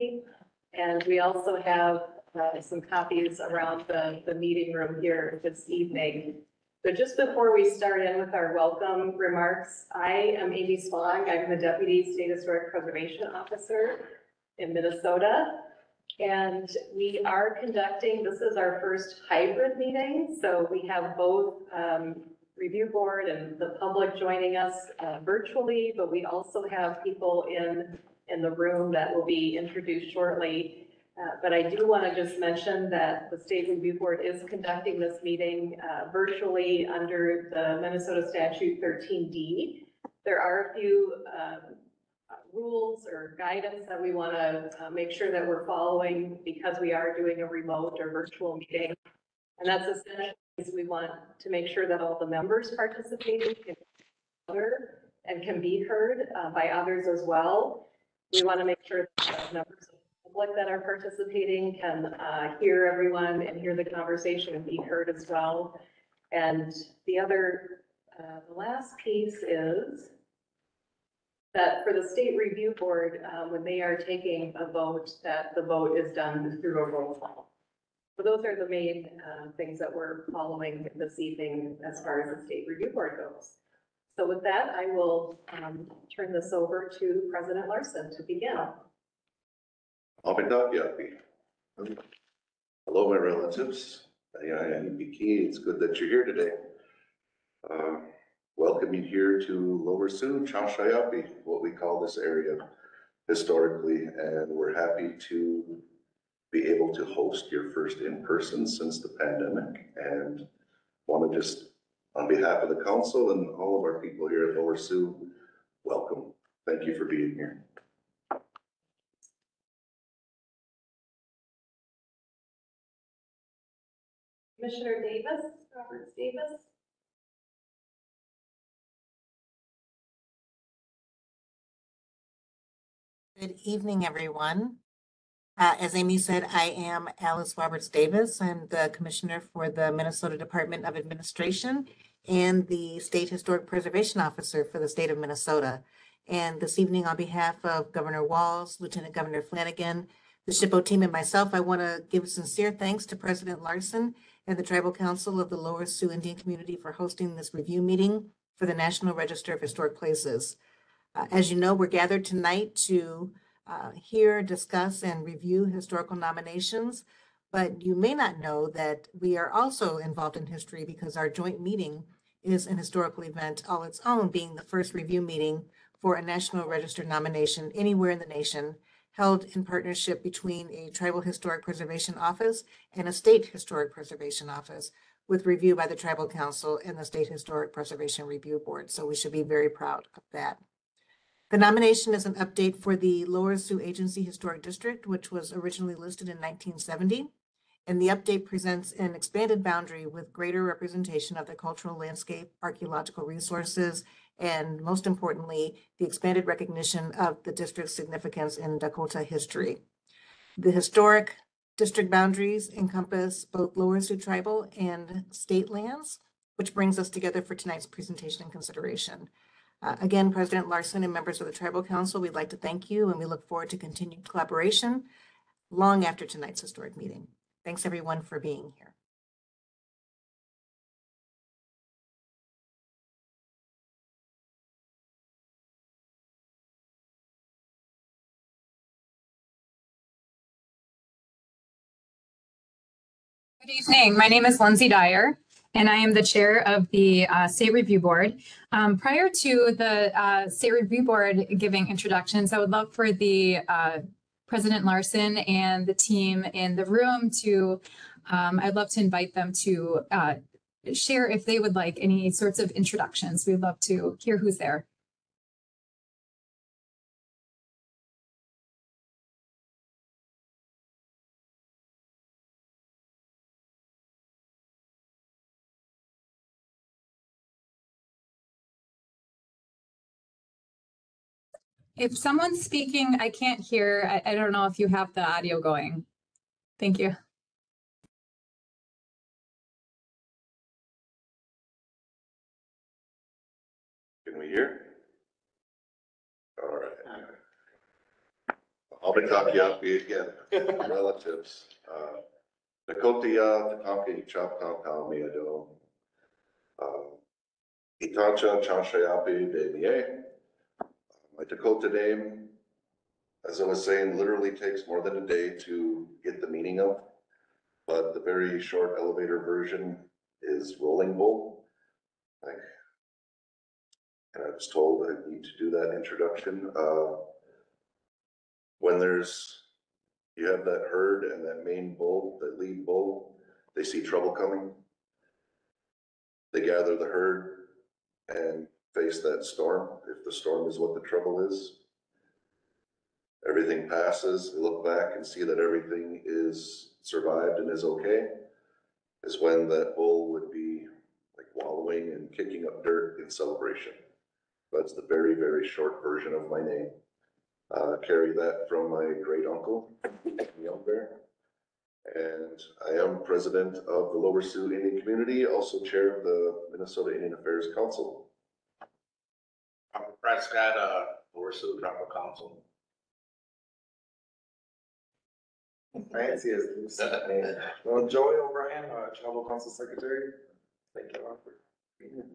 And we also have uh, some copies around the, the meeting room here this evening. So just before we start in with our welcome remarks, I am Amy Swan. I'm the Deputy State Historic Preservation Officer in Minnesota. And we are conducting, this is our first hybrid meeting, so we have both um, review board and the public joining us uh, virtually, but we also have people in, in the room that will be introduced shortly. Uh, But I do want to just mention that the State Review Board is conducting this meeting uh, virtually under the Minnesota Statute 13D. There are a few um, uh, rules or guidance that we want to make sure that we're following because we are doing a remote or virtual meeting. And that's essentially, we want to make sure that all the members participating can hear and can be heard uh, by others as well. We want to make sure that members of the public that are participating can uh, hear everyone and hear the conversation and be heard as well. And the other, uh, the last piece is that for the state review board, uh, when they are taking a vote, that the vote is done through a roll call. So those are the main uh, things that we're following this evening as far as the state review board goes. So with that, I will um, turn this over to President Larson to begin. Hello, my relatives. It's good that you're here today. Uh, Welcome you here to Lower Sioux, Chashayapi, what we call this area historically, and we're happy to be able to host your first in-person since the pandemic. And want to just, on behalf of the council and all of our people here at Lower Sioux, welcome. Thank you for being here. Commissioner Davis, Roberts Davis. Good evening, everyone. Uh, as Amy said, I am Alice Roberts Davis. I'm the Commissioner for the Minnesota Department of Administration and the State Historic Preservation Officer for the state of Minnesota. And this evening, on behalf of Governor Walz, Lieutenant Governor Flanagan, the SHPO team and myself, I want to give sincere thanks to President Larson and the Tribal Council of the Lower Sioux Indian Community for hosting this review meeting for the National Register of Historic Places. Uh, As you know, we're gathered tonight to uh, hear, discuss, and review historical nominations. But you may not know that we are also involved in history because our joint meeting is an historical event all its own, being the first review meeting for a National Register nomination anywhere in the nation, held in partnership between a Tribal Historic Preservation Office and a State Historic Preservation Office, with review by the Tribal Council and the State Historic Preservation Review Board. So we should be very proud of that. The nomination is an update for the Lower Sioux Agency Historic District, which was originally listed in 1970. And the update presents an expanded boundary with greater representation of the cultural landscape, archaeological resources, and most importantly, the expanded recognition of the district's significance in Dakota history. The historic district boundaries encompass both Lower Sioux tribal and state lands, which brings us together for tonight's presentation and consideration. Uh, Again, President Larson and members of the Tribal Council, we'd like to thank you and we look forward to continued collaboration long after tonight's historic meeting. Thanks, everyone, for being here. Good evening. My name is Lindsay Dyer, and I am the chair of the uh, State Review Board. Um, prior to the uh, State Review Board giving introductions, I would love for the uh, President Larson and the team in the room to, um, I'd love to invite them to uh, share if they would like any sorts of introductions. We'd love to hear who's there. If someone's speaking, I can't hear. I, I don't know if you have the audio going. Thank you. Can we hear? All right. I'll be talking up again, relatives. Uh, Nakotia, Takanka, Chop, Kau, Miado. Itacha, Chanshayapi, Demier. My Dakota name, as I was saying, literally takes more than a day to get the meaning of. But the very short elevator version is Rolling Bull. Like, And I was told I need to do that introduction. Uh, when there's, you have that herd and that main bull, that lead bull, they see trouble coming. They gather the herd and face that storm, if the storm is what the trouble is. Everything passes, look back and see that everything is survived and is okay. Is when that bull would be like wallowing and kicking up dirt in celebration. That's the very, very short version of my name. Uh, carry that from my great uncle, Young Bear. And I am president of the Lower Sioux Indian Community, also chair of the Minnesota Indian Affairs Council. Brett Scott, uh, Lower Sioux Tribal Council. Fancy as loose. Well, Joey O'Brien, uh, Tribal Council Secretary. Thank you, all for being here.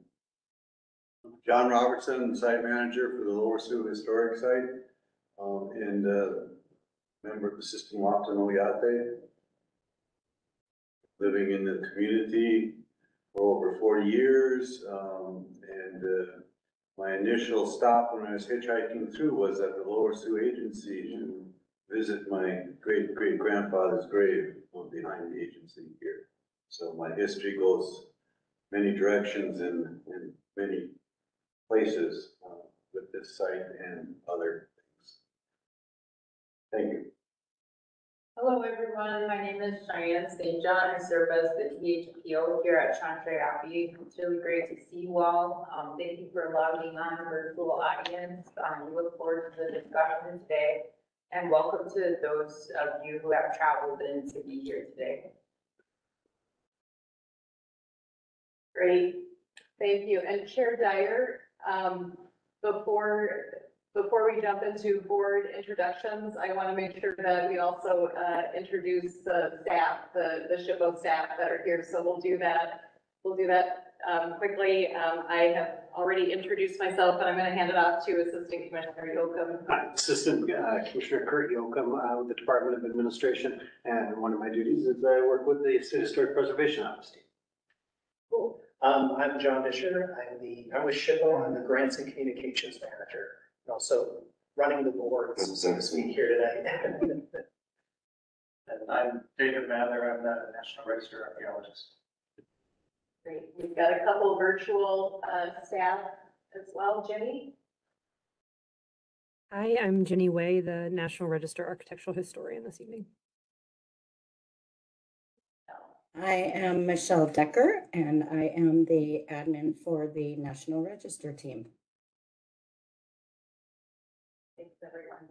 John Robertson, Site Manager for the Lower Sioux Historic Site, um, and, uh, member of the Sisseton Wahpeton Oyate. Living in the community for over forty years, um, and, uh, my initial stop when I was hitchhiking through was at the Lower Sioux Agency to visit my great great grandfather's grave behind the agency here. So my history goes many directions and, and many places uh, with this site and other things. Thank you. Hello, everyone. My name is Cheyenne St. John. I serve as the THPO here at Chantrayapi. It's really great to see you all. Um, thank you for logging on a virtual audience. Um, we look forward to the discussion today. And welcome to those of you who have traveled in to be here today. Great, thank you. And Chair Dyer, um, before, before we jump into board introductions, I want to make sure that we also, uh, introduce the staff, the, the SHPO staff that are here. So we'll do that, we'll do that, um, quickly. Um, I have already introduced myself, but I'm going to hand it off to Assistant Commissioner Yocum. Hi, Assistant uh, Commissioner Kurt Yocum uh, with the Department of Administration, and one of my duties is I work with the Historic Preservation Office team. Cool. Um, I'm John Disher. I'm the, I'm with SHPO. I'm the Grants and Communications Manager. And Also running the boards, so to speak, here today. And I'm David Mather, I'm the National Register Archaeologist. Great, we've got a couple virtual, uh, staff as well. Jenny? Hi, I'm Jenny Way, the National Register Architectural Historian this evening. I am Michelle Decker and I am the admin for the National Register team. Thanks, everyone.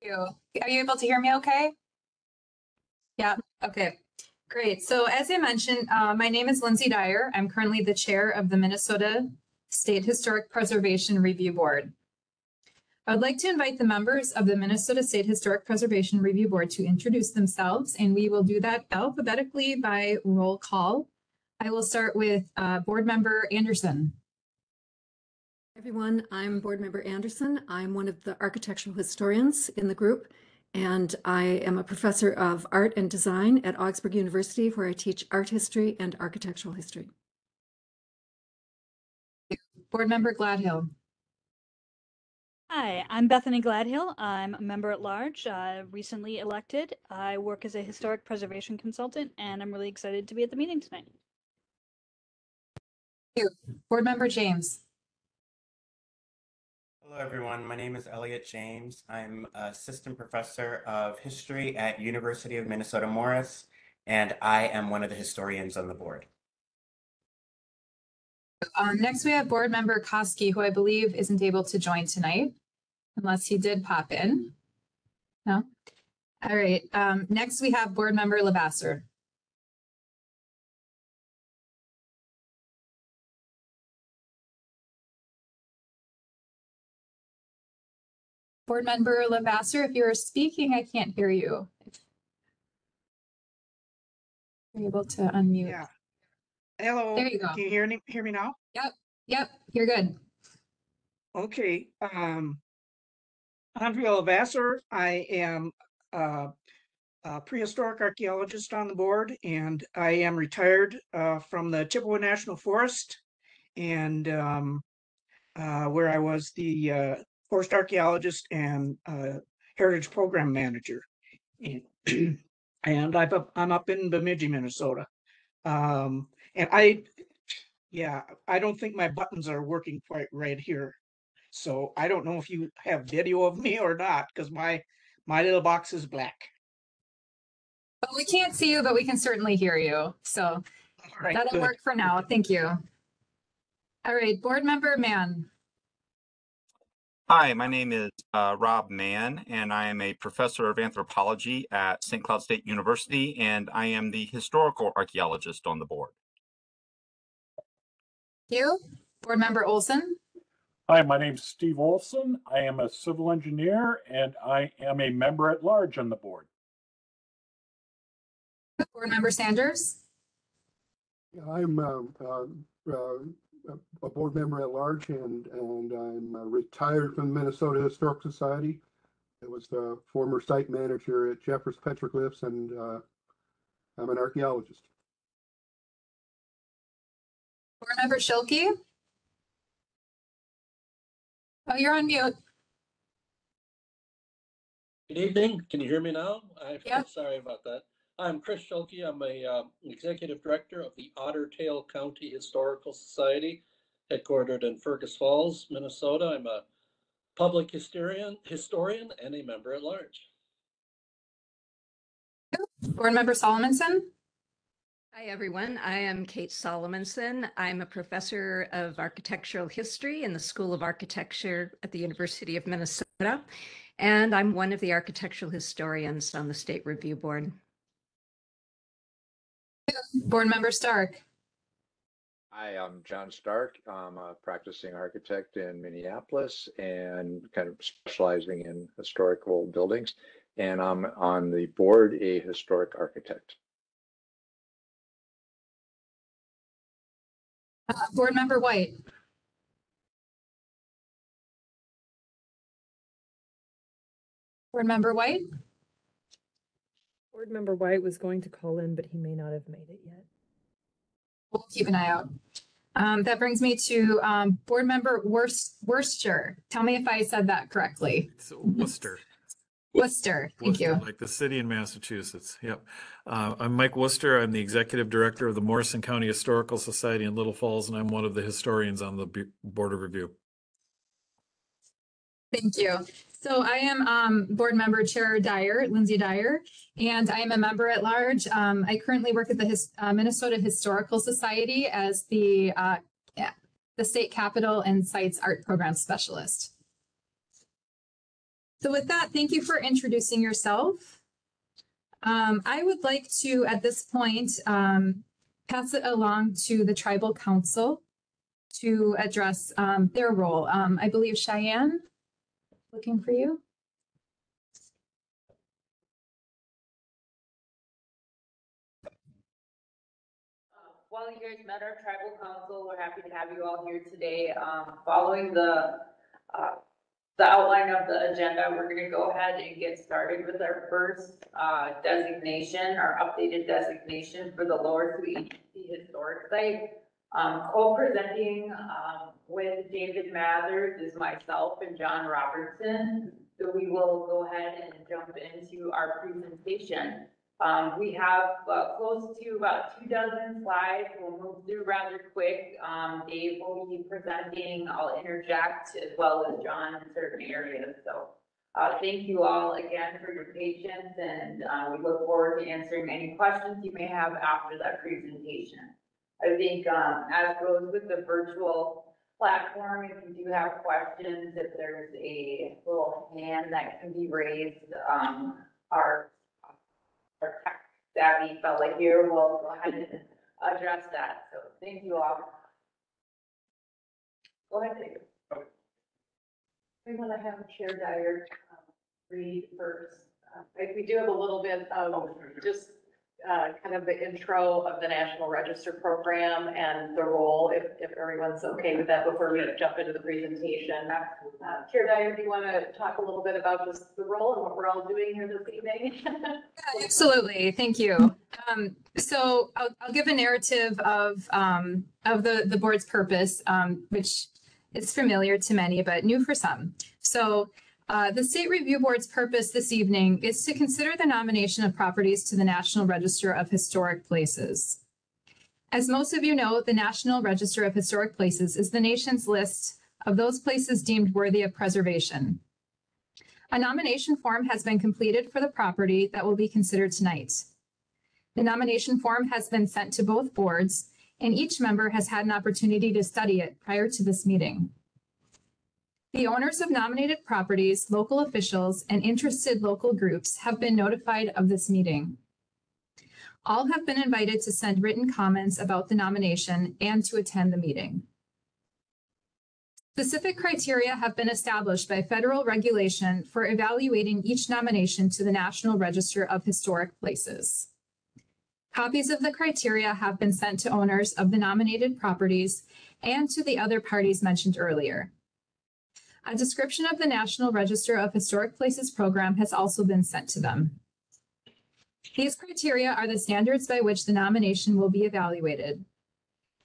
You. Are you able to hear me okay? Yeah, okay, great. So as I mentioned, uh, my name is Lindsay Dyer. I'm currently the chair of the Minnesota State Historic Preservation Review Board. I would like to invite the members of the Minnesota State Historic Preservation Review Board to introduce themselves, and we will do that alphabetically by roll call. I will start with uh, Board Member Anderson. Everyone, I'm Board Member Anderson. I'm one of the architectural historians in the group, and I am a professor of art and design at Augsburg University, where I teach art history and architectural history. Board Member Gladhill. Hi, I'm Bethany Gladhill. I'm a member at large, uh, recently elected. I work as a historic preservation consultant, and I'm really excited to be at the meeting tonight. Board Member James. Hello, everyone. My name is Elliot James. I'm Assistant Professor of History at University of Minnesota Morris, and I am one of the historians on the board. Um, next, we have Board Member Koski, who I believe isn't able to join tonight, unless he did pop in. No? All right. Um, next, we have Board Member Lavasser. Board Member Lavasser, if you're speaking, I can't hear you. You're able to unmute. Yeah. Hello. There you go. Can you hear me, hear me now? Yep, yep, you're good. Okay, um, Andrea Lavasser, I am, uh, a prehistoric archaeologist on the board and I am retired, uh, from the Chippewa National Forest. And, um, uh, where I was the, uh, forest archaeologist and, uh, heritage program manager. And and I've, up- I'm up in Bemidji, Minnesota. Um, and I, yeah, I don't think my buttons are working quite right here. So I don't know if you have video of me or not, because my, my little box is black. But we can't see you, but we can certainly hear you. So right, that'll good. work for now. Thank you. All right, Board Member Mann. Hi, my name is uh, Rob Mann, and I am a professor of anthropology at St. Cloud State University, and I am the historical archaeologist on the board. Thank You, Board Member Olson. Hi, my name's Steve Olson. I am a civil engineer and I am a member at large on the board. Board Member Sanders. I'm um, uh, uh, a board member at large and, and I'm uh, retired from the Minnesota Historic Society. I was the former site manager at Jeffers Petroglyphs and uh, I'm an archaeologist. Board Member Schuelke. Oh, you're on mute. Good evening. Can you hear me now? I'm Yep. sorry about that. I'm Chris Schuelke. I'm a um, executive director of the Otter Tail County Historical Society, headquartered in Fergus Falls, Minnesota. I'm a public historian, historian, and a member at large. Board Member Solomonson. Hi, everyone. I am Kate Solomonson. I'm a professor of architectural history in the School of Architecture at the University of Minnesota, and I'm one of the architectural historians on the State Review Board. Board Member Stark. Hi, I'm John Stark. I'm a practicing architect in Minneapolis and kind of specializing in historical buildings. And I'm on the board a historic architect. Uh, Board Member White. Board Member White. Board Member White was going to call in, but he may not have made it yet. We'll keep an eye out. Um, that brings me to, um, Board Member Worc- Worcester. Tell me if I said that correctly. So Worcester. Worcester, thank you. Like the city in Massachusetts. Yep. Uh, I'm Mike Worcester. I'm the executive director of the Morrison County Historical Society in Little Falls, and I'm one of the historians on the Bu- Board of Review. Thank you. So I am um, Board Member Chair Dyer, Lindsay Dyer, and I am a member at large. Um, I currently work at the His- uh, Minnesota Historical Society as the uh, the state capital and sites art program specialist. So with that, thank you for introducing yourself. Um, I would like to, at this point, um, pass it along to the tribal council to address um, their role. Um, I believe Cheyenne looking for you. While you guys met our tribal council, we're happy to have you all here today. Um, following the, uh, the outline of the agenda, we're gonna go ahead and get started with our first, uh, designation, our updated designation for the Lower Agency Historic Site. Um, co-presenting, um, with David Mathers is myself and John Robertson. So we will go ahead and jump into our presentation. Um, we have, uh, close to about two dozen slides. We'll move through rather quick. Um, Dave will be presenting. I'll interject as well as John in certain areas. So, uh, thank you all again for your patience and, uh, we look forward to answering any questions you may have after that presentation. I think, um, as goes with the virtual platform, if you do have questions, if there's a little hand that can be raised, um, our our tech savvy fella here will go ahead and address that. So thank you all. Go ahead, David. We want to have Chair Dyer um, read first. Uh, if We do have a little bit of just uh, kind of the intro of the National Register Program and the role, if, if everyone's okay with that before we jump into the presentation. Uh, Chair Dyer, do you want to talk a little bit about just the role and what we're all doing here this evening? Absolutely, thank you. Um, so I'll, I'll give a narrative of, um, of the, the board's purpose, um, which is familiar to many, but new for some. So, uh, the State Review Board's purpose this evening is to consider the nomination of properties to the National Register of Historic Places. As most of you know, the National Register of Historic Places is the nation's list of those places deemed worthy of preservation. A nomination form has been completed for the property that will be considered tonight. The nomination form has been sent to both boards, and each member has had an opportunity to study it prior to this meeting. The owners of nominated properties, local officials, and interested local groups have been notified of this meeting. All have been invited to send written comments about the nomination and to attend the meeting. Specific criteria have been established by federal regulation for evaluating each nomination to the National Register of Historic Places. Copies of the criteria have been sent to owners of the nominated properties and to the other parties mentioned earlier. A description of the National Register of Historic Places program has also been sent to them. These criteria are the standards by which the nomination will be evaluated.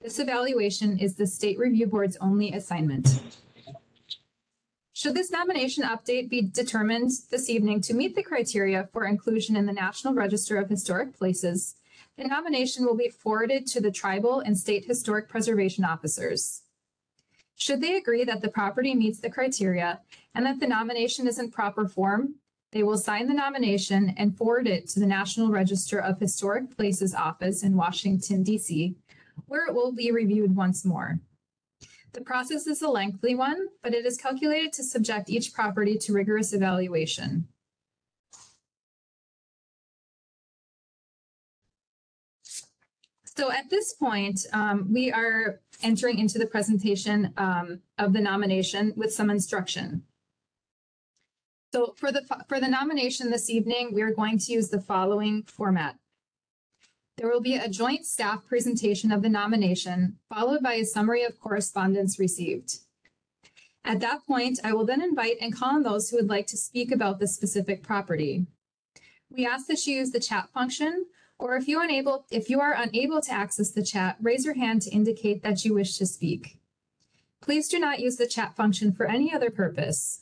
This evaluation is the State Review Board's only assignment. Should this nomination update be determined this evening to meet the criteria for inclusion in the National Register of Historic Places, the nomination will be forwarded to the tribal and state historic preservation officers. Should they agree that the property meets the criteria and that the nomination is in proper form, they will sign the nomination and forward it to the National Register of Historic Places Office in Washington, D.C., where it will be reviewed once more. The process is a lengthy one, but it is calculated to subject each property to rigorous evaluation. So at this point, um, we are entering into the presentation um, of the nomination with some instruction. So for the, for the nomination this evening, we are going to use the following format. There will be a joint staff presentation of the nomination, followed by a summary of correspondence received. At that point, I will then invite and call on those who would like to speak about the specific property. We ask that you use the chat function, or if you unable, if you are unable to access the chat, raise your hand to indicate that you wish to speak. Please do not use the chat function for any other purpose.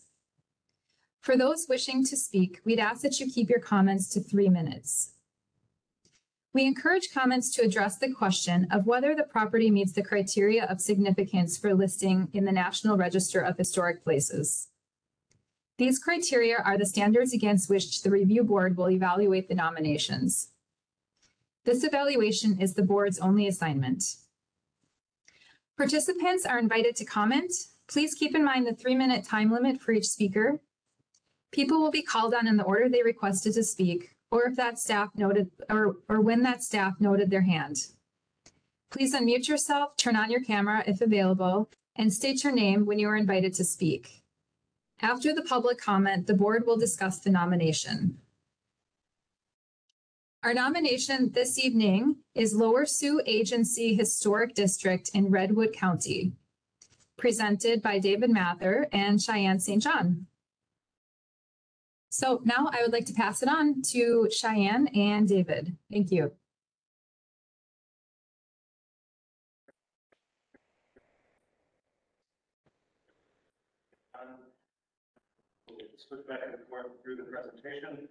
For those wishing to speak, we'd ask that you keep your comments to three minutes. We encourage comments to address the question of whether the property meets the criteria of significance for listing in the National Register of Historic Places. These criteria are the standards against which the review board will evaluate the nominations. This evaluation is the board's only assignment. Participants are invited to comment. Please keep in mind the three-minute time limit for each speaker. People will be called on in the order they requested to speak, or if that staff noted, or, or when that staff noted their hand. Please unmute yourself, turn on your camera if available, and state your name when you are invited to speak. After the public comment, the board will discuss the nomination. Our nomination this evening is Lower Sioux Agency Historic District in Redwood County, presented by David Mather and Cheyenne St. John. So now I would like to pass it on to Cheyenne and David. Thank you. Um, Switch back and forth through the presentation.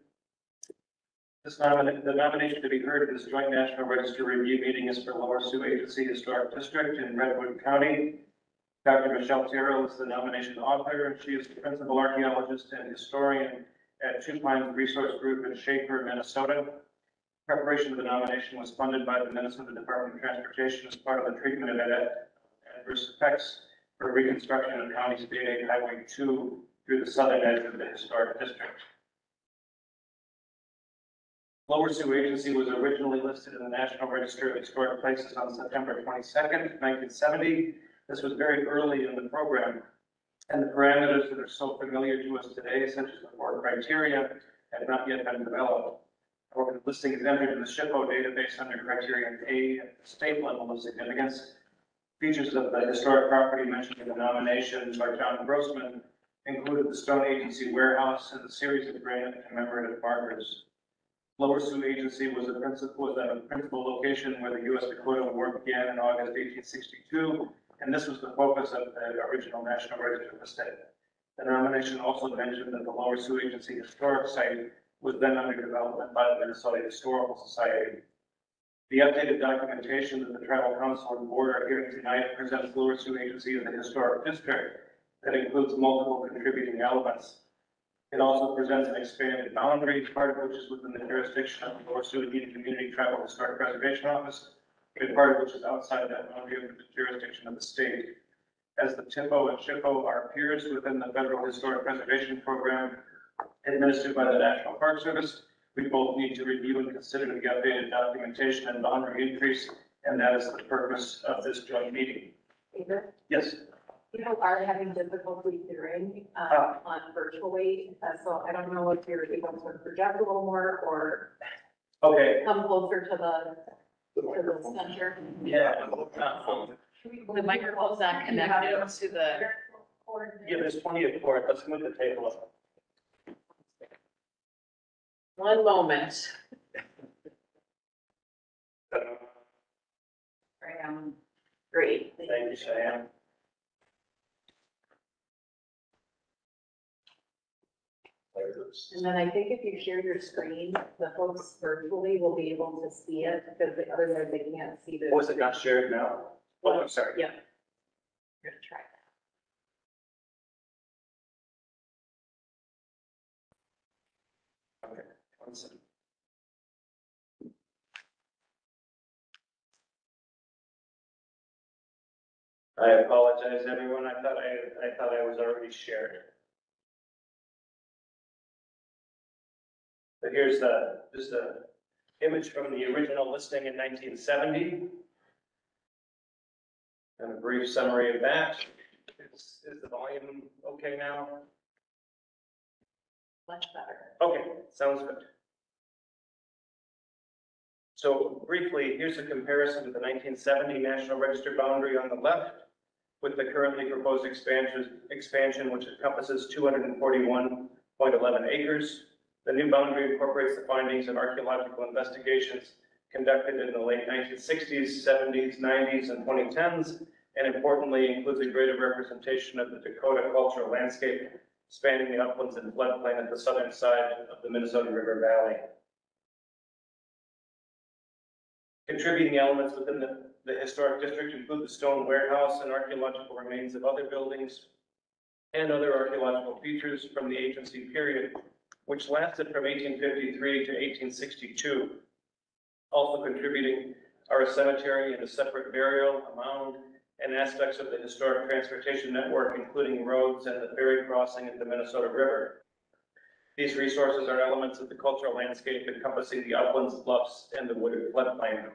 This nomination, the nomination to be heard at this joint National Register review meeting is for Lower Sioux Agency Historic District in Redwood County. Dr. Michelle Terrell is the nomination author. She is the principal archaeologist and historian at Two Pines Resource Group in Shafer, Minnesota. Preparation of the nomination was funded by the Minnesota Department of Transportation as part of the treatment of ad- adverse effects for reconstruction of County State Highway two through the southern edge of the historic district. Lower Sioux Agency was originally listed in the National Register of Historic Places on September twenty-second, nineteen seventy. This was very early in the program. And the parameters that are so familiar to us today, such as the four criteria, have not yet been developed. However, the listing is entered in the SHPO database under criterion A, at the state level of significance. Features of the historic property mentioned in the nomination by John Grossman included the Stone Agency warehouse and a series of granite commemorative markers. Lower Sioux Agency was a principal, was principal location where the U.S. Dakota War began in August eighteen sixty-two, and this was the focus of the original National Register listing. The nomination also mentioned that the Lower Sioux Agency Historic Site was then under development by the Minnesota Historical Society. The updated documentation that the tribal council and board are hearing tonight presents Lower Sioux Agency as a historic district that includes multiple contributing elements. It also presents an expanded boundary, part of which is within the jurisdiction of the Lower Sioux Indian Community Tribal Historic Preservation Office, and part of which is outside that boundary of the jurisdiction of the state. As the TIPO and SHPO are peers within the Federal Historic Preservation Program administered by the National Park Service, we both need to review and consider the updated documentation and boundary increase, and that is the purpose of this joint meeting. Peter, Yes? people are having difficulty hearing, uh, on virtually, uh, so I don't know if you're able to project a little more or Okay, come closer to the, to the center. yeah. um, The microphone's not connected to the. Yeah, there's plenty of port. Let's move the table up. One moment. Um, Great. Thank you, And then I think if you share your screen, the folks virtually will be able to see it because the otherwise they can't see the. Oh, was it not shared now? Oh, I'm sorry. Yeah. We're gonna try that. Okay, one second. I apologize, everyone. I thought I, I thought I was already shared. But here's the, just a image from the original listing in nineteen seventy. And a brief summary of that. Is, is the volume okay now? Much better. Okay, sounds good. So briefly, here's a comparison to the nineteen seventy National Register boundary on the left with the currently proposed expansion, expansion which encompasses two hundred and forty-one point eleven acres. The new boundary incorporates the findings of archaeological investigations conducted in the late nineteen sixties, seventies, nineties, and twenty tens, and importantly, includes a greater representation of the Dakota cultural landscape spanning the uplands and floodplain at the southern side of the Minnesota River Valley. Contributing elements within the, the historic district include the stone warehouse and archaeological remains of other buildings and other archaeological features from the agency period, which lasted from eighteen fifty-three to eighteen sixty-two. Also contributing are a cemetery and a separate burial, a mound, and aspects of the historic transportation network, including roads and the ferry crossing at the Minnesota River. These resources are elements of the cultural landscape encompassing the uplands, bluffs, and the wooded floodplain.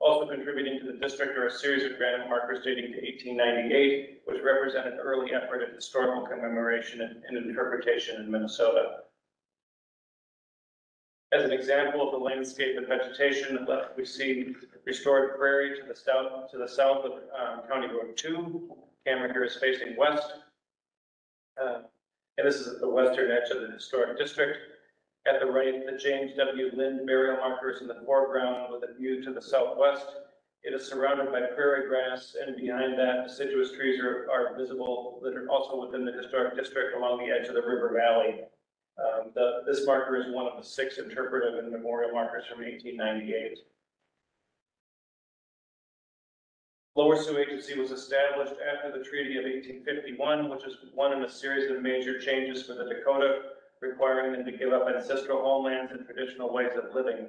Also contributing to the district are a series of granite markers dating to eighteen ninety-eight, which represent an early effort at historical commemoration and and interpretation in Minnesota. As an example of the landscape and vegetation, left we see restored prairie to the south, to the south of um, County Road Two. Camera here is facing west. Uh, And this is at the western edge of the historic district. At the right, the James W. Lynd burial markers in the foreground with a view to the southwest. It is surrounded by prairie grass, and behind that deciduous trees are, are visible that are also within the historic district along the edge of the river valley. Um, the, this marker is one of the six interpretive and memorial markers from eighteen ninety-eight. Lower Sioux Agency was established after the Treaty of eighteen fifty-one, which is one in a series of major changes for the Dakota, requiring them to give up ancestral homelands and traditional ways of living.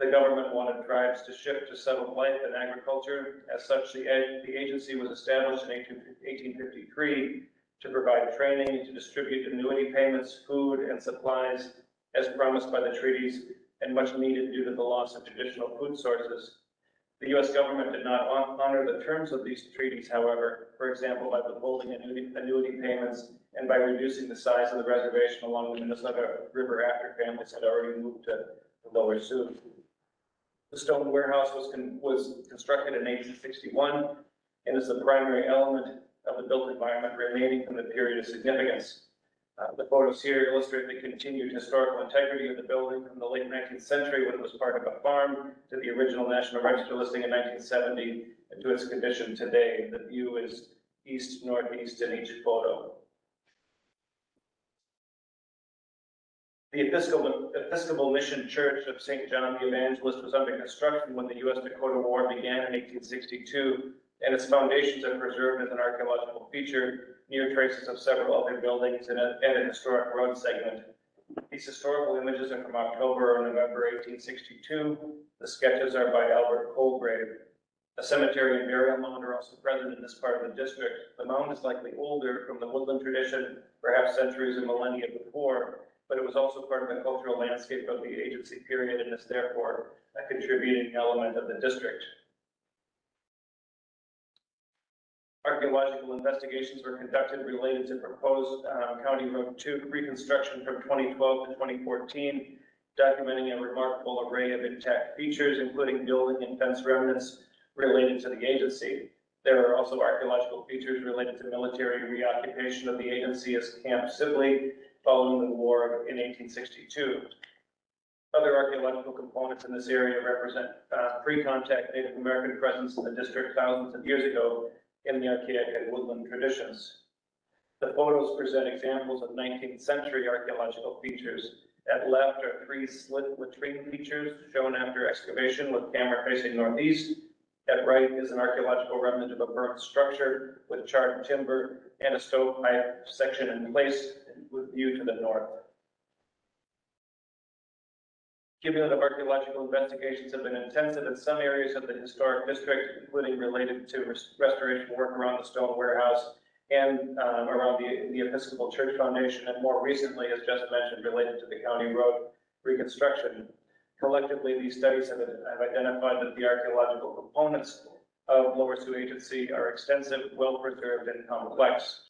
The government wanted tribes to shift to settled life and agriculture. As such, the, the agency was established in eighteen fifty-three to provide training to distribute annuity payments, food, and supplies as promised by the treaties and much needed due to the loss of traditional food sources. The U.S. government did not hon- honor the terms of these treaties, however, for example, by withholding annuity, payments and by reducing the size of the reservation along the Minnesota River after families had already moved to the Lower Sioux. The stone warehouse was, con- was constructed in eighteen sixty-one and is the primary element of the built environment remaining from the period of significance. Uh, the photos here illustrate the continued historical integrity of the building from the late nineteenth century when it was part of a farm to the original National Register listing in nineteen seventy and to its condition today. The view is east, northeast in each photo. The Episcopal, Episcopal Mission Church of St. John the Evangelist was under construction when the U.S. Dakota War began in eighteen sixty-two, and its foundations are preserved as an archaeological feature near traces of several other buildings and a, and a historic road segment. These historical images are from October or November eighteen sixty-two. The sketches are by Albert Colgrave. A cemetery and burial mound are also present in this part of the district. The mound is likely older from the woodland tradition, perhaps centuries and millennia before, but it was also part of the cultural landscape of the agency period and is therefore a contributing element of the district. Archaeological investigations were conducted related to proposed um, County Road 2 reconstruction from 2012 to 2014, documenting a remarkable array of intact features, including building and fence remnants related to the agency. There are also archaeological features related to military reoccupation of the agency as Camp Sibley following the war in 1862. Other archaeological components in this area represent uh, pre-contact Native American presence in the district thousands of years ago in the archaic and woodland traditions. The photos present examples of 19th century archaeological features. At left are three slit latrine features shown after excavation with camera facing northeast. At right is an archaeological remnant of a burnt structure with charred timber and a stovepipe section in place with view to the north. Cumulative archaeological investigations have been intensive in some areas of the historic district, including related to res- restoration work around the stone warehouse and um, around the, the Episcopal Church Foundation, and more recently, as just mentioned, related to the county road reconstruction. Collectively, these studies have, have identified that the archaeological components of Lower Sioux Agency are extensive, well-preserved, and complex.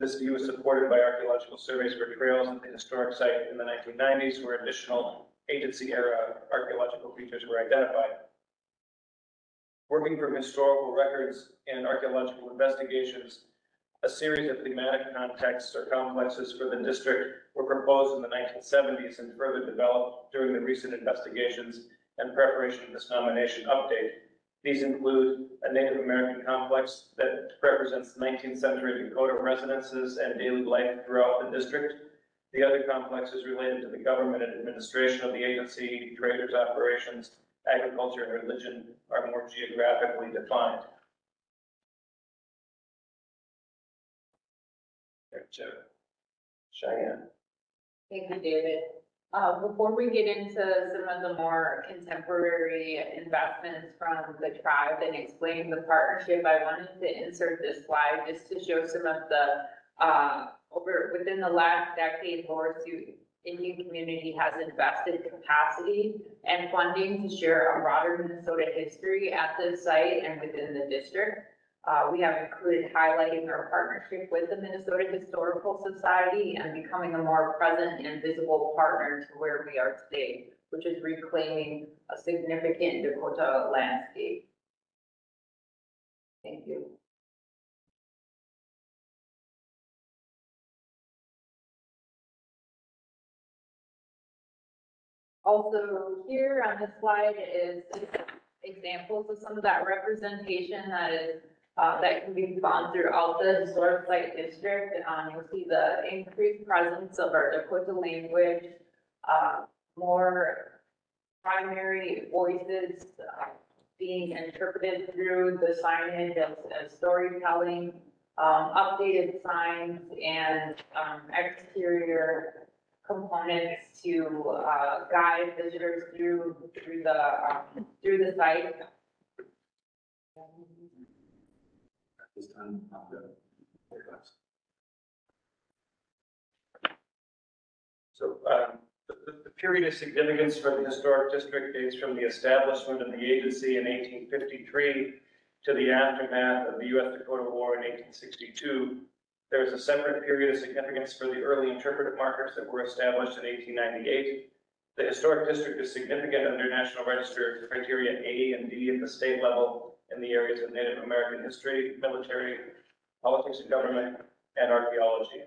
This view is supported by archaeological surveys for trails at the historic site in the nineteen nineties, where additional agency-era archaeological features were identified. Working from historical records and archaeological investigations, a series of thematic contexts or complexes for the district were proposed in the nineteen seventies and further developed during the recent investigations and preparation of this nomination update. These include a Native American complex that represents nineteenth century Dakota residences and daily life throughout the district. The other complexes related to the government and administration of the agency, traders' operations, agriculture, and religion are more geographically defined. Cheyenne. Thank you, David. Uh, before we get into some of the more contemporary investments from the tribe and explain the partnership, I wanted to insert this slide just to show some of the, uh, over, within the last decade, Lower Sioux Indian community has invested capacity and funding to share a broader Minnesota history at this site and within the district. Uh, we have included highlighting our partnership with the Minnesota Historical Society and becoming a more present and visible partner to where we are today, which is reclaiming a significant Dakota landscape. Thank you. Also here on this slide is examples of some of that representation that is uh, that can be found throughout the historic site district. Um, you'll see the increased presence of our Dakota language, uh, more primary voices uh, being interpreted through the signage of, of storytelling, um, updated signs and, um, exterior components to, uh, guide visitors through, through the, um, through the site. This time, I'm good. So, um, the, the- the period of significance for the historic district dates from the establishment of the agency in eighteen fifty-three to the aftermath of the U.S. Dakota War in eighteen sixty-two. There is a separate period of significance for the early interpretive markers that were established in eighteen ninety-eight. The historic district is significant under National Register criteria A and D at the state level in the areas of Native American history, military, politics and government, and archaeology.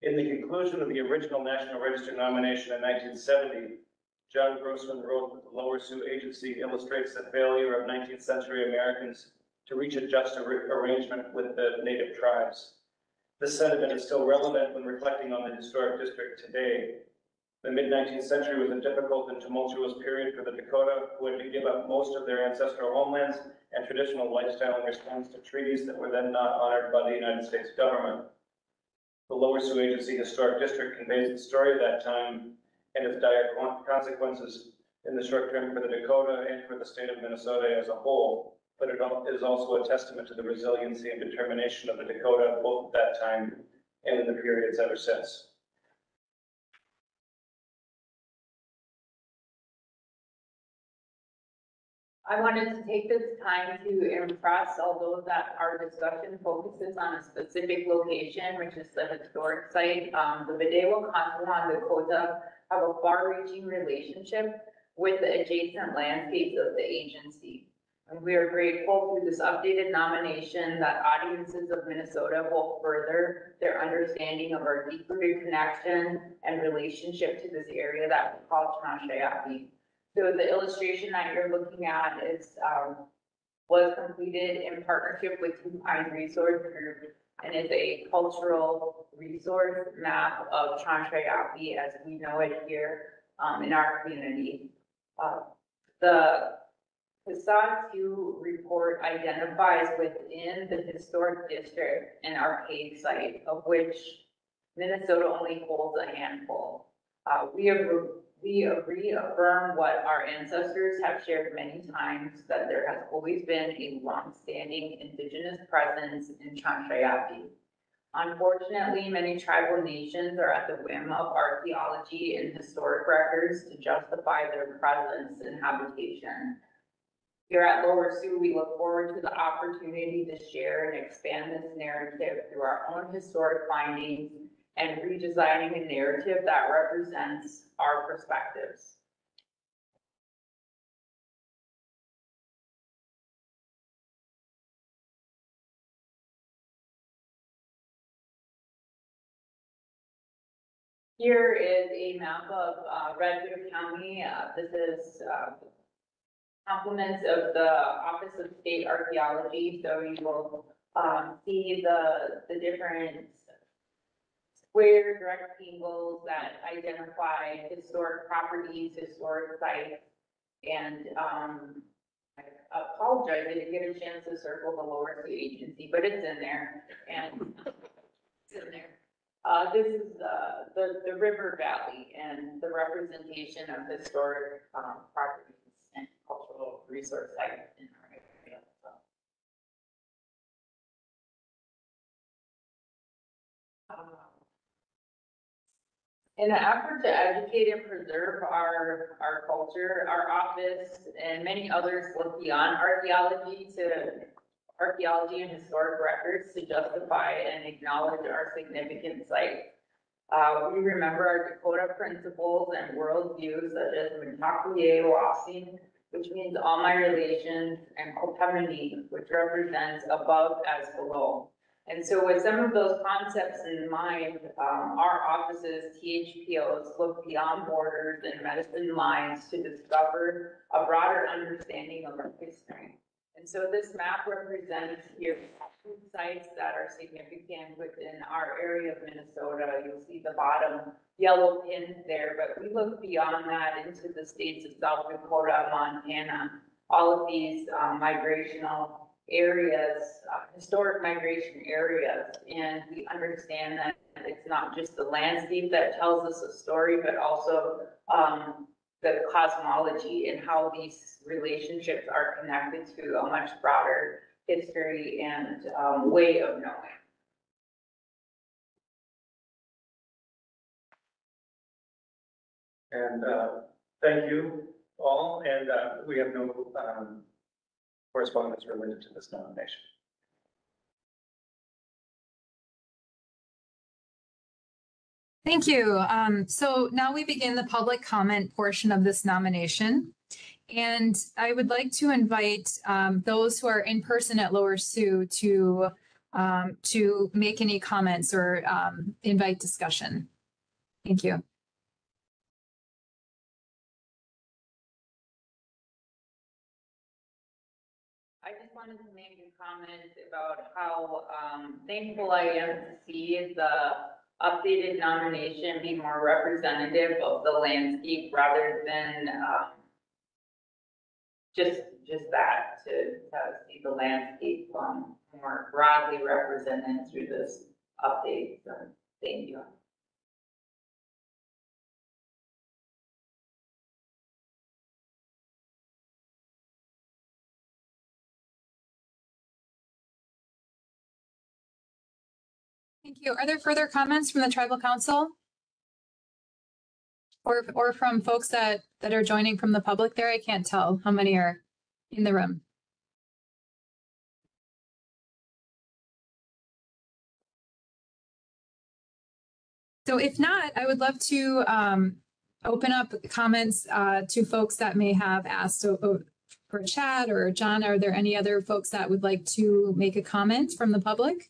In the conclusion of the original National Register nomination in nineteen seventy, John Grossman wrote that the Lower Sioux Agency illustrates the failure of nineteenth century Americans to reach a just ar- arrangement with the native tribes. This sentiment is still relevant when reflecting on the historic district today. The mid-nineteenth century was a difficult and tumultuous period for the Dakota, who had to give up most of their ancestral homelands and traditional lifestyle in response to treaties that were then not honored by the United States government. The Lower Sioux Agency Historic District conveys the story of that time and its dire consequences in the short term for the Dakota and for the state of Minnesota as a whole. But it is also a testament to the resiliency and determination of the Dakota both at that time and in the periods ever since. I wanted to take this time to impress, although that our discussion focuses on a specific location, which is the historic site, um, the Bdewakantunwan Dakota have a far-reaching relationship with the adjacent landscapes of the agency. And we are grateful through this updated nomination that audiences of Minnesota will further their understanding of our deep-rooted connection and relationship to this area that we call Cansa'yapi. So the illustration that you're looking at is, um, was completed in partnership with Two Pine Resource Group and is a cultural resource map of Cansa'yapi as we know it here, um, in our community. Uh, the Casad two report identifies within the historic district an Archaic site of which Minnesota only holds a handful. Uh, we have, we reaffirm what our ancestors have shared many times, that there has always been a longstanding indigenous presence in Cansa'yapi. Unfortunately, many tribal nations are at the whim of archaeology and historic records to justify their presence and habitation. Here at Lower Sioux, we look forward to the opportunity to share and expand this narrative through our own historic findings and redesigning a narrative that represents our perspectives. Here is a map of uh, Redwood County. Uh, This is uh, compliments of the Office of State Archaeology. So you will um, see the, the different square rectangles that identify historic properties, historic sites. And um, I apologize, I didn't get a chance to circle the lower Sioux agency, but it's in there and it's in there. Uh, this is, uh, the, the river valley and the representation of historic, um, cultural resource sites in our area. so. Um, In an effort to educate and preserve our, our culture, our office and many others look beyond archaeology to archaeology and historic records to justify and acknowledge our significant sites. Uh, we remember our Dakota principles and worldviews such as Mitakuye Oyasin, which means all my relations, and Kapemni, which represents above as below. And so with some of those concepts in mind, um, our offices, THPOs, look beyond borders and medicine lines to discover a broader understanding of our history. And so this map represents here sites that are significant within our area of Minnesota. You'll see the bottom yellow pins there, but we look beyond that into the states of South Dakota, Montana, all of these um, migrational areas, uh, historic migration areas. And we understand that it's not just the landscape that tells us a story, but also um, the cosmology and how these relationships are connected to a much broader history and um, way of knowing. And uh, thank you all, and uh, we have no um, correspondence related to this nomination. Thank you. Um, so now we begin the public comment portion of this nomination. And I would like to invite um, those who are in person at Lower Sioux to um, to make any comments or um, invite discussion. Thank you. About how um, thankful I am to see the updated nomination be more representative of the landscape rather than um, just, just that, to, to see the landscape um, more broadly represented through this update. So, thank you. Thank you. Are there further comments from the tribal council? Or, or from folks that, that are joining from the public there? I can't tell how many are in the room. So if not, I would love to um, open up comments uh, to folks that may have asked o- for chat or John, are there any other folks that would like to make a comment from the public?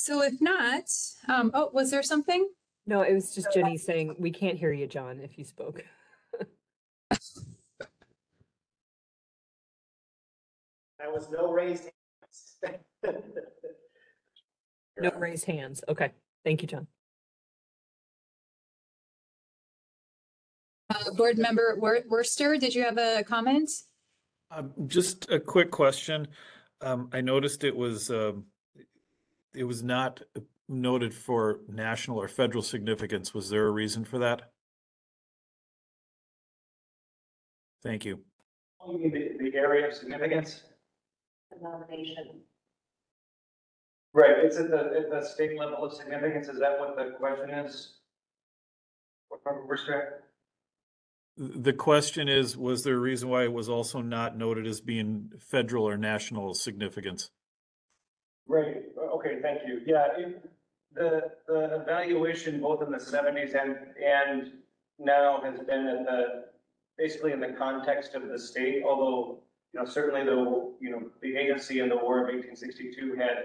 So if not, um, oh, was there something? No, it was just Jenny saying, we can't hear you, John, if you spoke. That was no raised hands. No raised hands. Okay. Thank you, John. Uh, Board Member Wor- Worcester, did you have a comment? Um, just a quick question. Um, I noticed it was, um, it was not noted for national or federal significance. Was there a reason for that? Thank you. You mean the, the area of significance? The nomination. Right, it's at the, at the state level of significance, is that what the question is? What number we're at? The question is, was there a reason why it was also not noted as being federal or national significance? Right, okay, thank you. Yeah, it, the, the evaluation both in the seventies and, and now has been in the, basically in the context of the state, although, you know, certainly the, you know, the agency in the War of eighteen sixty-two had,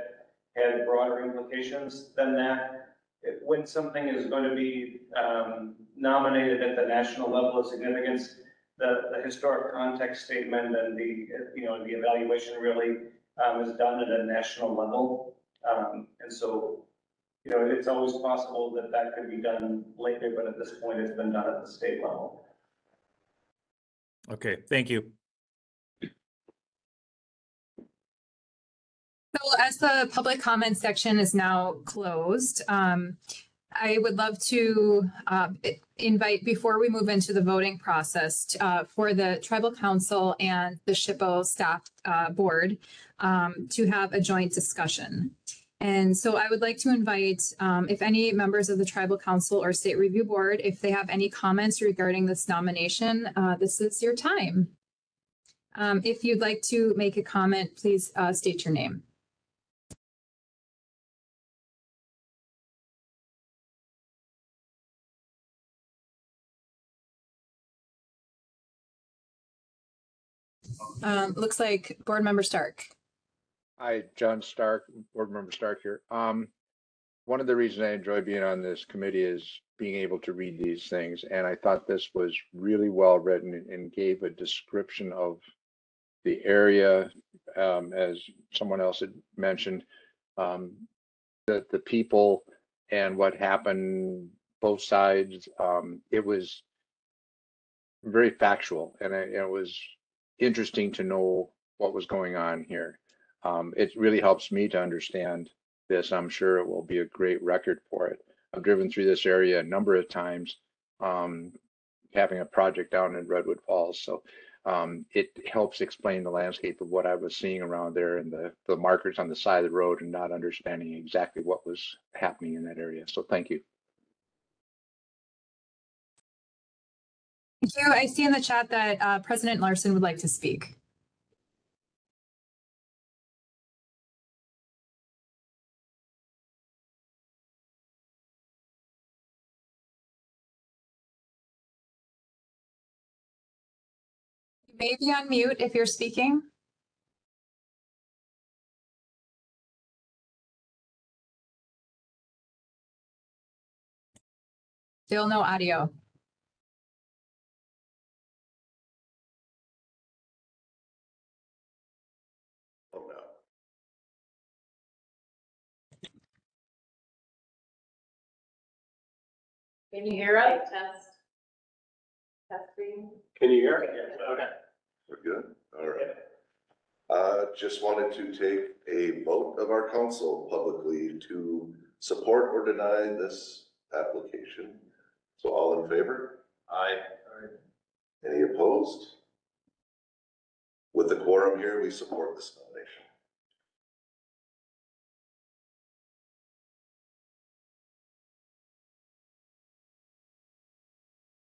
had broader implications than that. It- When something is going to be, um, nominated at the national level of significance, the, the historic context statement and the, you know, the evaluation really, um, is done at a national level. Um, and so, you know, it's always possible that that could be done later, but at this point, it's been done at the state level. Okay, thank you. So as the public comment section is now closed, um, I would love to uh, invite, before we move into the voting process, uh, for the tribal council and the SHPO staff uh, board um, to have a joint discussion. And so I would like to invite, um, if any members of the tribal council or state review board, if they have any comments regarding this nomination, uh, this is your time. Um, If you'd like to make a comment, please uh, state your name. Um, looks like Board Member Stark. Hi, John Stark, Board Member Stark here. Um, one of the reasons I enjoy being on this committee is being able to read these things. And I thought this was really well written and gave a description of the area, um, as someone else had mentioned, um, the, the people and what happened, both sides. Um, it was very factual and it, it was interesting to know what was going on here. Um, it really helps me to understand this. I'm sure it will be a great record for it. I've driven through this area a number of times. Um, having a project down in Redwood Falls. So um, it helps explain the landscape of what I was seeing around there and the, the markers on the side of the road and not understanding exactly what was happening in that area. So thank you. Thank you. I see in the chat that uh, President Larson would like to speak. May be on mute if you're speaking. Still no audio. Oh, Can you hear us? Test. Test screen. Can you hear? Yes. Okay. We're good, all right. Uh, just wanted to take a vote of our council publicly to support or deny this application. So all in favor? Aye. Any opposed? With the quorum here, we support this nomination.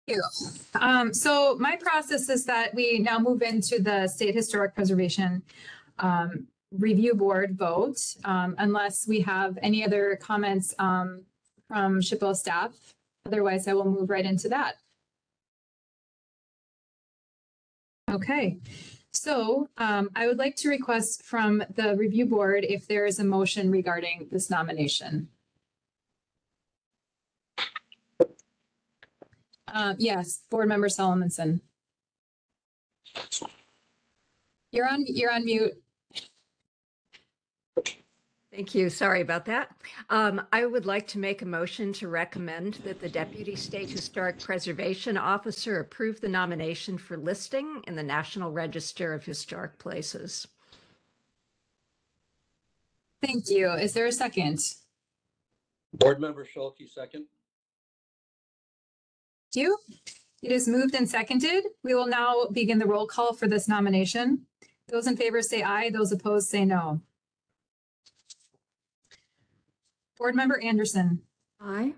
You. Um, so my process is that we now move into the State Historic Preservation um, Review Board vote, um, unless we have any other comments um, from SHPO staff. Otherwise, I will move right into that. Okay, so um, I would like to request from the review board if there is a motion regarding this nomination. Uh, yes, Board Member Solomonson. You're on, you're on mute. Thank you. Sorry about that. Um, I would like to make a motion to recommend that the Deputy State Historic Preservation Officer approve the nomination for listing in the National Register of Historic Places. Thank you. Is there a second? Board Member Schuelke, second. Thank you. It is moved and seconded. We will now begin the roll call for this nomination. Those in favor say aye, those opposed say no. Board Member Anderson, Aye.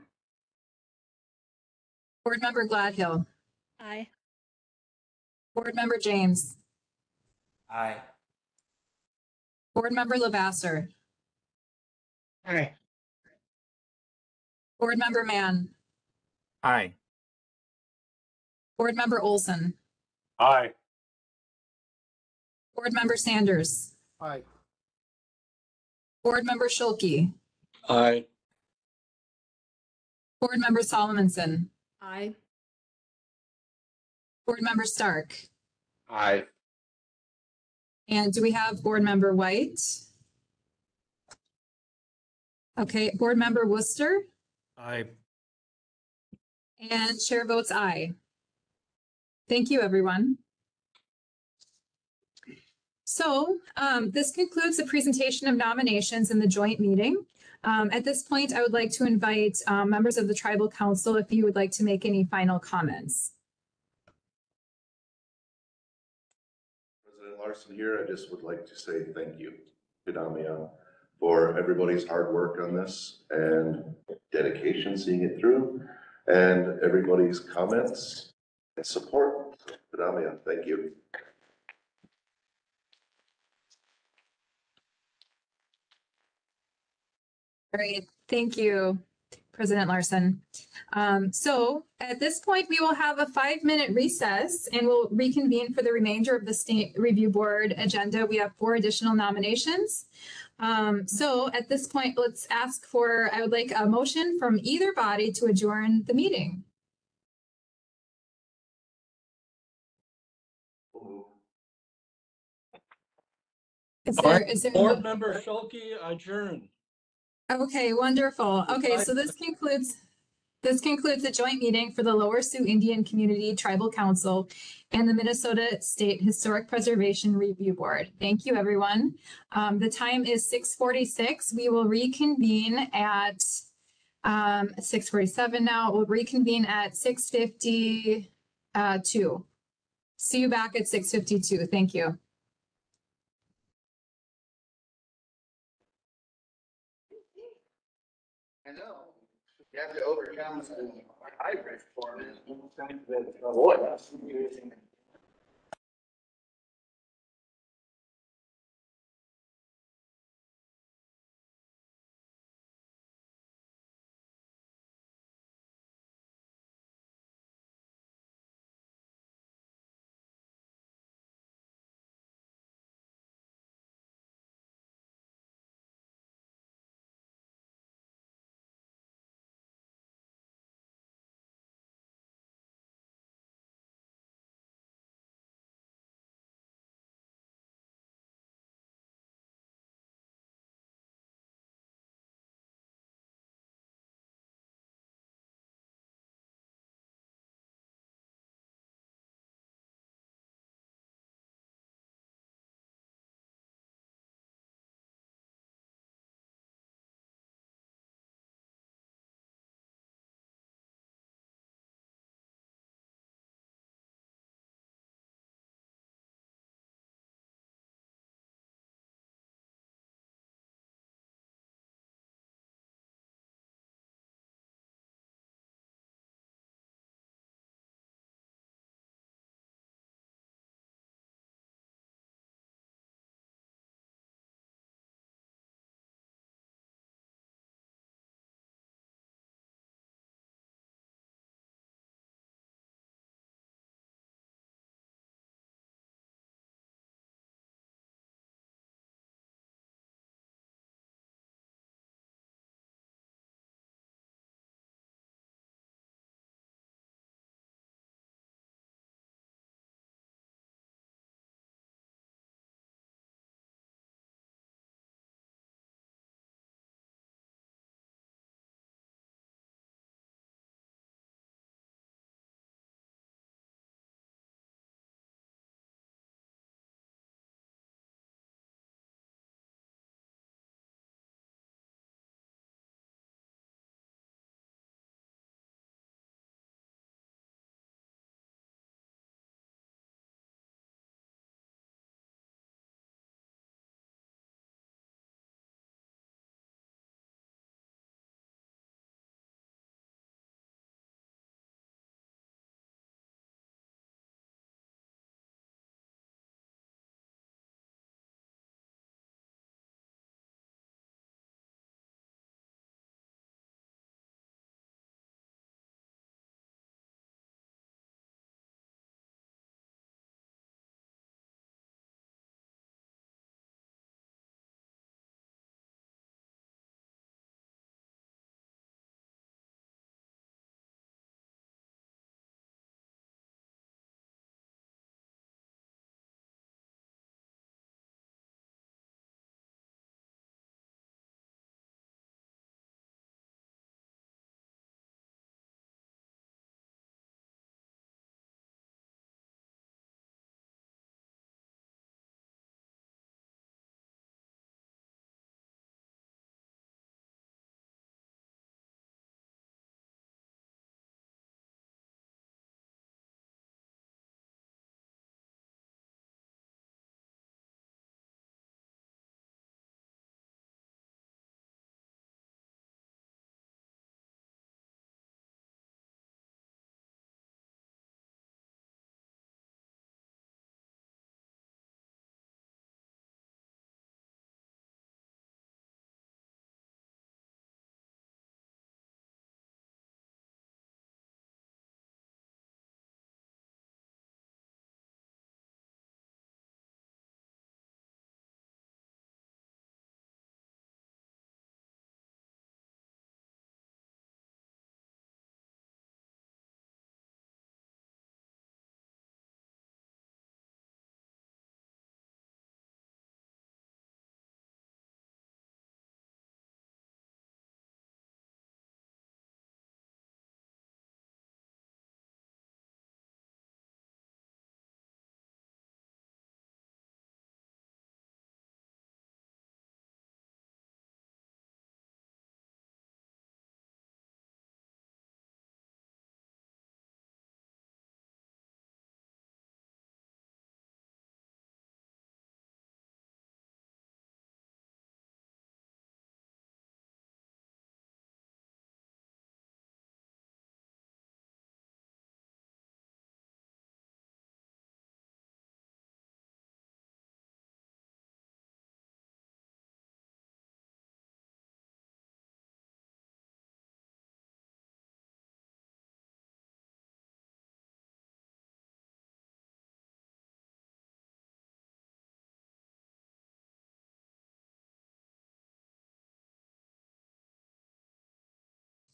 Board Member Gladhill, Aye. Board Member James, Aye. Board Member LeVasseur, Aye. Board Member Mann, Aye. Board Member Olson, Aye. Board Member Sanders, Aye. Board Member Schuelke, Aye. Board Member Solomonson, Aye. Board Member Stark, Aye. and do we have Board Member White? Okay, Board Member Worcester, Aye. and Chair votes aye. Thank you, everyone. So um, this concludes the presentation of nominations in the joint meeting. Um, At this point, I would like to invite um, members of the tribal council if you would like to make any final comments. President Larson here, I just would like to say thank you to Damian for everybody's hard work on this and dedication seeing it through and everybody's comments support. To thank you. Great, thank you, President Larson. Um, So at this point, we will have a five-minute recess and we'll reconvene for the remainder of the State Review Board agenda. We have four additional nominations. Um, So at this point, let's ask for, I would like a motion from either body to adjourn the meeting. Is there, is there? Board Member Schuelke, adjourn. Okay, wonderful. Okay, so this concludes, this concludes the joint meeting for the Lower Sioux Indian Community Tribal Council and the Minnesota State Historic Preservation Review Board. Thank you, everyone. Um, the time is six forty-six. We will reconvene at um, six forty-seven now. We'll reconvene at six fifty. uh, two. See you back at six fifty-two. Thank you. Have to overcome the hybrid form. Avoid.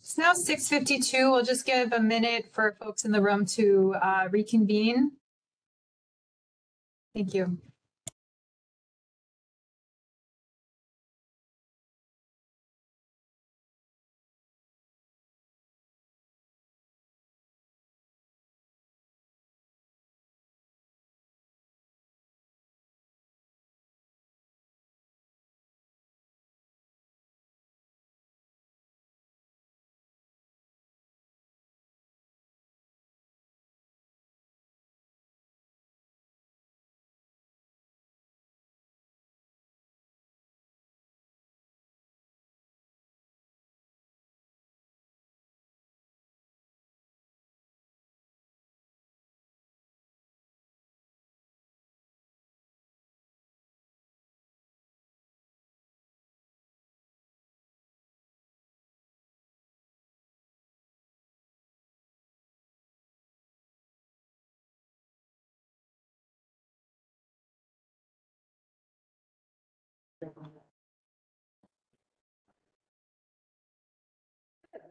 It's now six fifty-two. We'll just give a minute for folks in the room to uh, reconvene. Thank you.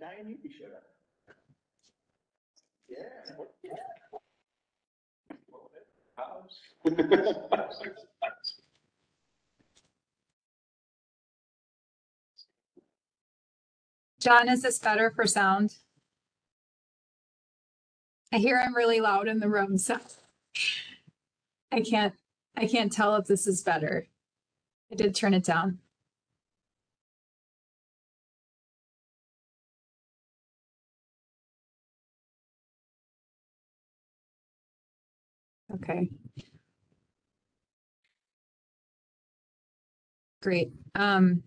Diane, you showed up. Yeah. John, is this better for sound? I hear I'm really loud in the room, so I can't, I can't tell if this is better. I did turn it down. Okay. Great. Um,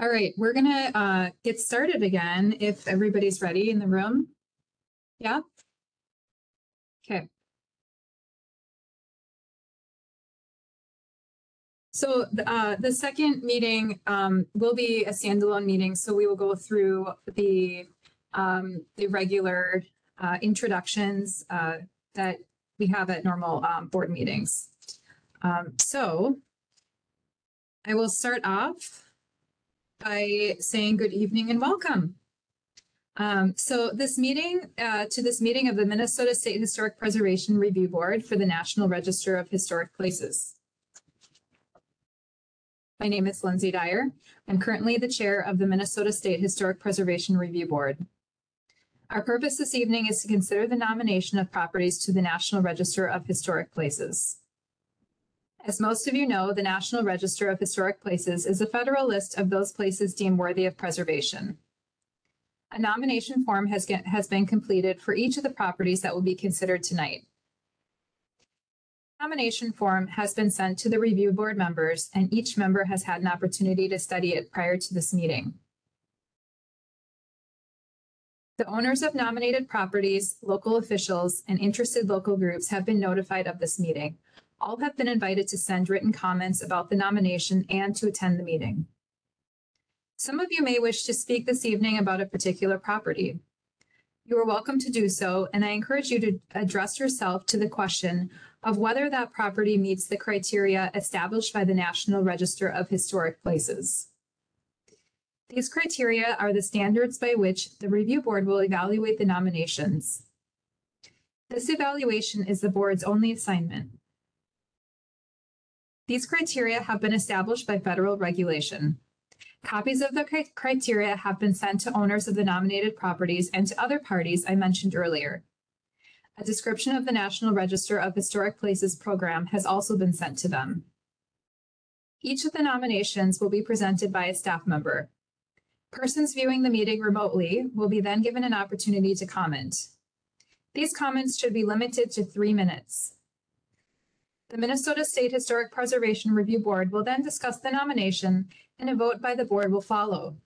all right, we're gonna uh, get started again if everybody's ready in the room. Yeah? Okay. So uh, the second meeting um, will be a standalone meeting, so we will go through the um, the regular uh, introductions uh, that we have at normal um, board meetings. Um, so I will start off by saying good evening and welcome. Um, so this meeting, uh, to this meeting of the Minnesota State Historic Preservation Review Board for the National Register of Historic Places. My name is Lindsay Dyer. I'm currently the chair of the Minnesota State Historic Preservation Review Board. Our purpose this evening is to consider the nomination of properties to the National Register of Historic Places. As most of you know, the National Register of Historic Places is a federal list of those places deemed worthy of preservation. A nomination form has, get, has been completed for each of the properties that will be considered tonight. Nomination form has been sent to the review board members and each member has had an opportunity to study it prior to this meeting. The owners of nominated properties, local officials, and interested local groups have been notified of this meeting. All have been invited to send written comments about the nomination and to attend the meeting. Some of you may wish to speak this evening about a particular property. You are welcome to do so, and I encourage you to address yourself to the question of whether that property meets the criteria established by the National Register of Historic Places. These criteria are the standards by which the review board will evaluate the nominations. This evaluation is the board's only assignment. These criteria have been established by federal regulation. Copies of the criteria have been sent to owners of the nominated properties and to other parties I mentioned earlier. A description of the National Register of Historic Places program has also been sent to them. Each of the nominations will be presented by a staff member. Persons viewing the meeting remotely will be then given an opportunity to comment. These comments should be limited to three minutes. The Minnesota State Historic Preservation Review Board will then discuss the nomination and a vote by the board will follow.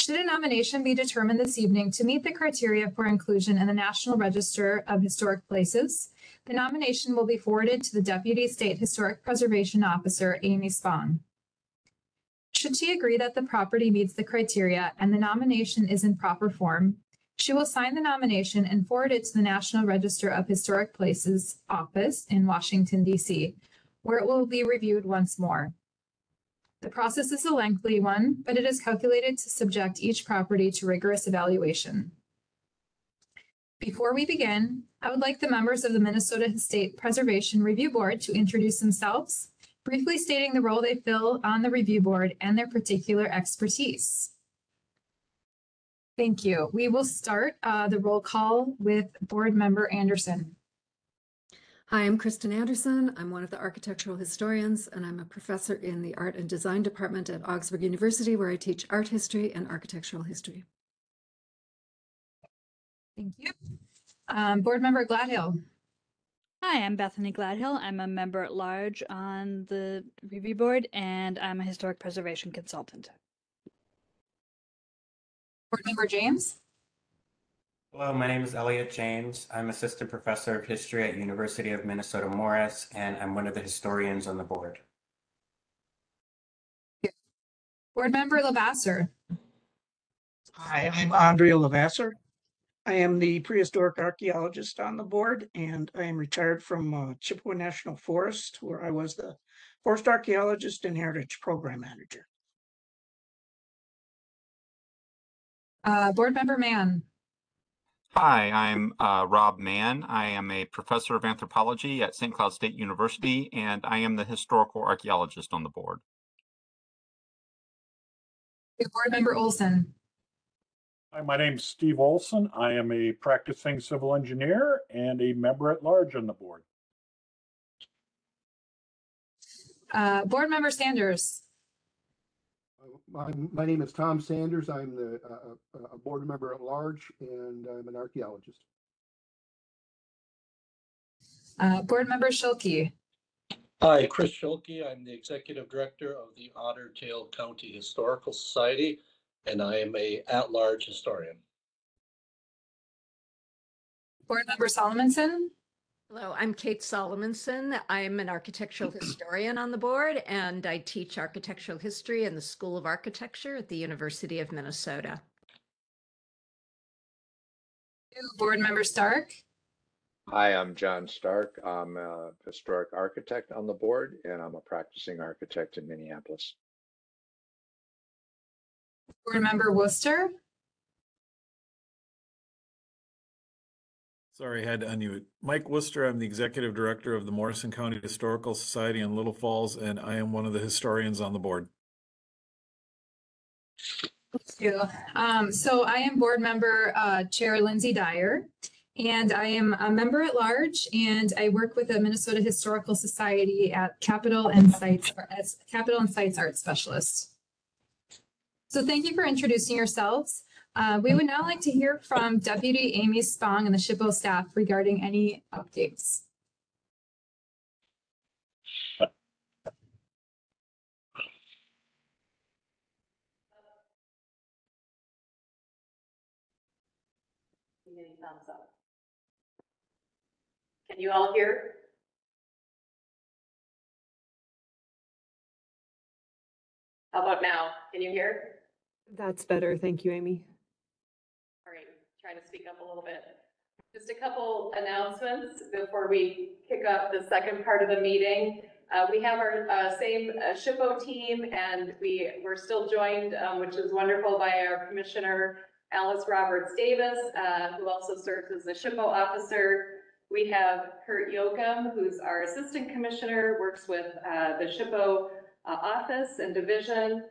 Should a nomination be determined this evening to meet the criteria for inclusion in the National Register of Historic Places, the nomination will be forwarded to the Deputy State Historic Preservation Officer, Amy Spong. Should she agree that the property meets the criteria and the nomination is in proper form, she will sign the nomination and forward it to the National Register of Historic Places office in Washington, D.C., where it will be reviewed once more. The process is a lengthy one, but it is calculated to subject each property to rigorous evaluation. Before we begin, I would like the members of the Minnesota State Preservation Review Board to introduce themselves, briefly stating the role they fill on the review board and their particular expertise. Thank you. We will start uh, the roll call with Board Member Anderson. Hi, I'm Kristen Anderson. I'm one of the architectural historians, and I'm a professor in the Art and Design Department at Augsburg University, where I teach art history and architectural history. Thank you. Um, Board Member Gladhill. Hi, I'm Bethany Gladhill. I'm a member at large on the review board and I'm a historic preservation consultant. Board Member James. Hello, my name is Elliot James. I'm assistant professor of history at University of Minnesota Morris, and I'm one of the historians on the board. Board Member LeVasseur. Hi, I'm Andrea LeVasseur. I am the prehistoric archaeologist on the board, and I am retired from uh, Chippewa National Forest, where I was the forest archaeologist and heritage program manager. Uh, Board Member Mann. Hi, I'm uh, Rob Mann. I am a professor of anthropology at St. Cloud State University, and I am the historical archaeologist on the board. Board Member Olson. Hi, my name's Steve Olson. I am a practicing civil engineer and a member at large on the board. Uh, Board Member Sanders. My, my name is Tom Sanders. I'm the, uh, uh, a board member at large and I'm an archaeologist. Uh, Board Member Schuelke. Hi, Chris Schuelke. I'm the executive director of the Otter Tail County Historical Society, and I am a at-large historian. Board Member Solomonson. Hello, I'm Kate Solomonson. I'm an architectural historian on the board, and I teach architectural history in the School of Architecture at the University of Minnesota. Board Member Stark. Hi, I'm John Stark. I'm a historic architect on the board and I'm a practicing architect in Minneapolis. Board Member Worcester. Sorry, I had to unmute. Mike Worcester, I'm the executive director of the Morrison County Historical Society in Little Falls, and I am one of the historians on the board. Thank you. Um, so I am board member, uh, Chair Lindsay Dyer, and I am a member at large, and I work with the Minnesota Historical Society at Capital and Sites, as Capital and Sites Art Specialist. So thank you for introducing yourselves. Uh, we would now like to hear from Deputy Amy Spong and the SHPO staff regarding any updates. Can you all hear? How about now? Can you hear? That's better. Thank you, Amy. All right, trying to speak up a little bit. Just a couple announcements before we kick off the second part of the meeting. Uh, we have our uh, same uh, SHPO team and we, we're still joined, um, which is wonderful, by our Commissioner Alice Roberts Davis, uh, who also serves as the SHPO officer. We have Kurt Yoakum, who's our Assistant Commissioner, works with uh, the SHPO uh, office and division.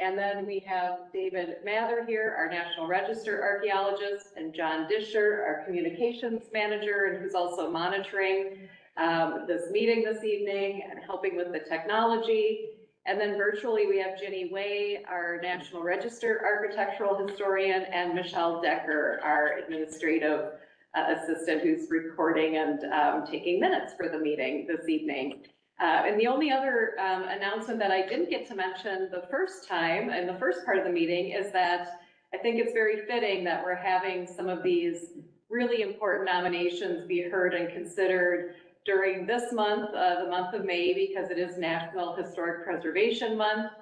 And then we have David Mather here, our National Register archaeologist, and John Disher, our communications manager, and who's also monitoring um, this meeting this evening and helping with the technology. And then virtually, we have Jenny Way, our National Register architectural historian, and Michelle Decker, our administrative uh, assistant, who's recording and um, taking minutes for the meeting this evening. Uh, and the only other um, announcement that I didn't get to mention the first time in the first part of the meeting is that I think it's very fitting that we're having some of these really important nominations be heard and considered during this month, uh, the month of May, because it is National Historic Preservation Month.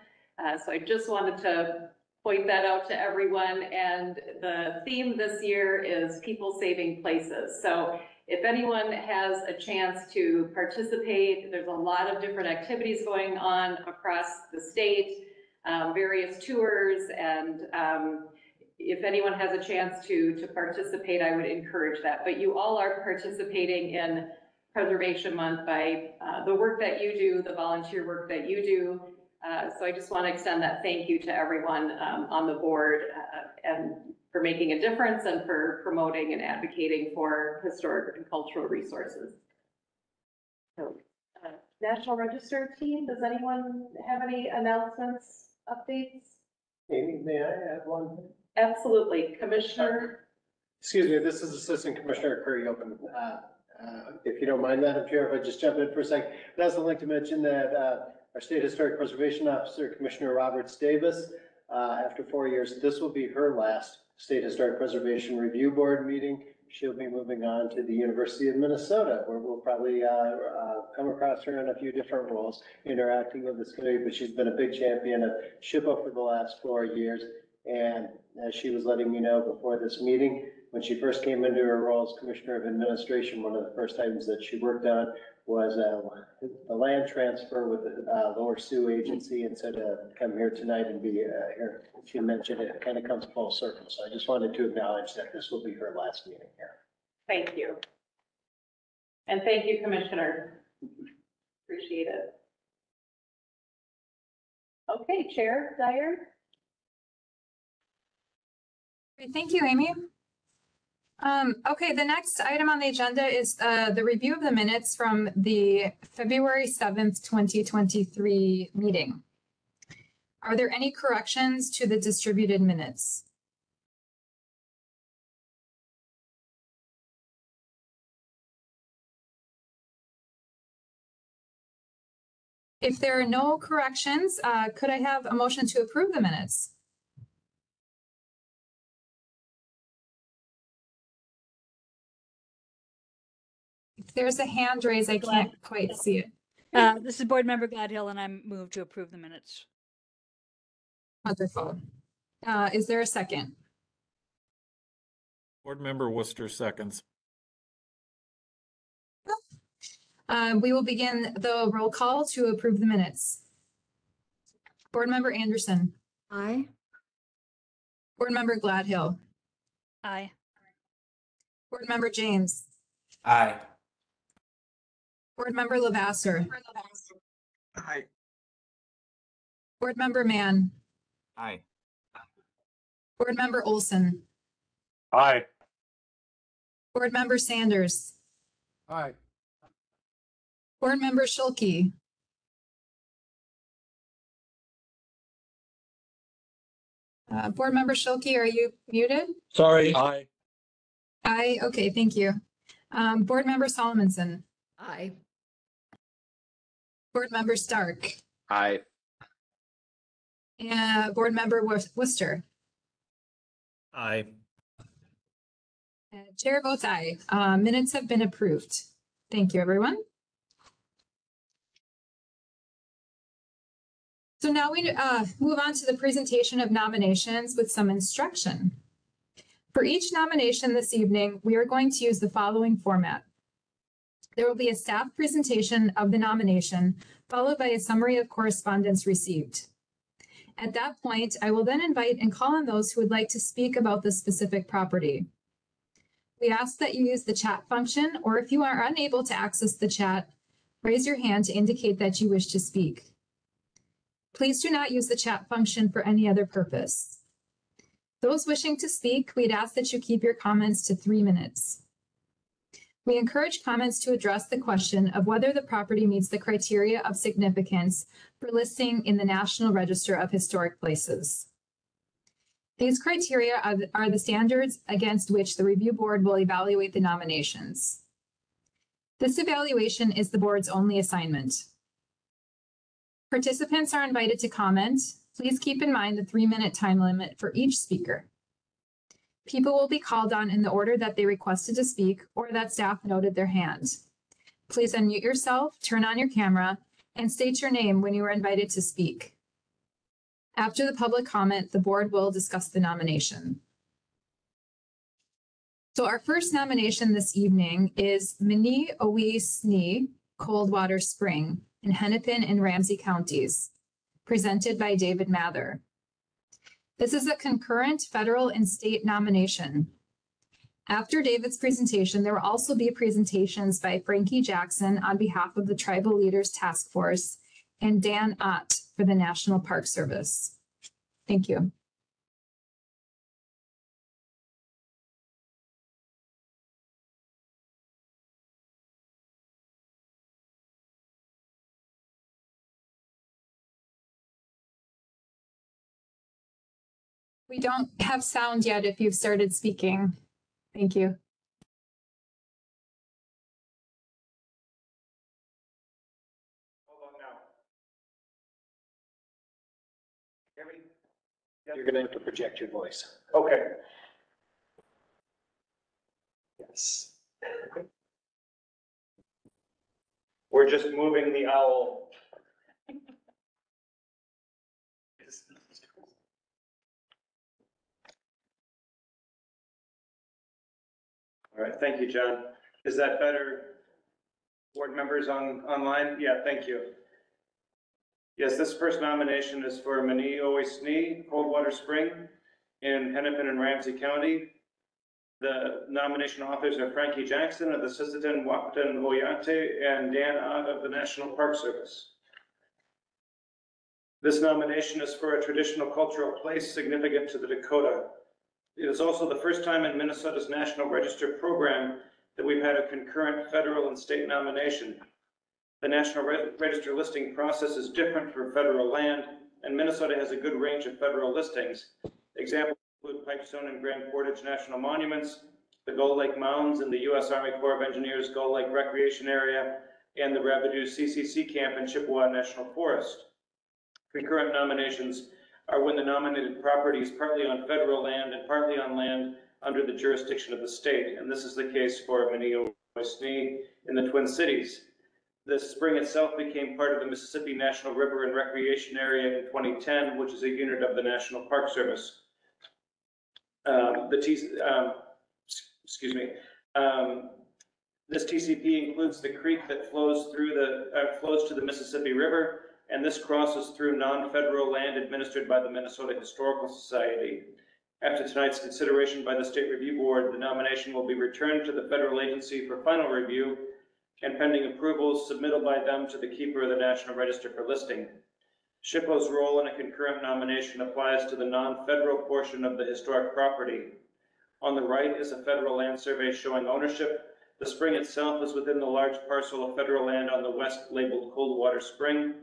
Uh, so I just wanted to point that out to everyone. And the theme this year is people saving places. So if anyone has a chance to participate, there's a lot of different activities going on across the state, um, various tours, and, um, if anyone has a chance to, to participate, I would encourage that. But you all are participating in Preservation Month by, uh, the work that you do, the volunteer work that you do. Uh, so I just want to extend that thank you to everyone, um, on the board, uh, and for making a difference and for promoting and advocating for historic and cultural resources. So, uh, National Register team, does anyone have any announcements, updates? Amy, may I add one? Absolutely, Commissioner, Excuse me, this is Assistant Commissioner Curry Open. Uh, uh, If you don't mind, that Madam Chair, if I just jump in for a second. I'd also like to mention that uh, our State Historic Preservation Officer, Commissioner Roberts Davis, uh, after four years, this will be her last State Historic Preservation Review Board meeting. She'll be moving on to the University of Minnesota, where we'll probably uh, uh, come across her in a few different roles, interacting with this committee, but she's been a big champion of SHPO for the last four years. And as she was letting me know before this meeting, when she first came into her role as Commissioner of Administration, one of the first items that she worked on was uh, the land transfer with the uh, Lower Sioux Agency and so to come here tonight and be uh, here. She mentioned it kind of comes full circle. So I just wanted to acknowledge that this will be her last meeting here. thank you. And thank you, Commissioner. Appreciate it. Okay, Chair Dyer? Great, Thank you, Amy. Um, okay, the next item on the agenda is, uh, the review of the minutes from the February seventh, twenty twenty-three meeting. Are there any corrections to the distributed minutes? If there are no corrections, uh, could I have a motion to approve the minutes? There's a hand raised, I can't quite see it. Uh, this is Board Member Gladhill, and I'm moved to approve the minutes. Wonderful. Uh, is there a second? Board Member Worcester seconds. Uh, we will begin the roll call to approve the minutes. Board Member Anderson, Aye. Board Member Gladhill, Aye. Board Member James, Aye. Board Member LeVasseur, Aye. Board Member Mann, Aye. Board Member Olson, Aye. Board Member Sanders, Aye. Board Member Schuelke, uh, Board Member Schuelke, are you muted? Sorry. Aye. Aye, okay, thank you. Um, Board Member Solomonson, Aye. Board Member Stark, Aye. and Board Member Wor- Worcester. Aye. Uh, Chair votes aye. Uh, minutes have been approved. Thank you, everyone. So now we uh, move on to the presentation of nominations with some instruction. For each nomination this evening, we are going to use the following format. There will be a staff presentation of the nomination, followed by a summary of correspondence received. At that point, I will then invite and call on those who would like to speak about the specific property. We ask that you use the chat function, or if you are unable to access the chat, raise your hand to indicate that you wish to speak. Please do not use the chat function for any other purpose. Those wishing to speak, we'd ask that you keep your comments to three minutes. We encourage comments to address the question of whether the property meets the criteria of significance for listing in the National Register of Historic Places. These criteria are, the- standards against which the review board will evaluate the nominations. This evaluation is the board's only assignment. Participants are invited to comment. Please keep in mind the three-minute time limit for each speaker. People will be called on in the order that they requested to speak or that staff noted their hand. Please unmute yourself, turn on your camera, and state your name when you are invited to speak. After the public comment, the board will discuss the nomination. So our first nomination this evening is Mni Owe Sni Coldwater Spring in Hennepin and Ramsey counties, presented by David Mather. This is a concurrent federal and state nomination. After David's presentation, there will also be presentations by Frankie Jackson on behalf of the Tribal Leaders Task Force and Dan Ott for the National Park Service. Thank you. We don't have sound yet if you've started speaking. Thank you. You're gonna have to project your voice. Okay. Yes. We're just moving the owl. All right, thank you, John. Is that better? Board members on, online? Yeah, thank you. Yes, this first nomination is for Mni Owe Sni, Coldwater Spring in Hennepin and Ramsey County. The nomination authors are Frankie Jackson of the Sisseton Wahpeton Oyate and Dan Ott of the National Park Service. This nomination is for a traditional cultural place significant to the Dakota. It is also the first time in Minnesota's National Register program that we've had a concurrent federal and state nomination. The National Re- Register listing process is different for federal land, and Minnesota has a good range of federal listings. Examples include Pipestone and Grand Portage National Monuments, the Gull Lake Mounds and the U.S. Army Corps of Engineers Gull Lake Recreation Area, and the Rabideau CCC Camp in Chippewa National Forest. Concurrent nominations are when the nominated property is partly on federal land and partly on land under the jurisdiction of the state, and this is the case for Minneopolis in the Twin Cities. The spring itself became part of the Mississippi National River and Recreation Area in 2010, which is a unit of the National Park Service. Um, The T, um, excuse me, um, this TCP includes the creek that flows through the, uh, flows to the Mississippi River, and this crosses through non-federal land administered by the Minnesota Historical Society. After tonight's consideration by the State Review Board, the nomination will be returned to the federal agency for final review and pending approvals submitted by them to the keeper of the National Register for listing. SHPO's role in a concurrent nomination applies to the non-federal portion of the historic property. On the right is a federal land survey showing ownership. The spring itself is within the large parcel of federal land on the west labeled Coldwater Spring.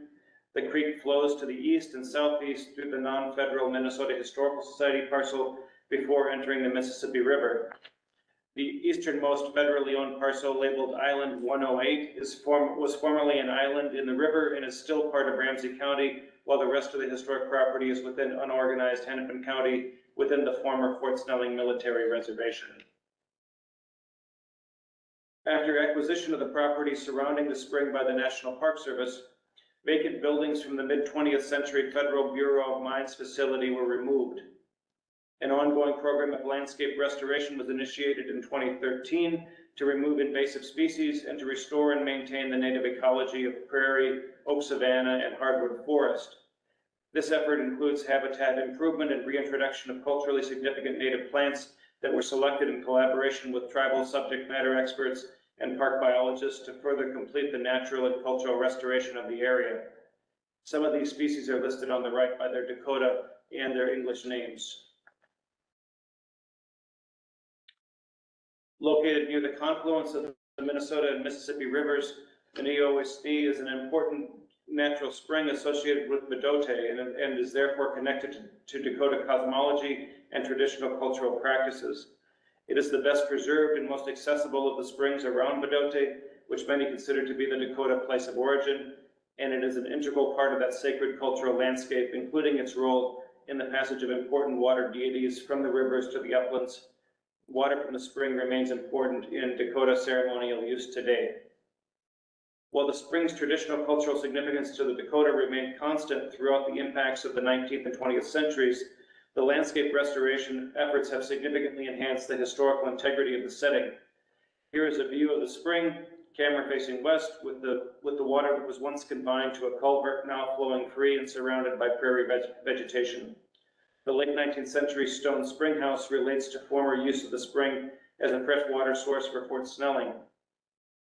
The creek flows to the east and southeast through the non-federal Minnesota Historical Society parcel before entering the Mississippi River. The easternmost federally owned parcel labeled Island 108 is form, was formerly an island in the river and is still part of Ramsey County, while the rest of the historic property is within unorganized Hennepin County within the former Fort Snelling Military Reservation. After acquisition of the property surrounding the spring by the National Park Service, vacant buildings from the mid-20th century Federal Bureau of Mines facility were removed. An ongoing program of landscape restoration was initiated in 2013 to remove invasive species and to restore and maintain the native ecology of prairie, oak savanna, and hardwood forest. This effort includes habitat improvement and reintroduction of culturally significant native plants that were selected in collaboration with tribal subject matter experts and park biologists to further complete the natural and cultural restoration of the area. Some of these species are listed on the right by their Dakota and their English names. Located near the confluence of the Minnesota and Mississippi rivers, the Neowesty is an important natural spring associated with Bdote and, and is therefore connected to, to Dakota cosmology and traditional cultural practices. It is the best preserved and most accessible of the springs around Bdote, which many consider to be the Dakota place of origin, and it is an integral part of that sacred cultural landscape, including its role in the passage of important water deities from the rivers to the uplands. Water from the spring remains important in Dakota ceremonial use today. While the spring's traditional cultural significance to the Dakota remained constant throughout the impacts of the 19th and 20th centuries, The landscape restoration efforts have significantly enhanced the historical integrity of the setting. Here is a view of the spring, camera facing west, with the, with the water that was once confined to a culvert now flowing free and surrounded by prairie veg- vegetation. The late 19th century stone spring house relates to former use of the spring as a freshwater source for Fort Snelling.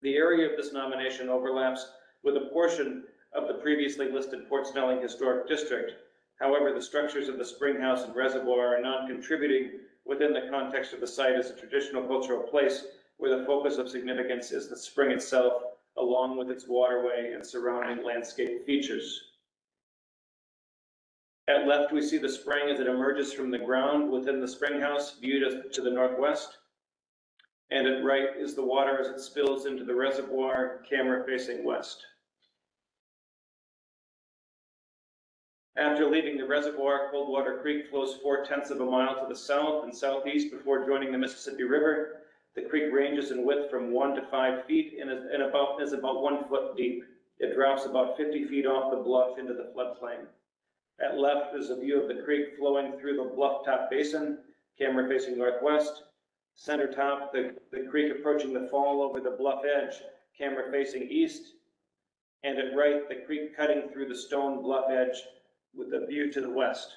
The area of this nomination overlaps with a portion of the previously listed Fort Snelling Historic District. However, the structures of the spring house and reservoir are non-contributing within the context of the site as a traditional cultural place where the focus of significance is the spring itself, along with its waterway and surrounding landscape features. At left, we see the spring as it emerges from the ground within the spring house, viewed to the northwest. And at right is the water as it spills into the reservoir, camera facing west. After leaving the reservoir, Coldwater Creek flows four tenths of a mile to the south and southeast before joining the Mississippi River. The creek ranges in width from one to five feet and is, and about, is about one foot deep. It drops about fifty feet off the bluff into the floodplain. At left is a view of the creek flowing through the bluff top basin, camera facing northwest. Center top, the, the creek approaching the fall over the bluff edge, camera facing east. And at right, the creek cutting through the stone bluff edge with a view to the west.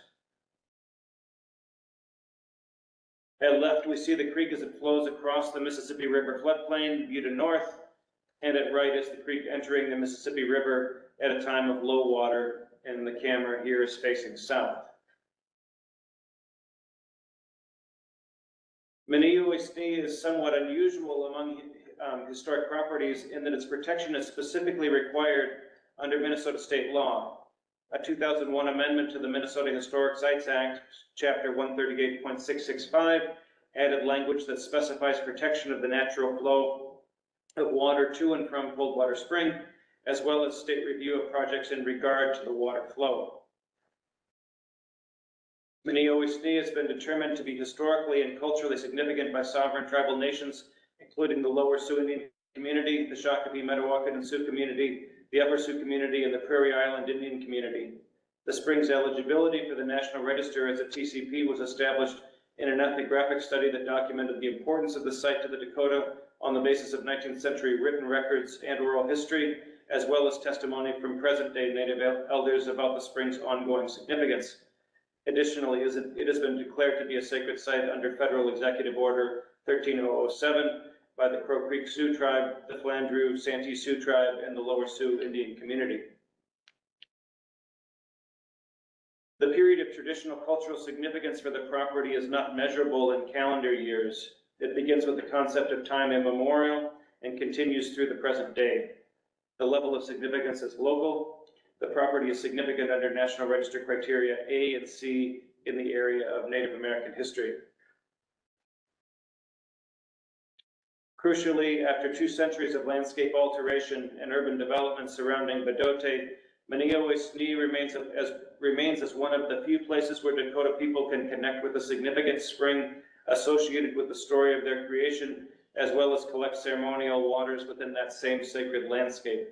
At left, we see the creek as it flows across the Mississippi River floodplain, view to north. And at right is the creek entering the Mississippi River at a time of low water, and the camera here is facing south. Mni Owe Sni is somewhat unusual among um, historic properties in that its protection is specifically required under Minnesota state law. A 2001 amendment to the Minnesota Historic Sites Act, Chapter 138.665, added language that specifies protection of the natural flow of water to and from Coldwater Spring, as well as state review of projects in regard to the water flow. Mni Owe Sni has been determined to be historically and culturally significant by sovereign tribal nations, including the Lower Sioux Indian Community, the Shakopee, Mdewakanton, and Sioux Community, the Upper Sioux Community, and the Prairie Island Indian Community. The Springs eligibility for the National Register as a TCP was established in an ethnographic study that documented the importance of the site to the Dakota on the basis of 19th century written records and oral history, as well as testimony from present-day Native elders about the spring's ongoing significance. Additionally, it it has been declared to be a sacred site under Federal Executive Order 13007 by the Crow Creek Sioux Tribe, the Flandreau Santee Sioux Tribe, and the Lower Sioux Indian Community. The period of traditional cultural significance for the property is not measurable in calendar years. It begins with the concept of time immemorial and continues through the present day. The level of significance is local. The property is significant under National Register criteria A and C in the area of Native American history. Crucially, after two centuries of landscape alteration and urban development surrounding Bdote, Minneoistee remains as, remains as one of the few places where Dakota people can connect with a significant spring associated with the story of their creation, as well as collect ceremonial waters within that same sacred landscape.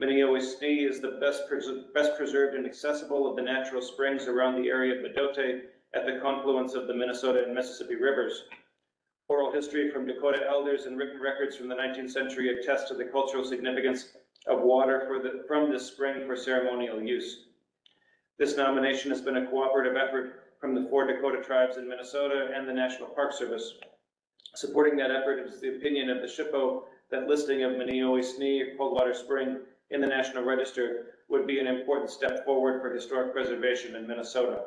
Mni Owe Sni is the best, best preserved and accessible of the natural springs around the area of Bdote at the confluence of the Minnesota and Mississippi rivers. Oral history from Dakota elders and written records from the 19th century attest to the cultural significance of water the, from this spring for ceremonial use. This nomination has been a cooperative effort from the four Dakota tribes in Minnesota and the National Park Service. Supporting that effort is the opinion of the SHPO that listing of Mni Owe Sni Coldwater Spring in the National Register would be an important step forward for historic preservation in Minnesota.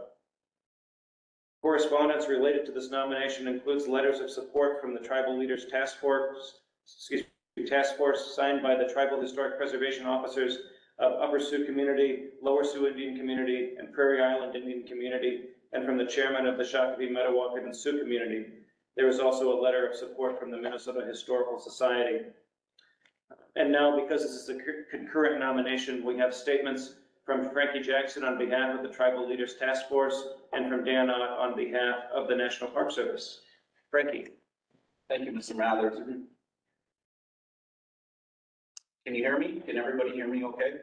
Correspondence related to this nomination includes letters of support from the Tribal Leaders Task Force, excuse me, Task Force signed by the Tribal Historic Preservation Officers of Upper Sioux Community, Lower Sioux Indian Community, and Prairie Island Indian Community, and from the chairman of the Shakopee, Mdewakanton, and Sioux Community. There is also a letter of support from the Minnesota Historical Society. And now, because this is a concurrent nomination, we have statements from Frankie Jackson on behalf of the Tribal Leaders Task Force and from Dan Ott on behalf of the National Park Service. Frankie? Thank you, Mr. Mathers. Can you hear me? Can everybody hear me okay?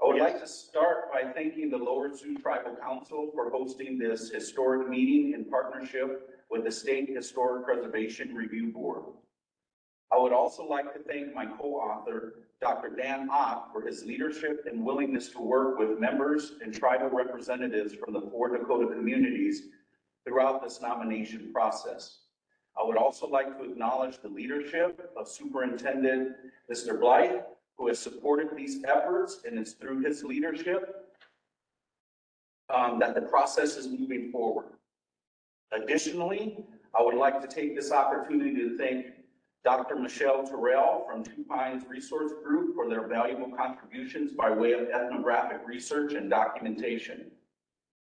Oh, like to start by thanking the Lower Sioux Tribal Council for hosting this historic meeting in partnership with the State Historic Preservation Review Board. I would also like to thank my co-author, Dr. Dan Ott, for his leadership and willingness to work with members and tribal representatives from the four Dakota communities throughout this nomination process. I would also like to acknowledge the leadership of Superintendent Mr. Blythe, who has supported these efforts, and it's through his leadership um, that the process is moving forward. Additionally, I would like to take this opportunity to thank Dr. Michelle Terrell from Two Pines Resource Group for their valuable contributions by way of ethnographic research and documentation.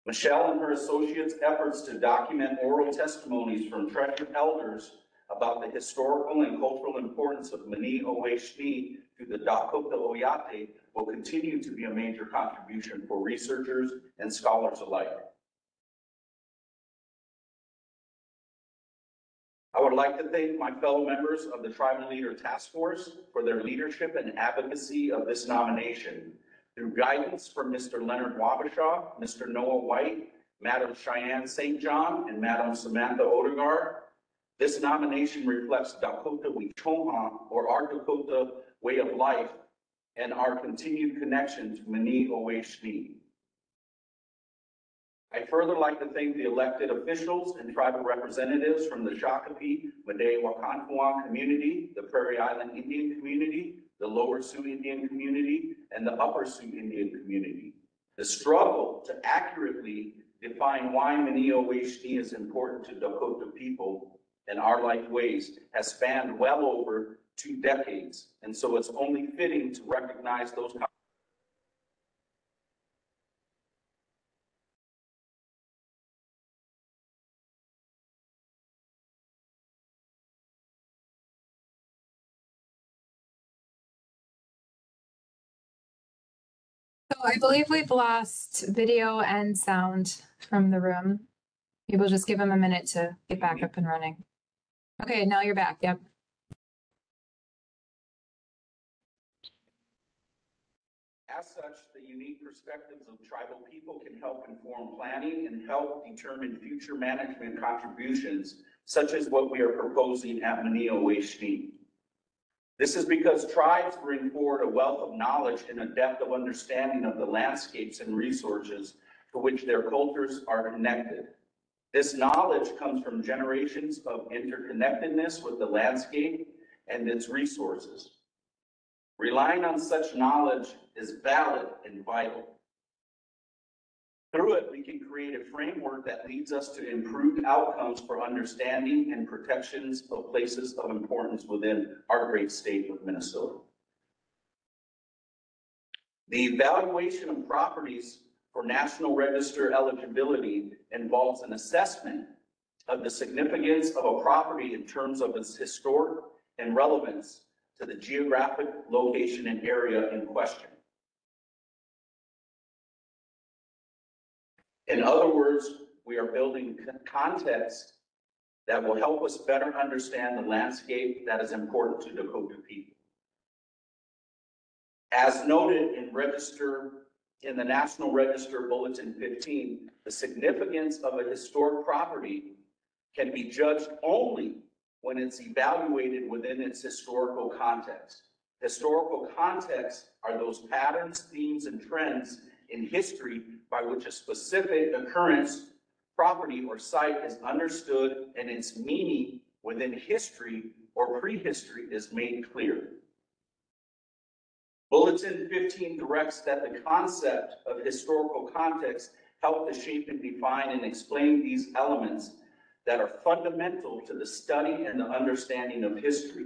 Michelle and her associates' efforts to document oral testimonies from treasured elders about the historical and cultural importance of Mni Owe Sni to the Dakota Oyate will continue to be a major contribution for researchers and scholars alike. Would like to thank my fellow members of the Tribal Leader Task Force for their leadership and advocacy of this nomination. Through guidance from Mr. Leonard Wabasha, Mr. Noah White, Madam Cheyenne St. John, and Madam Samantha Odegaard, this nomination reflects Dakota Wichoma, or our Dakota way of life, and our continued connection to Mni Owe Sni. I further like to thank the elected officials and tribal representatives from the Shakopee, Mdewakanton community, the Prairie Island Indian community, the Lower Sioux Indian community, and the Upper Sioux Indian community. The struggle to accurately define why Oeshni is important to Dakota people and our life ways has spanned well over two decades. And so it's only fitting to recognize those I believe we've lost video and sound from the room. Maybe we'll just give them a minute to get back up and running. Okay, now you're back. Yep. As such, the unique perspectives of tribal people can help inform planning and help determine future management contributions, such as what we are proposing at Mni Owe Sni. This is because tribes bring forward a wealth of knowledge and a depth of understanding of the landscapes and resources to which their cultures are connected. This knowledge comes from generations of interconnectedness with the landscape and its resources. Relying on such knowledge is valid and vital. Through it, we can create a framework that leads us to improved outcomes for understanding and protections of places of importance within our great state of Minnesota. The evaluation of properties for National Register eligibility involves an assessment of the significance of a property in terms of its historic and relevance to the geographic location and area in question. In other words, we are building context that will help us better understand the landscape that is important to Dakota people. As noted in Register, in the National Register Bulletin 15, the significance of a historic property can be judged only when it's evaluated within its historical context. Historical context are those patterns, themes, and trends in history by which a specific occurrence, property, or site is understood and its meaning within history or prehistory is made clear. Bulletin 15 directs that the concept of historical context help to shape and define and explain these elements that are fundamental to the study and the understanding of history.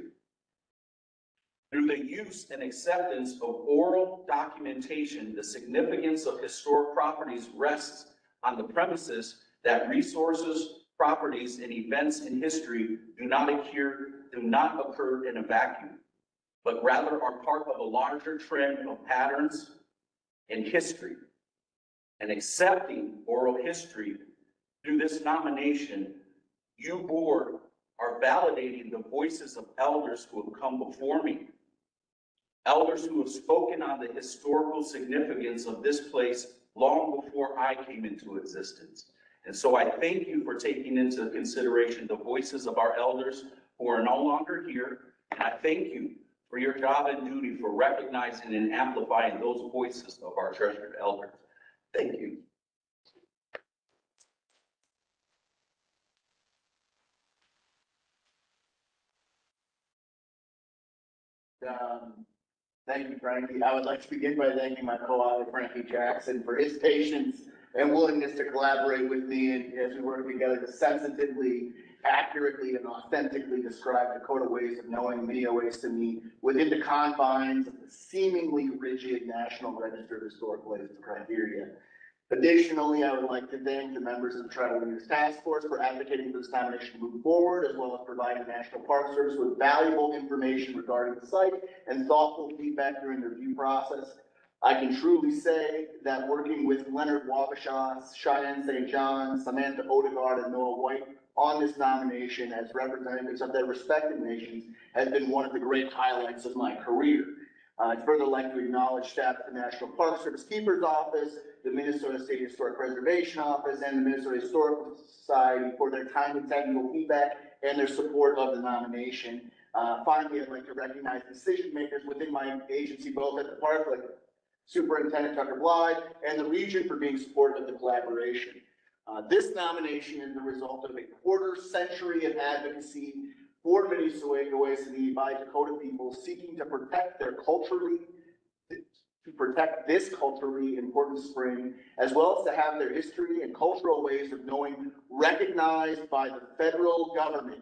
Through the use and acceptance of oral documentation, the significance of historic properties rests on the premises that resources, properties, and events in history do not occur, do not occur in a vacuum, but rather are part of a larger trend of patterns in history. And accepting oral history through this nomination, you board are validating the voices of elders who have come before me elders who have spoken on the historical significance of this place long before I came into existence. And so I thank you for taking into consideration the voices of our elders who are no longer here. And I thank you for your job and duty for recognizing and amplifying those voices of our treasured elders. Thank you. Um, Thank you, Frankie. I would like to begin by thanking my co-author Frankie Jackson for his patience and willingness to collaborate with me and as we work together to sensitively, accurately, and authentically describe Dakota ways of knowing Minneowassee within the confines of the seemingly rigid National Register of Historic Places criteria. Additionally, I would like to thank the members of the Tribal Leaders Task Force for advocating for this nomination to move forward, as well as providing the National Park Service with valuable information regarding the site and thoughtful feedback during the review process. I can truly say that working with Leonard Wabasha, Cheyenne St. John, Samantha Odegaard, and Noah White on this nomination as representatives of their respective nations has been one of the great highlights of my career. Uh, I'd further like to acknowledge staff at the National Park Service Keeper's Office, the Minnesota State Historic Preservation Office, and the Minnesota Historical Society for their kind and technical feedback and their support of the nomination. Uh, finally, I'd like to recognize decision makers within my agency, both at the park, like Superintendent Tucker Blythe, and the region for being supportive of the collaboration. Uh, this nomination is the result of a quarter century of advocacy for Minnesota by Dakota people seeking to protect their culturally, to protect this culturally important spring, as well as to have their history and cultural ways of knowing recognized by the federal government.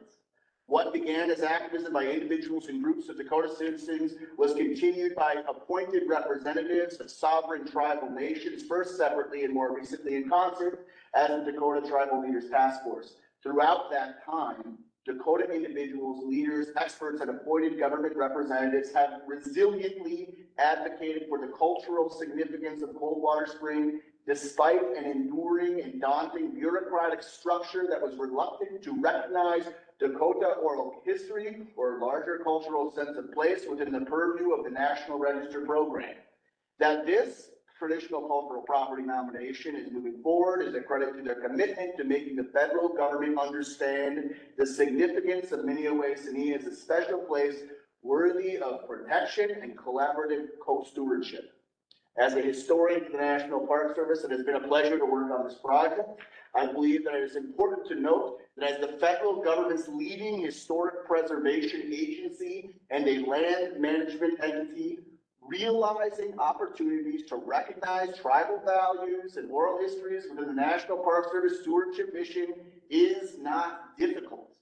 What began as activism by individuals and groups of Dakota citizens was continued by appointed representatives of sovereign tribal nations, first separately and more recently in concert as the Dakota Tribal Leaders Task Force. Throughout that time, Dakota individuals, leaders, experts, and appointed government representatives have resiliently advocated for the cultural significance of Coldwater Spring despite an enduring and daunting bureaucratic structure that was reluctant to recognize Dakota oral history or larger cultural sense of place within the purview of the National Register program. That this traditional cultural property nomination is moving forward is a credit to their commitment to making the federal government understand the significance of Minnewassee as a special place worthy of protection and collaborative co-stewardship. As a historian for the National Park Service, it has been a pleasure to work on this project. I believe that it is important to note that as the federal government's leading historic preservation agency and a land management entity, realizing opportunities to recognize tribal values and oral histories within the National Park Service stewardship mission is not difficult.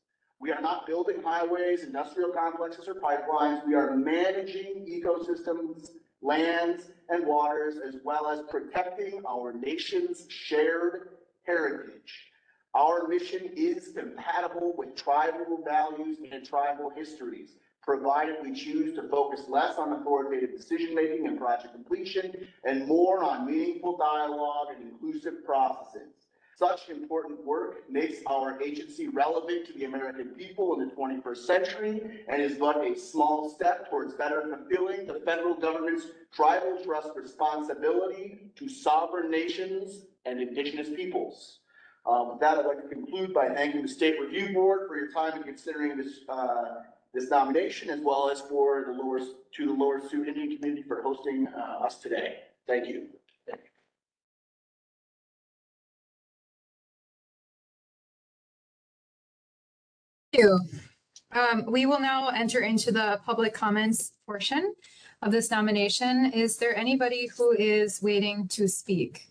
We are not building highways, industrial complexes, or pipelines. We are managing ecosystems, lands, and waters, as well as protecting our nation's shared heritage. Our mission is compatible with tribal values and tribal histories provided we choose to focus less on authoritative decision-making and project completion and more on meaningful dialogue and inclusive processes. Such important work makes our agency relevant to the American people in the 21st century and is but a small step towards better fulfilling the federal government's tribal trust responsibility to sovereign nations and indigenous peoples. Uh, with that, I'd like to conclude by thanking the State Review Board for your time in considering this uh, this nomination, as well as for the lower, to the Lower Sioux Indian Community for hosting uh, us today. Thank you. You. Um, we will now enter into the public comments portion of this nomination. Is there anybody who is waiting to speak?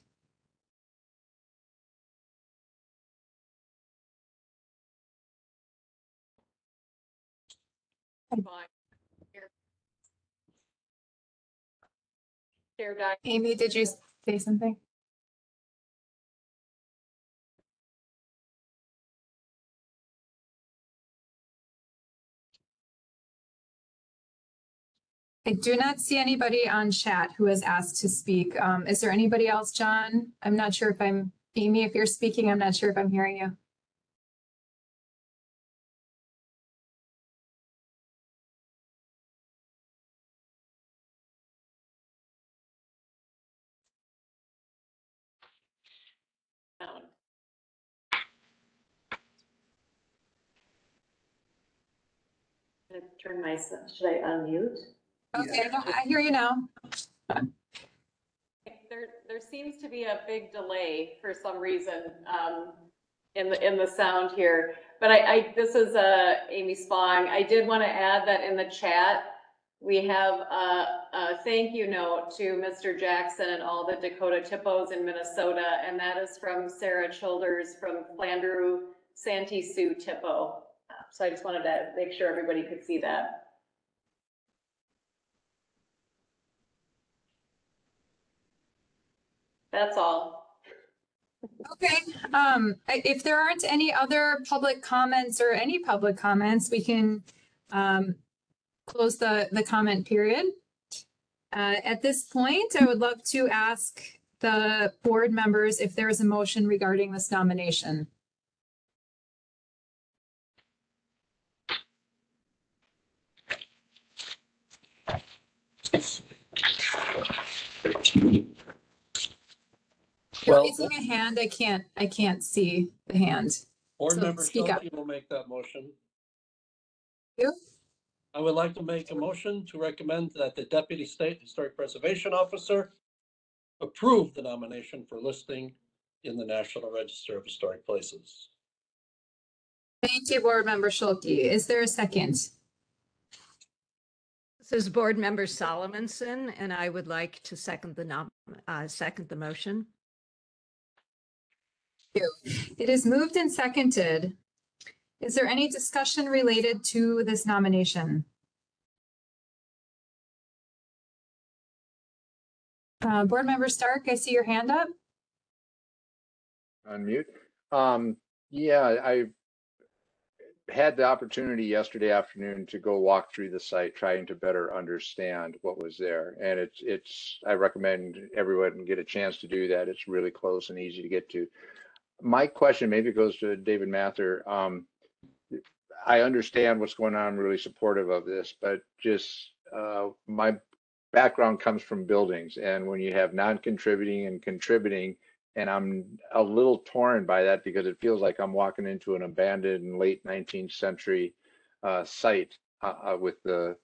Amy, did you say something? I do not see anybody on chat who has asked to speak. Um, is there anybody else, John? I'm not sure if I'm, Amy, if you're speaking, I'm not sure if I'm hearing you. turn should I unmute? Okay, no, I hear you now. There, there seems to be a big delay for some reason, um, in the, in the sound here. But I, I, this is, uh, Amy Spong. I did want to add that in the chat, we have a, a thank you note to Mr. Jackson and all the Dakota THPOs in Minnesota, and that is from Sarah Childers from Flandreau Santee Sioux THPO. So I just wanted to make sure everybody could see that. That's all. Okay, um, i- if there aren't any other public comments or any public comments, we can um, close the, the comment period. Uh, at this point, I would love to ask the board members if there is a motion regarding this nomination. If you're Well- raising a hand, I can't, I can't see the hand. Board So Member speak up. Schuelke will make that motion. You? I would like to make a motion to recommend that the Deputy State Historic Preservation Officer approve the nomination for listing in the National Register of Historic Places. Thank you, Board Member Schuelke. Is there a second? This is Board Member Solomonson, and I would like to second the nom, uh, second the motion. It is moved and seconded. Is there any discussion related to this nomination? Uh, Board Member Stark, I see your hand up. Unmute. Um, yeah, I had the opportunity yesterday afternoon to go walk through the site, trying to better understand what was there. And it's, it's, I recommend everyone get a chance to do that. It's really close and easy to get to. My question maybe goes to David Mather. Um, I understand what's going on. I'm really supportive of this, but just, uh, my background comes from buildings and when you have non-contributing and contributing, and I'm a little torn by that because it feels like I'm walking into an abandoned late 19th century uh, site uh, uh, with the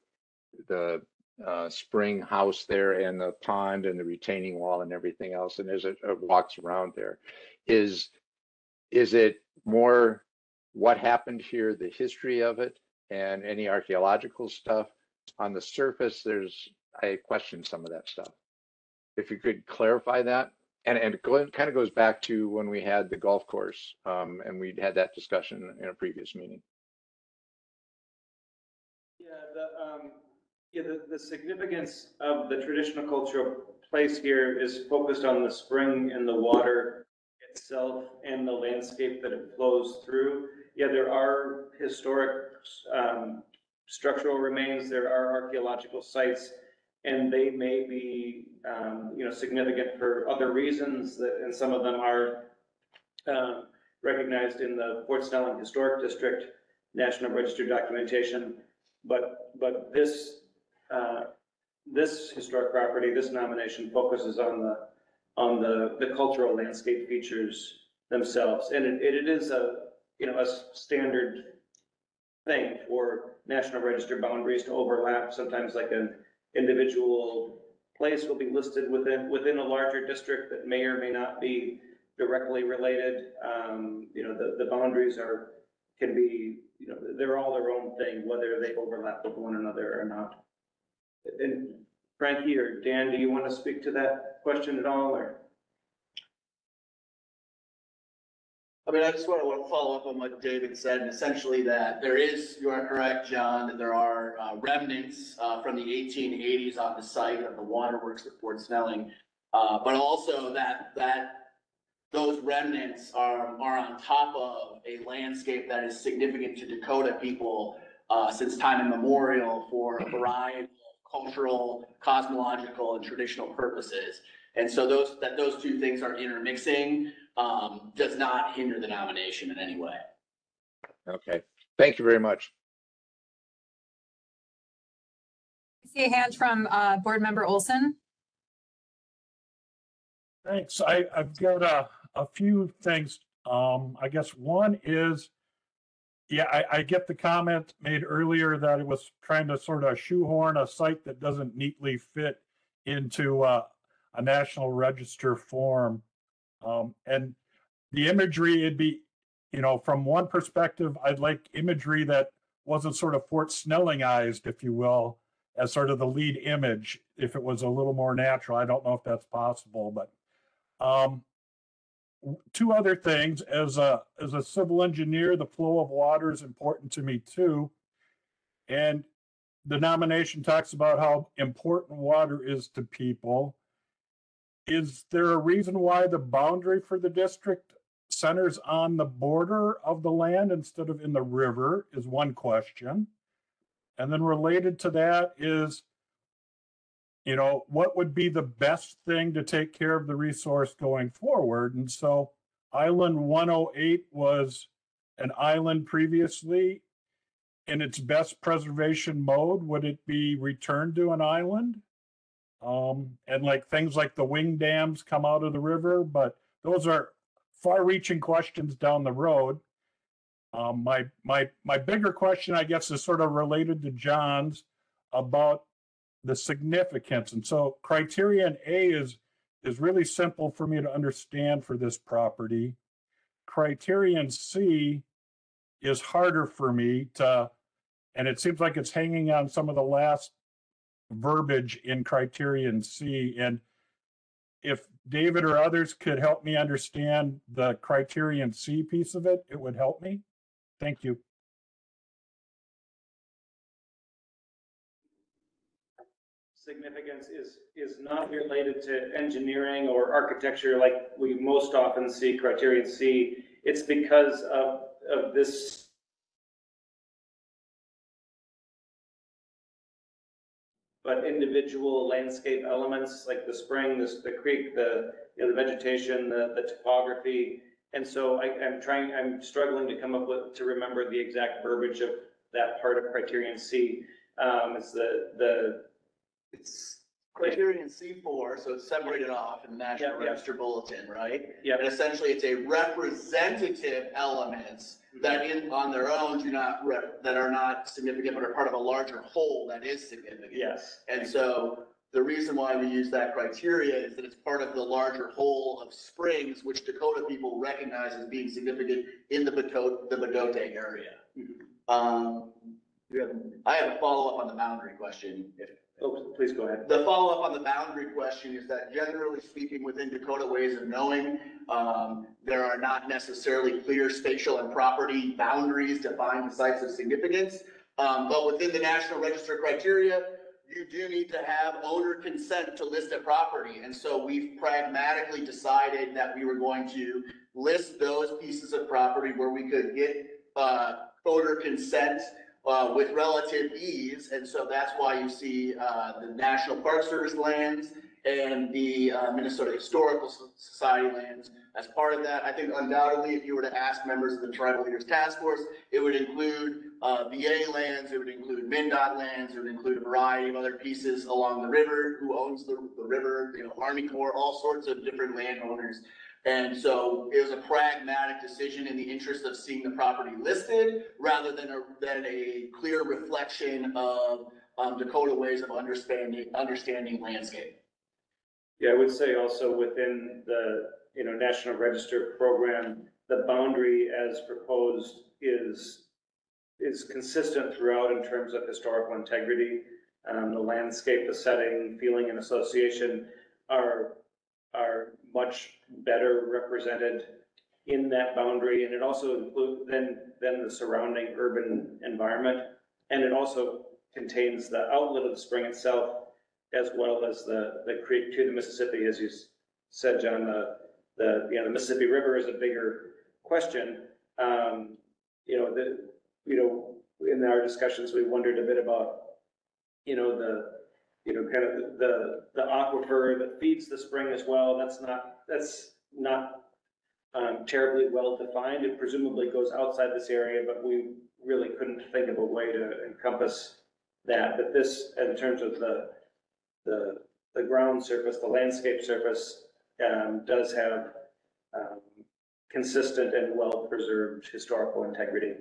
the uh, spring house there and the pond and the retaining wall and everything else. And as it walks around there, is is it more what happened here, the history of it, and any archaeological stuff? On the surface, there's I question some of that stuff. If you could clarify that. And, and it kind of goes back to when we had the golf course, um, and we'd had that discussion in a previous meeting. Yeah, the, um, yeah, the, the significance of the traditional cultural place here is focused on the spring and the water itself and the landscape that it flows through. Yeah, there are historic, um, structural remains, there are archaeological sites, and they may be, um, you know, significant for other reasons that, and some of them are, um, recognized in the Fort Snelling Historic District National Register documentation. But, but this, uh, this historic property, this nomination focuses on the, on the, the cultural landscape features themselves. And it, it is a, you know, a standard thing for National Register boundaries to overlap. Sometimes like an individual place will be listed within, within a larger district that may or may not be directly related. Um, you know, the, the boundaries are, can be, you know, they're all their own thing, whether they overlap with one another or not. And Frankie or Dan, do you want to speak to that question at all, or? I mean, I just want to follow up on what David said, and essentially that there is, you are correct, John, that there are uh, remnants uh, from the 1880s on the site of the waterworks at Fort Snelling. Uh, But also that, that those remnants are, are on top of a landscape that is significant to Dakota people uh, since time immemorial for a variety cultural, cosmological, and traditional purposes. And so those, that those two things are intermixing um, does not hinder the nomination in any way. Okay, thank you very much. I see a hand from uh, Board Member Olson. Thanks. I, I've got a, a few things. Um, I guess one is Yeah, I, I get the comment made earlier that it was trying to sort of shoehorn a site that doesn't neatly fit into uh, a National Register form. Um, and the imagery, it'd be, you know, from one perspective, I'd like imagery that wasn't sort of Fort Snellingized, if you will, as sort of the lead image, if it was a little more natural. I don't know if that's possible, but um, two other things. As a as a civil engineer the flow of water is important to me too. And the nomination talks about how important water is to people. Is there a reason why the boundary for the district centers on the border of the land instead of in the river is one question. And then related to that is you know, what would be the best thing to take care of the resource going forward? And so Island 108 was an island previously in its best preservation mode. Would it be returned to an island? Um, and like things like the wing dams come out of the river, but those are far reaching questions down the road. Um, my, my, my bigger question, I guess, is sort of related to John's about the significance. And so criterion A is, is really simple for me to understand for this property. Criterion C is harder for me to, and it seems like it's hanging on some of the last verbiage in criterion C. And if David or others could help me understand the criterion C piece of it, it would help me. Thank you. Significance is, is not related to engineering or architecture like we most often see criterion C. It's because of, of this but individual landscape elements like the spring, this, the creek, the, you know, the vegetation, the, the topography. And so I, I'm trying, I'm struggling to come up with, to remember the exact verbiage of that part of criterion C. Um, it's the, the It's criterion C four, so it's separated off in the National Yeah, yeah. Register Bulletin, right? Yeah. And essentially, it's a representative elements that in, on their own do not rep, that are not significant, but are part of a larger whole that is significant. Yes. And so the reason why we use that criteria is that it's part of the larger whole of springs, which Dakota people recognize as being significant in the Bato, the Bdote area. Um, you have- I have a follow-up on the boundary question, if, Oh, please go ahead. the follow-up on the boundary question is that generally speaking, within Dakota ways of knowing, um, there are not necessarily clear spatial and property boundaries defined sites of significance. Um, but within the National Register criteria, you do need to have owner consent to list a property. And so we've pragmatically decided that we were going to list those pieces of property where we could get, uh, owner consent uh, with relative ease. And so that's why you see, uh, the National Park Service lands and the, uh, Minnesota Historical Society lands. As part of that, I think undoubtedly, if you were to ask members of the Tribal Leaders Task Force, it would include, uh, VA lands, it would include MnDOT lands, it would include a variety of other pieces along the river, who owns the, the river, you know, Army Corps, all sorts of different landowners. And so it was a pragmatic decision in the interest of seeing the property listed rather than a, than a clear reflection of, um, Dakota ways of understanding, understanding landscape. Yeah, I would say also within the, you know, National Register program, the boundary as proposed is, is consistent throughout in terms of historical integrity. Um, the landscape, the setting, feeling and association are, are much better represented in that boundary. And it also includes then, then the surrounding urban environment. And it also contains the outlet of the spring itself as well as the, the creek to the Mississippi, as you said, John, the, the, you know, the Mississippi River is a bigger question. Um, you know, the, you know, in our discussions, we wondered a bit about, you know, the, you know, kind of the, the aquifer that feeds the spring as well. That's not, that's not um, terribly well defined. It presumably goes outside this area, but we really couldn't think of a way to encompass that. But this, in terms of the, the, the ground surface, the landscape surface, um, does have, um, consistent and well-preserved historical integrity.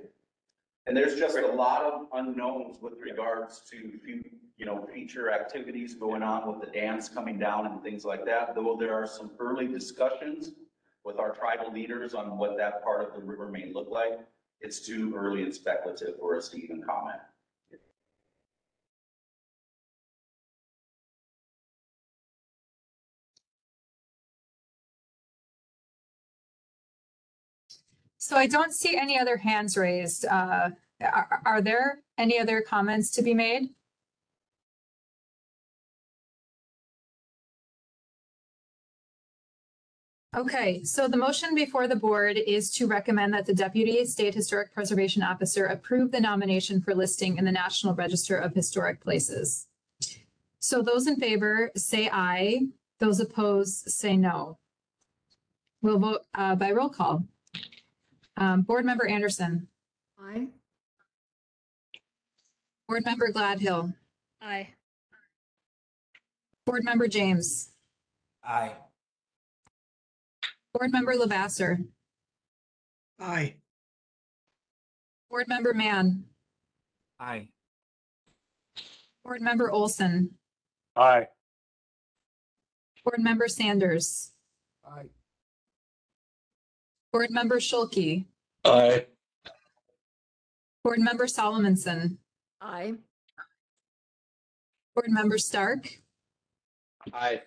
And there's just a lot of unknowns with regards to, fu- you know, future activities going on with the dams coming down and things like that. Though there are some early discussions with our tribal leaders on what that part of the river may look like, it's too early and speculative for us to even comment. So I don't see any other hands raised. Uh, Are are there any other comments to be made? Okay, so the motion before the board is to recommend that the Deputy State Historic Preservation Officer approve the nomination for listing in the National Register of Historic Places. So those in favor say aye. Those opposed say no. We'll vote uh, by roll call. Um, Board Member Anderson, Aye. Board Member Gladhill, Aye. Board Member James, Aye. Board Member LeVasseur, Aye. Board Member Mann, Aye. Board Member Olson, Aye. Board Member Sanders, Aye. Board Member Schuelke, Aye. Board Member Solomonson, Aye. Board Member Stark, Aye.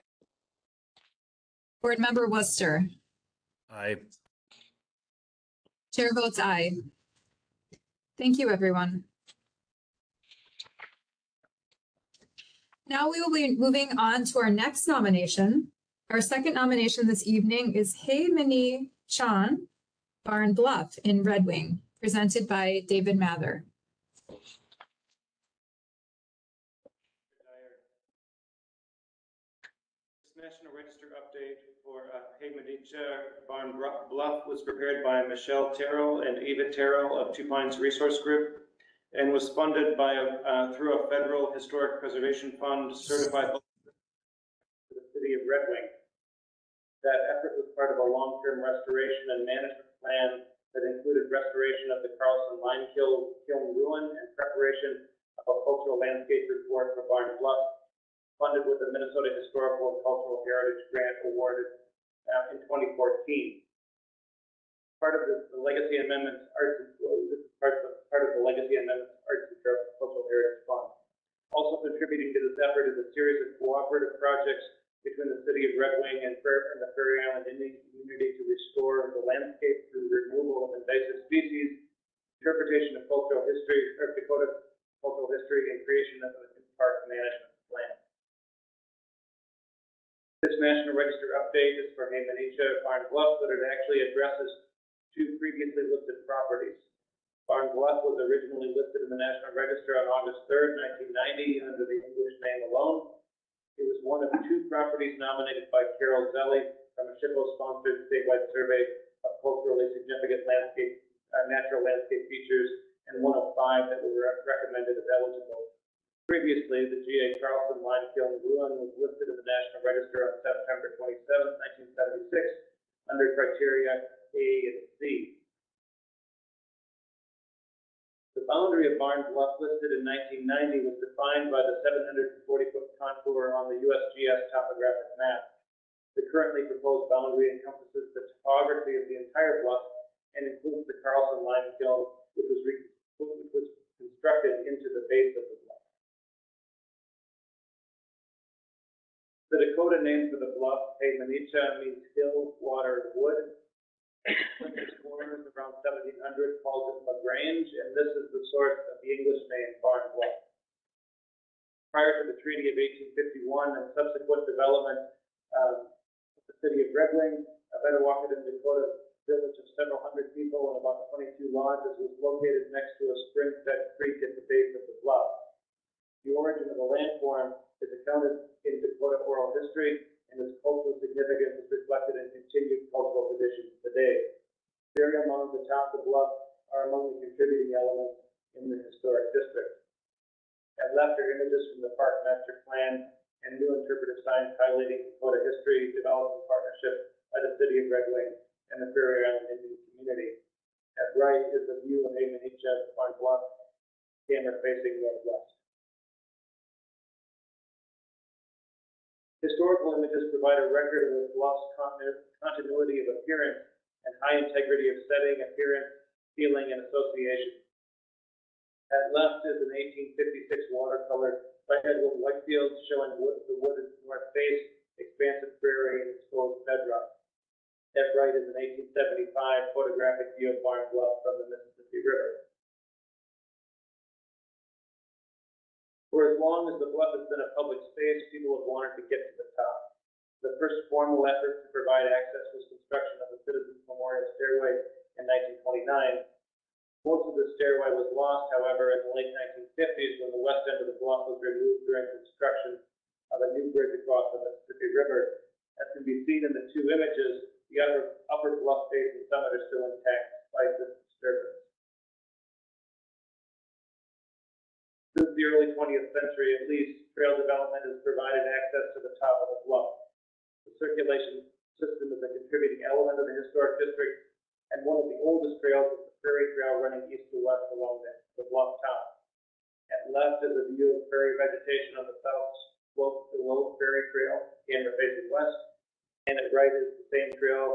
Board Member Worcester. Aye. Chair votes aye. Thank you, everyone. Now we will be moving on to our next nomination. Our second nomination this evening is He Mni Can Barn Bluff in Red Wing, presented by David Mather. This National Register update for uh, He Mni Can Barn Bluff was prepared by Michelle Terrell and Eva Terrell of Two Pines Resource Group and was funded by, uh, through a federal historic preservation fund certified by the city of Red Wing. That effort was part of a long-term restoration and management plan that included restoration of the Carlson Lime Kiln kiln ruin and preparation of a cultural landscape report for Barn Bluff funded with the Minnesota Historical and Cultural Heritage Grant awarded uh, in 2014. Part of the the Legacy Amendments Arts, and- this is part of, part of the Legacy Amendments Arts and Cultural Heritage Fund. Also contributing to this effort is a series of cooperative projects between the city of Red Wing and Fair, and the Prairie Island Indian community to restore the landscape through the removal of invasive species, interpretation of cultural history, or Dakota cultural history, and creation of a park management plan. This National Register update is for He Mni Can Barn Bluff, but it actually addresses two previously listed properties. Barn Bluff was originally listed in the National Register on August third, nineteen ninety, under the English name alone. It was one of two properties nominated by Carol Zellie from a SHPO-sponsored statewide survey of culturally significant landscape, uh, natural landscape features, and one of five that were recommended as eligible. Previously, the G.A. Carlson Lime Kiln Ruin was listed in the National Register on September 27, nineteen seventy-six, under criteria A and C. boundary of Barn Bluff listed in nineteen ninety was defined by the seven hundred and forty foot contour on the USGS topographic map. The currently proposed boundary encompasses the topography of the entire bluff and includes the Carlson Lime Kiln, which was which was constructed into the base of the bluff. The Dakota name for the bluff, He Mni Can, means hill, water, wood. Lincoln's is around seventeen hundred called it LaGrange, and this is the source of the English name Barn Bluff. Prior to the Treaty of eighteen fifty-one and subsequent development, um, of the city of Red Wing, a Bdewakantunwan, Dakota village of several hundred people and about twenty-two lodges was located next to a spring-fed creek at the base of the bluff. The origin of the landform is accounted in Dakota oral history, and its cultural significance is reflected in continued cultural traditions today. Burial mounds atop the bluff are among the contributing elements in the historic district. At left are images from the park master plan and new interpretive signs highlighting Dakota history developed in partnership by the city of Red Wing and the Prairie Island Indian community. At right is the view of Beach at Pine Bluff, camera facing northwest. Historical images provide a record of the bluff's continuity of appearance and high integrity of setting, appearance, feeling, and association. At left is an eighteen fifty-six watercolor by Edward Whitefield showing wood, the wooded north face, expansive prairie, and exposed bedrock. At right is an eighteen seventy-five photographic view of Barn Bluff from the Mississippi River. For as long as the bluff has been a public space, people have wanted to get to the top. The first formal effort to provide access was construction of the Citizens Memorial Stairway in nineteen twenty-nine. Most of the stairway was lost, however, in the late nineteen fifties when the west end of the bluff was removed during construction of a new bridge across the Mississippi River. As can be seen in the two images, the upper, upper bluff face and summit are still intact despite this disturbance. Since the early twentieth century at least, trail development has provided access to the top of the bluff. The circulation system is a contributing element of the historic district, and one of the oldest trails is the Prairie Trail running east to west along the, the bluff top. At left is a view of prairie vegetation on the south slope below Prairie Trail, camera facing west, and at right is the same trail,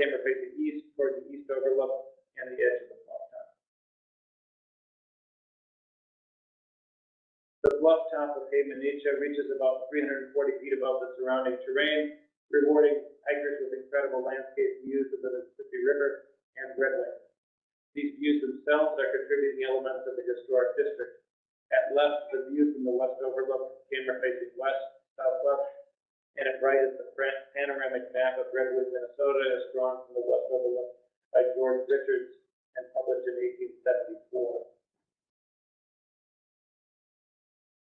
camera facing east toward the east overlook and the edge of the The bluff top of He Mni Can reaches about 340 feet above the surrounding terrain, rewarding hikers with incredible landscape views of the Mississippi River and Red Lake. These views themselves are contributing elements of the historic district. At left, the view from the west overlook, camera facing west, southwest, and at right is the panoramic map of Redwood, Minnesota, as drawn from the west overlook by George Richards and published in 1874.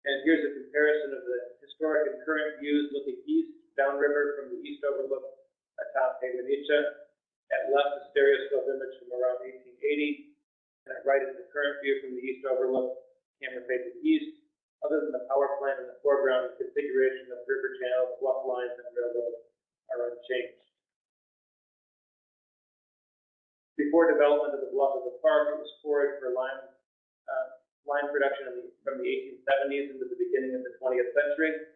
And here's a comparison of the historic and current views looking east, downriver from the east overlook atop He Mni Can. At left, a stereoscope image from around eighteen eighty, and at right is the current view from the east overlook, camera facing east. Other than the power plant in the foreground, the configuration of river channels, bluff lines, and railroad are unchanged. Before development of the bluff of the park, it was quarried for lime, uh, lime production from the eighteen seventies into the beginning of the twentieth century.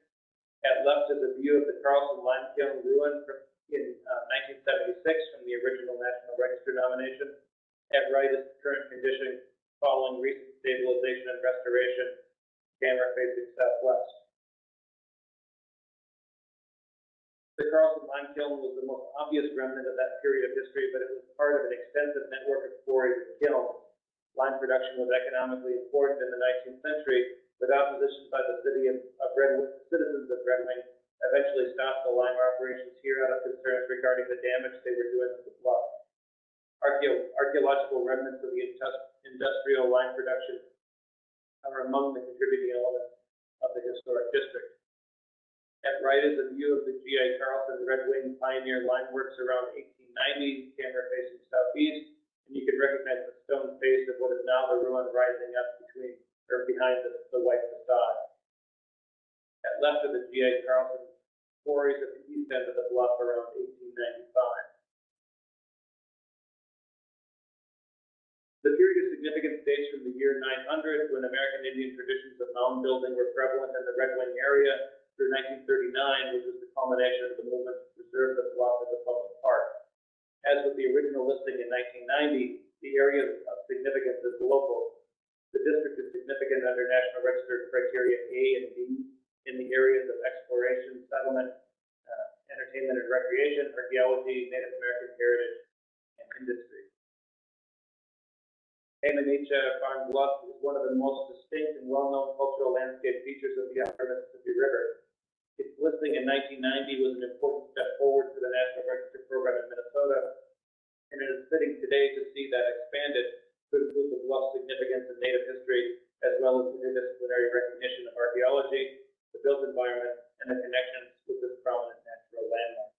At left is a view of the Carlson Lime Kiln ruin from, in, uh, nineteen seventy-six from the original National Register nomination. At right is the current condition following recent stabilization and restoration, camera facing southwest. The Carlson Lime Kiln was the most obvious remnant of that period of history, but it was part of an extensive network of quarries and kilns. Lime production was economically important in the nineteenth century, but opposition by the city of, of citizens of Red Wing eventually stopped the lime operations here out of concerns regarding the damage they were doing to the bluff. Archeo- archaeological remnants of the industrial lime production are among the contributing elements of the historic district. At right is a view of the G.I. Carlson Red Wing Pioneer Lime Works around eighteen ninety, camera facing southeast. And you can recognize the stone face of what is now the ruin rising up between, or behind the, the white facade. At left of the G.I. Carlson quarries at the east end of the bluff around eighteen ninety-five. The period of significance dates from the year nine hundred, when American Indian traditions of mound building were prevalent in the Red Wing area, through nineteen thirty-nine, which was the culmination of the movement to preserve the bluff as a public park. As with the original listing in nineteen ninety, the area of significance is local. The district is significant under National Register criteria A and B in the areas of exploration, settlement, uh, entertainment and recreation, archaeology, Native American heritage, and industry. Hamanich Farm Bluff is one of the most distinct and well-known cultural landscape features of the upper Mississippi River. Its listing in nineteen ninety was an important step forward for the National Register program in Minnesota, and it is fitting today to see that expanded to include the bluff's significance in native history, as well as interdisciplinary recognition of archaeology, the built environment, and the connections with this prominent natural landmark.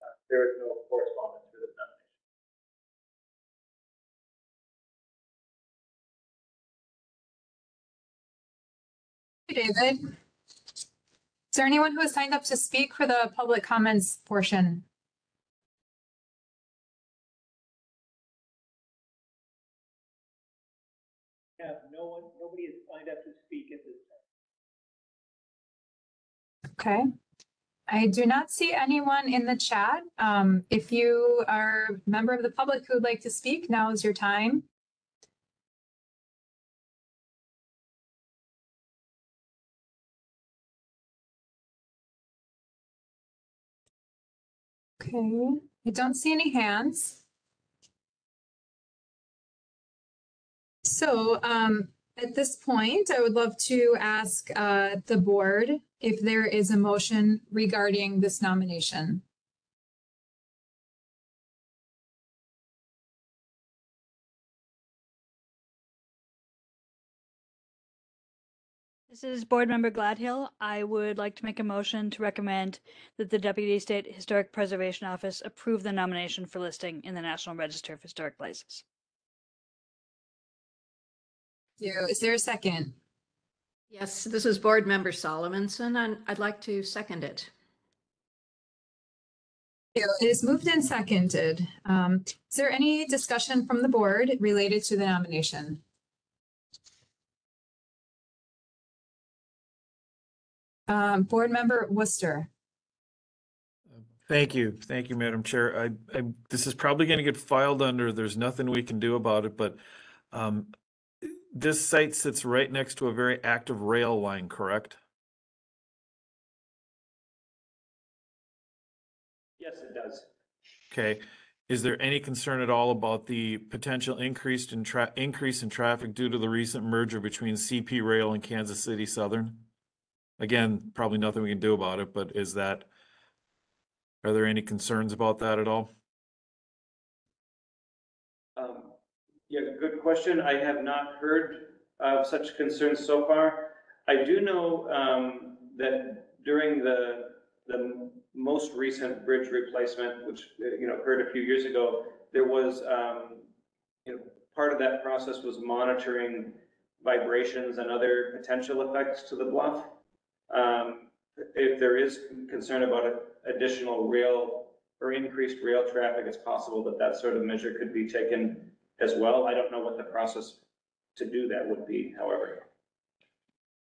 Uh, There is no correspondence for this nomination. Hey, David. Is there anyone who has signed up to speak for the public comments portion? Nobody has signed up to speak. Okay. I do not see anyone in the chat. Um, if you are a member of the public who would like to speak, now is your time. Okay, I don't see any hands. So, um, at this point, I would love to ask, uh, the board if there is a motion regarding this nomination. This is Board Member Gladhill. I would like to make a motion to recommend that the Deputy State Historic Preservation Office approve the nomination for listing in the National Register of Historic Places. Thank you. Is there a second? Yes, this is Board Member Solomonson, and I'd like to second it. Thank. It is moved and seconded. Um, is there any discussion from the board related to the nomination? Um, Board Member Worcester. Thank you. Thank you, Madam Chair. I, I, this is probably going to get filed under, there's nothing we can do about it, but um, this site sits right next to a very active rail line, correct? Yes, it does. Okay. Is there any concern at all about the potential increased in tra- increase in traffic due to the recent merger between CP Rail and Kansas City Southern? Again, probably nothing we can do about it, but is that, are there any concerns about that at all? Um, Yeah, good question. I have not heard of such concerns so far. I do know um, that during the, the most recent bridge replacement, which, uh, you know, occurred a few years ago, there was, um, you know, part of that process was monitoring vibrations and other potential effects to the bluff. Um, If there is concern about additional rail or increased rail traffic, it's possible that that sort of measure could be taken as well. I don't know what the process to do that would be, however.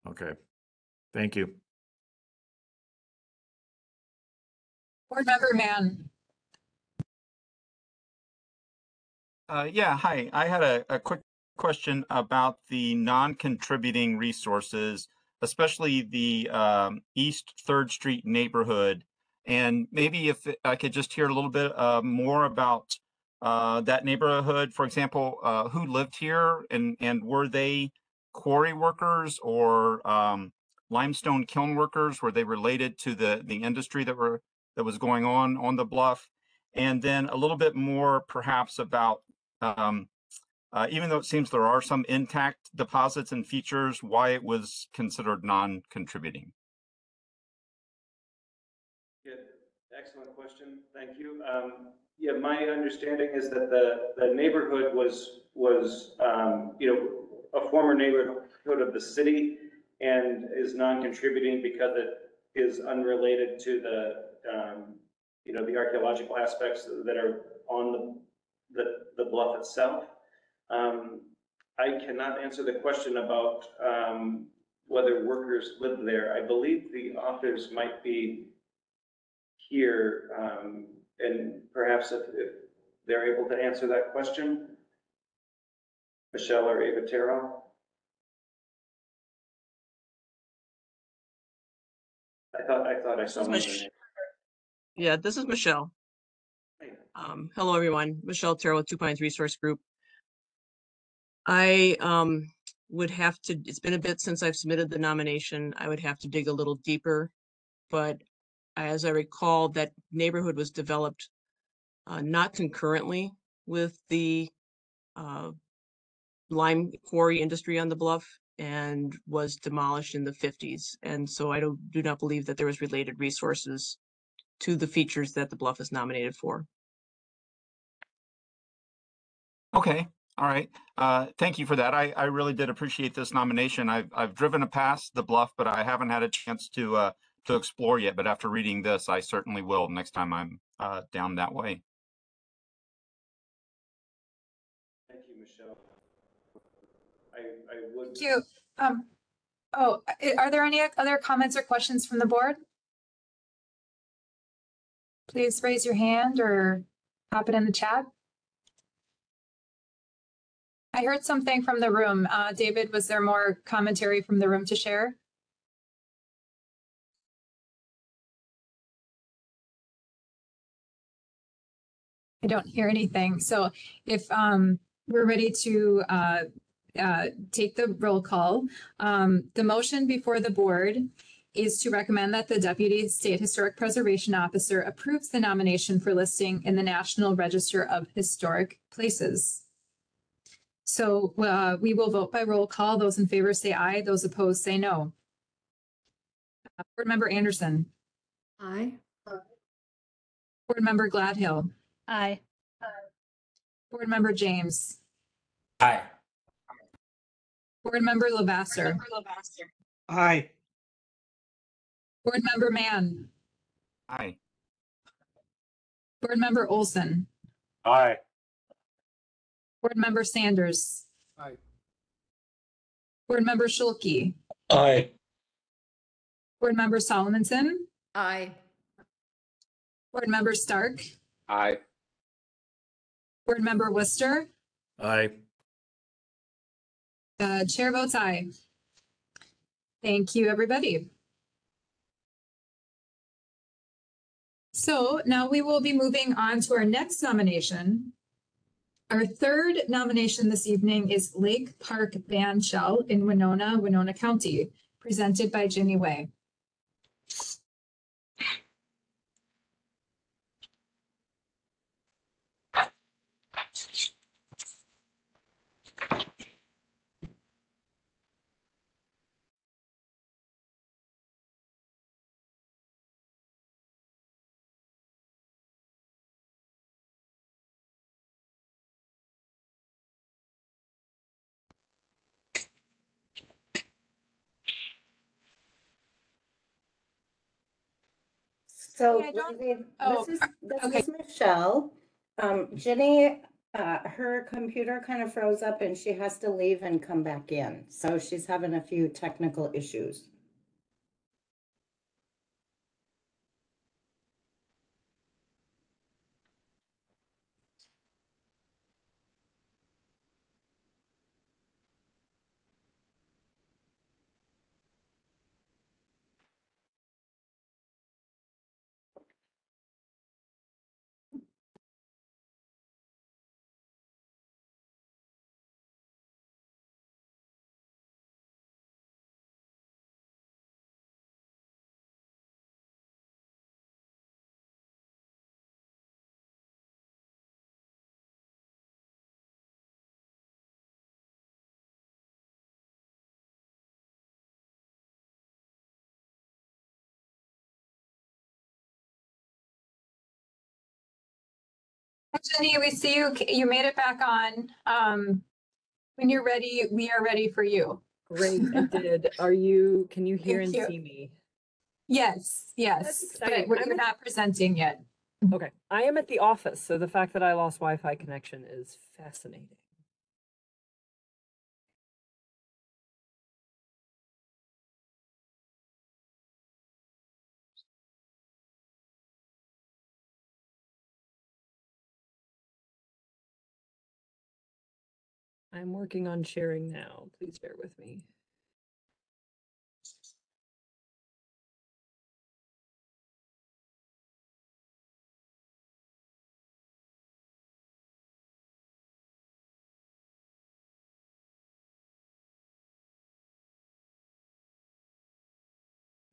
Okay. Thank you. Board Member Mann. Uh, yeah, hi. I had a, a quick question about the non-contributing resources, especially the um, East Third Street neighborhood. And maybe if I could just hear a little bit uh, more about uh, that neighborhood, for example, uh, who lived here and, and were they quarry workers or um, limestone kiln workers? Were they related to the, the industry that were that was going on on the bluff? And then a little bit more perhaps about um, uh, even though it seems there are some intact deposits and features, why it was considered non-contributing. Excellent question, thank you. Um, yeah, my understanding is that the, the neighborhood was, was, um, you know, a former neighborhood of the city and is non-contributing because it is unrelated to the, um, you know, the archaeological aspects that are on the, the, the bluff itself. Um, I cannot answer the question about, um, whether workers live there. I believe the authors might be here, um, and perhaps if, if they're able to answer that question. Michelle or Ava Terrell? I thought, I thought I saw. is one of Mich- their names. Yeah, this is Michelle. Um, hello, everyone. Michelle Terrell with Two Pines Resource Group. I, um, would have to, it's been a bit since I've submitted the nomination. I would have to dig a little deeper. But as I recall, that neighborhood was developed uh, not concurrently with the uh, lime quarry industry on the bluff and was demolished in the fifties. And so I don't, do not believe that there was related resources to the features that the bluff is nominated for. Okay, all right. Uh, thank you for that. I, I really did appreciate this nomination. I've, I've driven past the bluff, but I haven't had a chance to, uh, to explore yet. But after reading this, I certainly will next time I'm, uh, down that way. Thank you, Michelle. I, I would. Thank you. Um, Oh, are there any other comments or questions from the board? Please raise your hand or pop it in the chat. I heard something from the room. Uh, David, was there more commentary from the room to share? I don't hear anything. So if um, we're ready to uh, uh, take the roll call, um, the motion before the board is to recommend that the Deputy State Historic Preservation Officer approves the nomination for listing in the National Register of Historic Places. So uh, we will vote by roll call. Those in favor say aye. Those opposed say no. Uh, Board Member Anderson. Aye. Board Member Gladhill. Aye. Board Member James. Aye. Board Member LeVasseur. Aye. Board Member Mann. Aye. Board Member Olson. Aye. Board Member Sanders. Aye. Board Member Schuelke. Aye. Board Member Solomonson. Aye. Board Member Stark. Aye. Board Member Worcester. Aye. The chair votes aye. Thank you, everybody. So now we will be moving on to our next nomination. Our third nomination this evening is Lake Park Band Shell in Winona, Winona County, presented by Ginny Way. So, I don't- Lindsay, oh, this is, this okay. is Michelle. Um, Jenny, uh, her computer kind of froze up and she has to leave and come back in. So she's having a few technical issues. Jenny, we see you, you made it back on. Um, when you're ready, we are ready for you. Great, I did. Are you, can you hear and you. see me? Yes, yes, but we're I'm you're not presenting yet. Okay, I am at the office, so the fact that I lost Wi-Fi connection is fascinating. I'm working on sharing now. Please bear with me.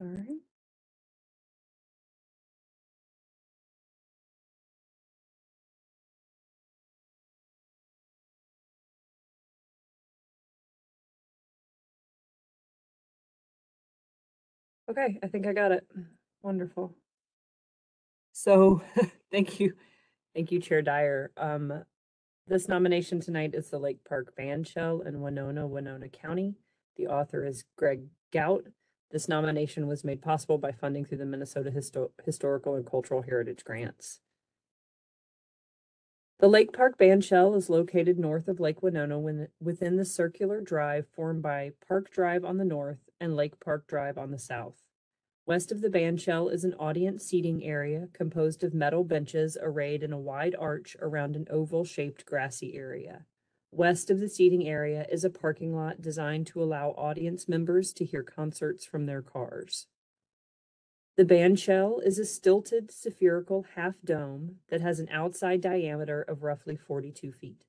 All right. Okay, I think I got it. Wonderful. So, thank you. Thank you, Chair Dyer. Um, this nomination tonight is the Lake Park Band Shell in Winona, Winona County. The author is Greg Gaut. This nomination was made possible by funding through the Minnesota Histo- Historical and Cultural Heritage Grants. The Lake Park Band Shell is located north of Lake Winona within the circular drive formed by Park Drive on the north and Lake Park Drive on the south. West of the band shell is an audience seating area composed of metal benches arrayed in a wide arch around an oval-shaped grassy area. West of the seating area is a parking lot designed to allow audience members to hear concerts from their cars. The band shell is a stilted spherical half dome that has an outside diameter of roughly 42 feet.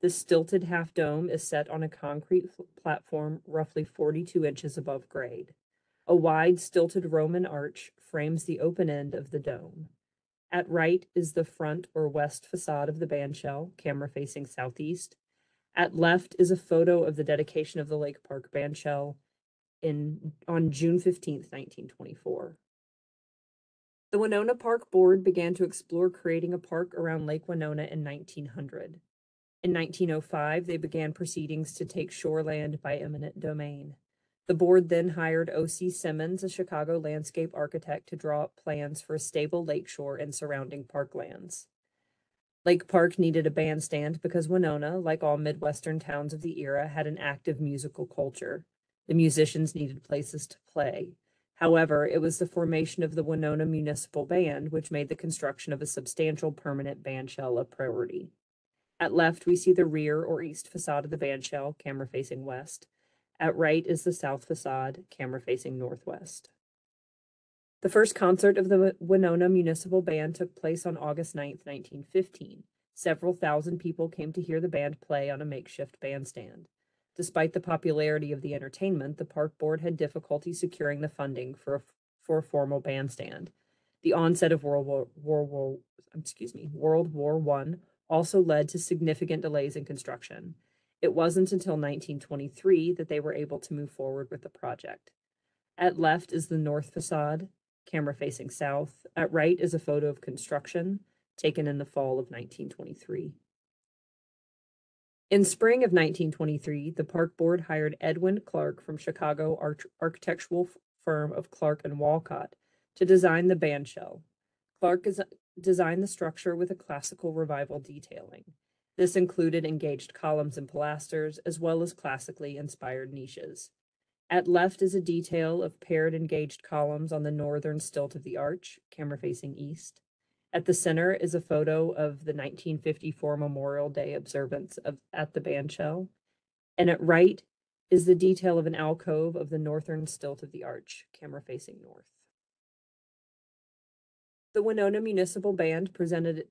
The stilted half dome is set on a concrete platform roughly 42 inches above grade. A wide stilted Roman arch frames the open end of the dome. At right is the front or west facade of the band shell, camera facing southeast. At left is a photo of the dedication of the Lake Park band shell in on June 15, 1924. The Winona Park Board began to explore creating a park around Lake Winona in 1900. In 1905, they began proceedings to take shoreland by eminent domain. The board then hired O.C. Simonds, a Chicago landscape architect, to draw up plans for a stable lakeshore and surrounding parklands. Lake Park needed a bandstand because Winona, like all Midwestern towns of the era, had an active musical culture. The musicians needed places to play. However, it was the formation of the Winona Municipal Band which made the construction of a substantial permanent band shell a priority. At left, we see the rear or east facade of the band shell, camera facing west. At right is the south facade, camera facing northwest. The first concert of the Winona Municipal Band took place on August 9th, 1915. Several thousand people came to hear the band play on a makeshift bandstand. Despite the popularity of the entertainment, the park board had difficulty securing the funding for a, for a formal bandstand. The onset of World War, World War excuse me, World War One also led to significant delays in construction. It wasn't until 1923 that they were able to move forward with the project. At left is the north facade, camera facing south. At right is a photo of construction taken in the fall of 1923. In spring of 1923, the park board hired Edwin Clark from Chicago arch- architectural firm of Clark and Walcott to design the band shell. Clark is, designed the structure with a classical revival detailing. This included engaged columns and pilasters, as well as classically inspired niches. At left is a detail of paired engaged columns on the northern stilt of the arch, camera facing east. At the center is a photo of the 1954 Memorial Day observance of, at the band shell. And at right is the detail of an alcove of the northern stilt of the arch, camera facing north. The Winona Municipal Band presented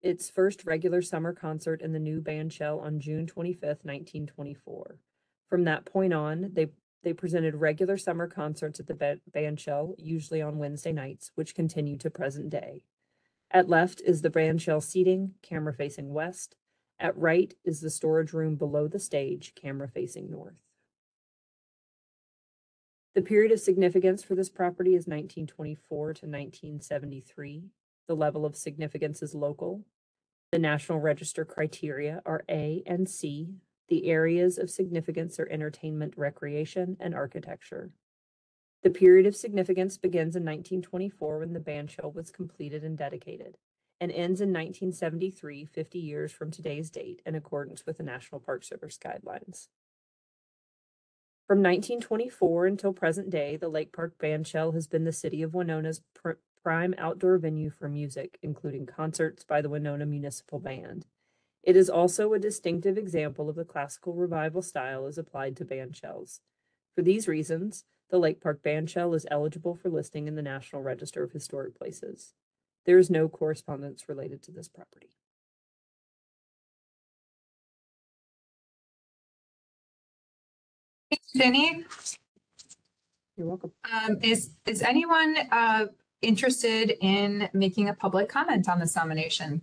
its first regular summer concert in the new band shell on June 25th, 1924. From that point on, they they presented regular summer concerts at the ba- band shell, usually on Wednesday nights, which continue to present day. At left is the band shell seating, camera facing west. At right is the storage room below the stage, camera facing north. The period of significance for this property is 1924 to 1973. The level of significance is local. The National Register criteria are A and C. The areas of significance are entertainment, recreation, and architecture. The period of significance begins in 1924 when the band shell was completed and dedicated, and ends in 1973, 50 years from today's date, in accordance with the National Park Service guidelines. From 1924 until present day, the Lake Park Bandshell has been the city of Winona's pr- prime outdoor venue for music, including concerts by the Winona Municipal Band. It is also a distinctive example of the classical revival style as applied to bandshells. For these reasons, the Lake Park Bandshell is eligible for listing in the National Register of Historic Places. There is no correspondence related to this property. Jenny. You're welcome. Um, is, is anyone, uh, interested in making a public comment on this nomination?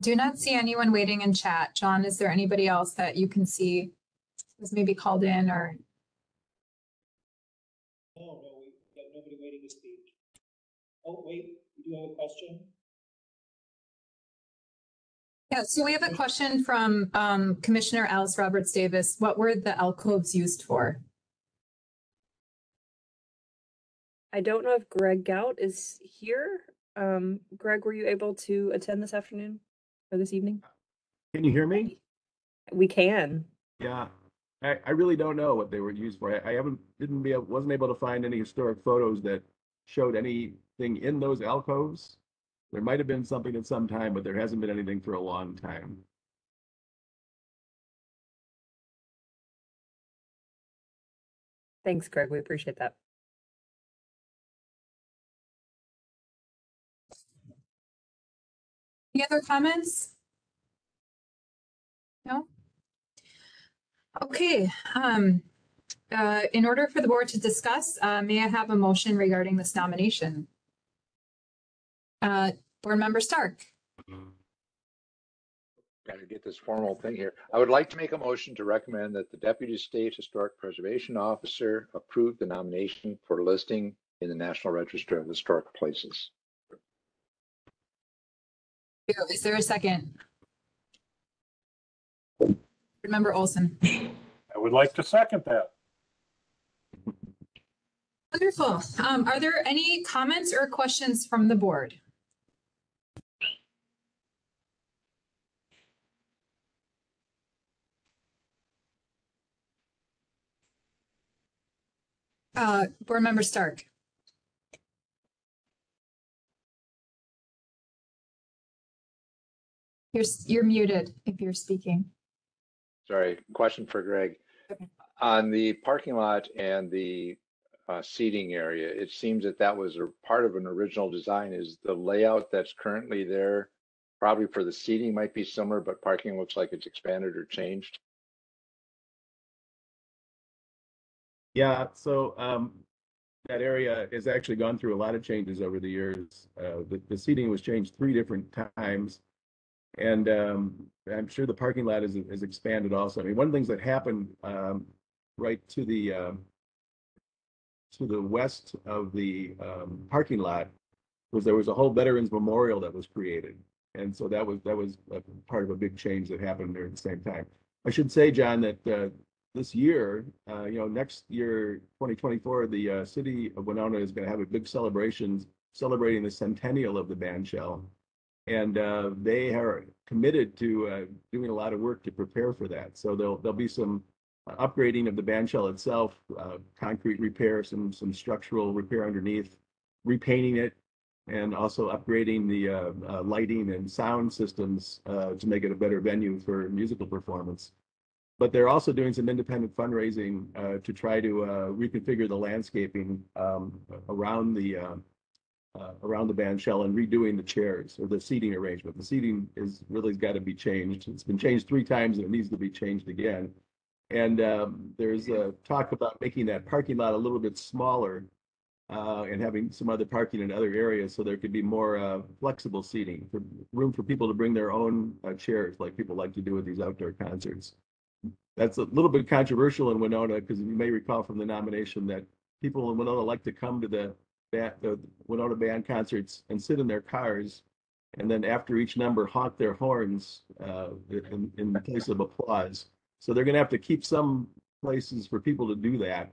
Do not see anyone waiting in chat. John, is there anybody else that you can see was maybe called in or? No, no, we got nobody waiting to speak. Oh, wait, you do have a question? Yeah, so we have a question from um, Commissioner Alice Roberts Davis. What were the alcoves used for? I don't know if Greg Gaut is here. Um, Greg, were you able to attend this afternoon or this evening? Can you hear me? We can. Yeah, I, I really don't know what they were used for. I, I haven't, didn't be, wasn't able to find any historic photos that showed anything in those alcoves. There might have been something at some time, but there hasn't been anything for a long time. Thanks, Greg. We appreciate that. Any other comments? No? Okay, um, uh, in order for the board to discuss, uh, may I have a motion regarding this nomination? Uh, Board Member Stark, Got to get this formal thing here. I would like to make a motion to recommend that the Deputy State Historic Preservation Officer approve the nomination for listing in the National Register of Historic Places. is there a second? Board Member Olson. I would like to second that. Wonderful. Um, are there any comments or questions from the board? Uh, Board Member Stark. You're, you're muted if you're speaking. Sorry, question for Greg. On the parking lot and the uh, seating area, it seems that that was a part of an original design. Is the layout that's currently there probably for the seating might be similar, but parking looks like it's expanded or changed? Yeah, so um, that area has actually gone through a lot of changes over the years. Uh, the, the seating was changed three different times. And um, I'm sure the parking lot is, expanded also. I mean, one of the things that happened um, right to the um, to the west of the um, parking lot was there was a whole Veterans Memorial that was created. And so that was, that was a part of a big change that happened there at the same time. I should say, John, that uh, this year, uh, you know, next year, 2024, the uh, city of Winona is going to have a big celebration celebrating the centennial of the band shell. And uh, they are committed to uh, doing a lot of work to prepare for that. So there'll, there'll be some uh, upgrading of the band shell itself, uh, concrete repair, some, some structural repair underneath, repainting it, and also upgrading the lighting and sound systems to make it a better venue for musical performance. But they're also doing some independent fundraising uh, to try to uh, reconfigure the landscaping um, around the uh, uh, around the band shell and redoing the chairs or the seating arrangement. The seating is really got to be changed. It's been changed three times and it needs to be changed again. And um, there's a talk about making that parking lot a little bit smaller uh, and having some other parking in other areas so there could be more uh, flexible seating, for, room for people to bring their own chairs like people like to do with these outdoor concerts. That's a little bit controversial in Winona because you may recall from the nomination that people in Winona like to come to the, the Winona band concerts and sit in their cars and then after each number honk their horns uh, in, in place of applause. So they're going to have to keep some places for people to do that,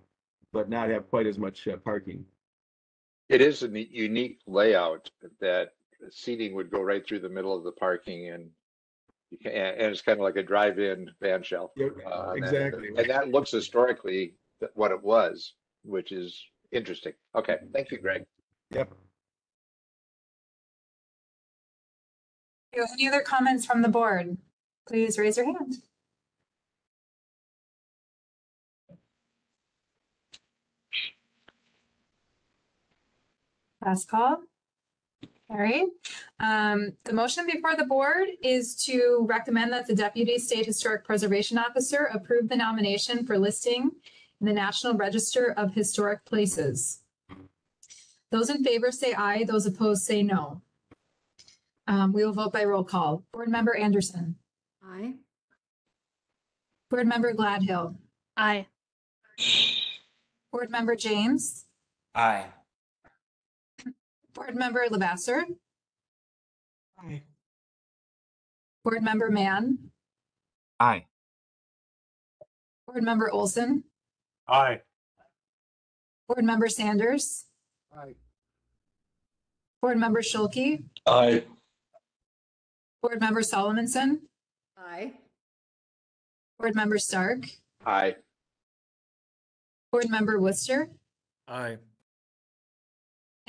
but not have quite as much uh, parking. It is a unique layout that seating would go right through the middle of the parking and you can, and it's kind of like a drive-in band shell. Yeah, uh, on that. exactly. And that looks historically what it was, which is interesting. Okay, thank you, Greg. Yep. Any other comments from the board? Please raise your hand. Last call. All right. Um, the motion before the board is to recommend that the Deputy State Historic Preservation Officer approve the nomination for listing in the National Register of Historic Places. Those in favor say aye, those opposed say no. Um, we will vote by roll call. Board Member Anderson. Aye. Board Member Gladhill. Aye. Board Member James. Aye. Board Member LeVasseur. Aye. Board Member Mann. Aye. Board Member Olson. Aye. Board Member Sanders. Aye. Board Member Schuelke. Aye. Board Member Solomonson. Aye. Board Member Stark, Aye. Board Member Worcester, Aye.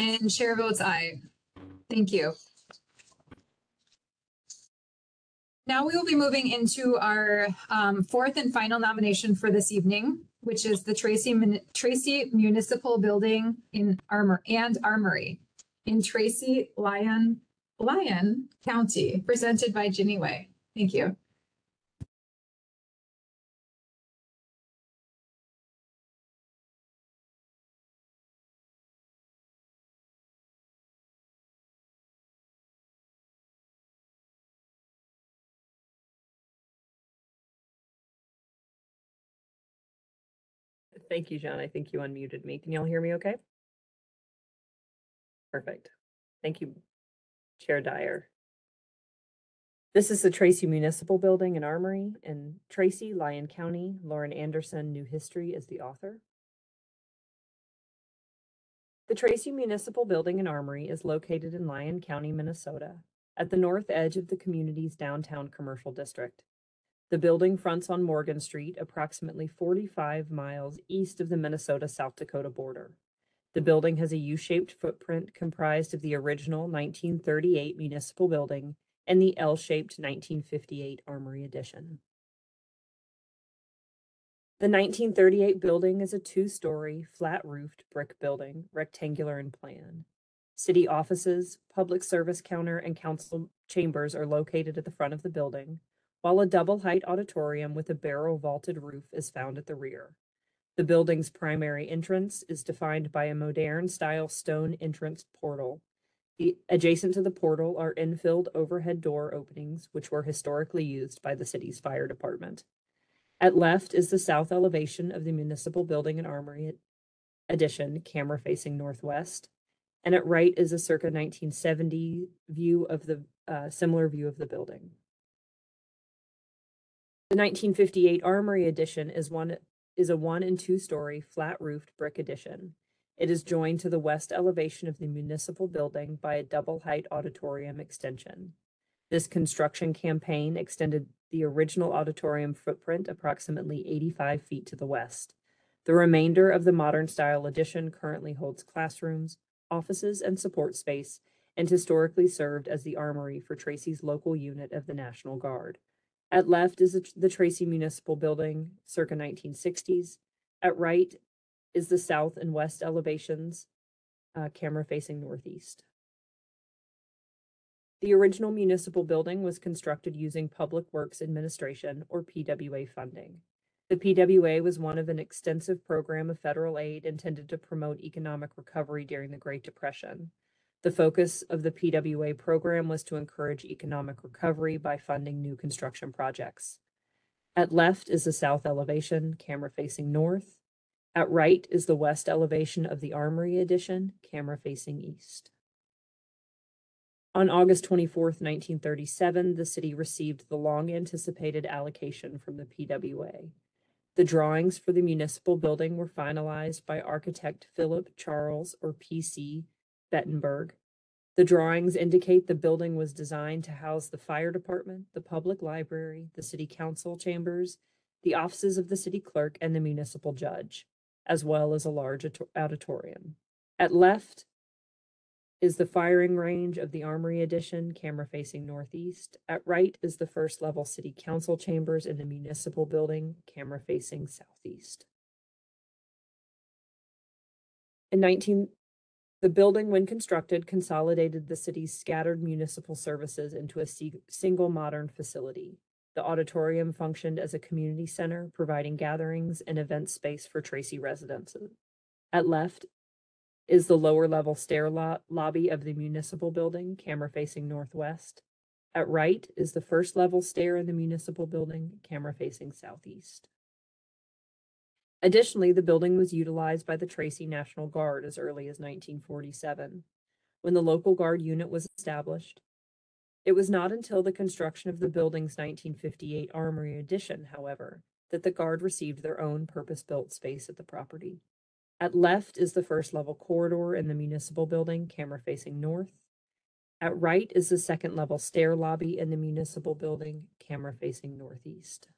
And Chair votes aye. Thank you. Now we will be moving into our um, fourth and final nomination for this evening, which is the Tracy Tracy Municipal Building in Armor and Armory in Tracy, Lyon, Lyon County, presented by Ginny Way. Thank you. Thank you, John. I think you unmuted me. Can y'all hear me okay? Perfect. Thank you, Chair Dyer. This is the Tracy Municipal Building and Armory in Tracy, Lyon County. Lauren Anderson, New History is the author. The Tracy Municipal Building and Armory is located in Lyon County, Minnesota, at the north edge of the community's downtown commercial district. The building fronts on Morgan Street, approximately 45 miles east of the Minnesota-South Dakota border. The building has a U-shaped footprint comprised of the original 1938 municipal building and the L-shaped 1958 Armory addition. The 1938 building is a two-story, flat-roofed brick building, rectangular in plan. City offices, public service counter, and council chambers are located at the front of the building, while a double-height auditorium with a barrel vaulted roof is found at the rear. The building's primary entrance is defined by a modern-style stone entrance portal. Adjacent to the portal are infilled overhead door openings, which were historically used by the city's fire department. At left is the south elevation of the municipal building and armory addition, camera facing northwest. And at right is a circa 1970 view of the uh, similar view of the building. The 1958 Armory addition is one is a one and two story flat roofed brick addition. It is joined to the west elevation of the municipal building by a double height auditorium extension. This construction campaign extended the original auditorium footprint approximately 85 feet to the west. The remainder of the modern style addition currently holds classrooms, offices, and support space, and historically served as the armory for Tracy's local unit of the National Guard. At left is the- Tracy Municipal Building circa 1960s. At right is the south and west elevations, uh, camera facing northeast. The original municipal building was constructed using Public Works Administration or PWA funding. The PWA was one of an extensive program of federal aid intended to promote economic recovery during the Great Depression. The focus of the PWA program was to encourage economic recovery by funding new construction projects. At left is the south elevation, camera facing north. At right is the west elevation of the Armory addition, camera facing east. On August twenty-fourth, nineteen thirty-seven, the city received the long-anticipated allocation from the PWA. The drawings for the municipal building were finalized by architect Philip Charles, or PC, Bettenberg. The drawings indicate the building was designed to house the fire department, the public library, the city council chambers, the offices of the city clerk, and the municipal judge, as well as a large auditorium. At left is the firing range of the Armory Addition, camera facing northeast. At right is the first level city council chambers in the municipal building, camera facing southeast. In nineteen, the building, when constructed, consolidated the city's scattered municipal services into a si- single modern facility. The auditorium functioned as a community center, providing gatherings and event space for Tracy residents. At left is the lower level stair lo- lobby of the municipal building, camera facing northwest. At right is the first level stair in the municipal building, camera facing southeast. Additionally, the building was utilized by the Tracy National Guard as early as 1947, when the local guard unit was established. It was not until the construction of the building's 1958 Armory addition, however, that the Guard received their own purpose-built space at the property. At left is the first level corridor in the municipal building, camera facing north. At right is the second level stair lobby in the municipal building, camera facing northeast.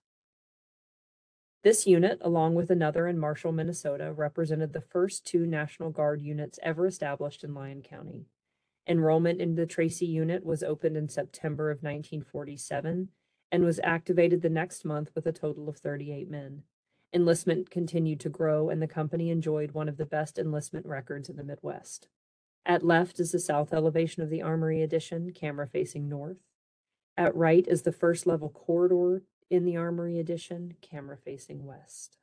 This unit, along with another in Marshall, Minnesota, represented the first two National Guard units ever established in Lyon County. Enrollment in the Tracy unit was opened in September of 1947 and was activated the next month with a total of 38 men. Enlistment continued to grow, and the company enjoyed one of the best enlistment records in the Midwest. At left is the south elevation of the Armory Addition, camera facing north. At right is the first level corridor in the Armory Addition, camera facing west.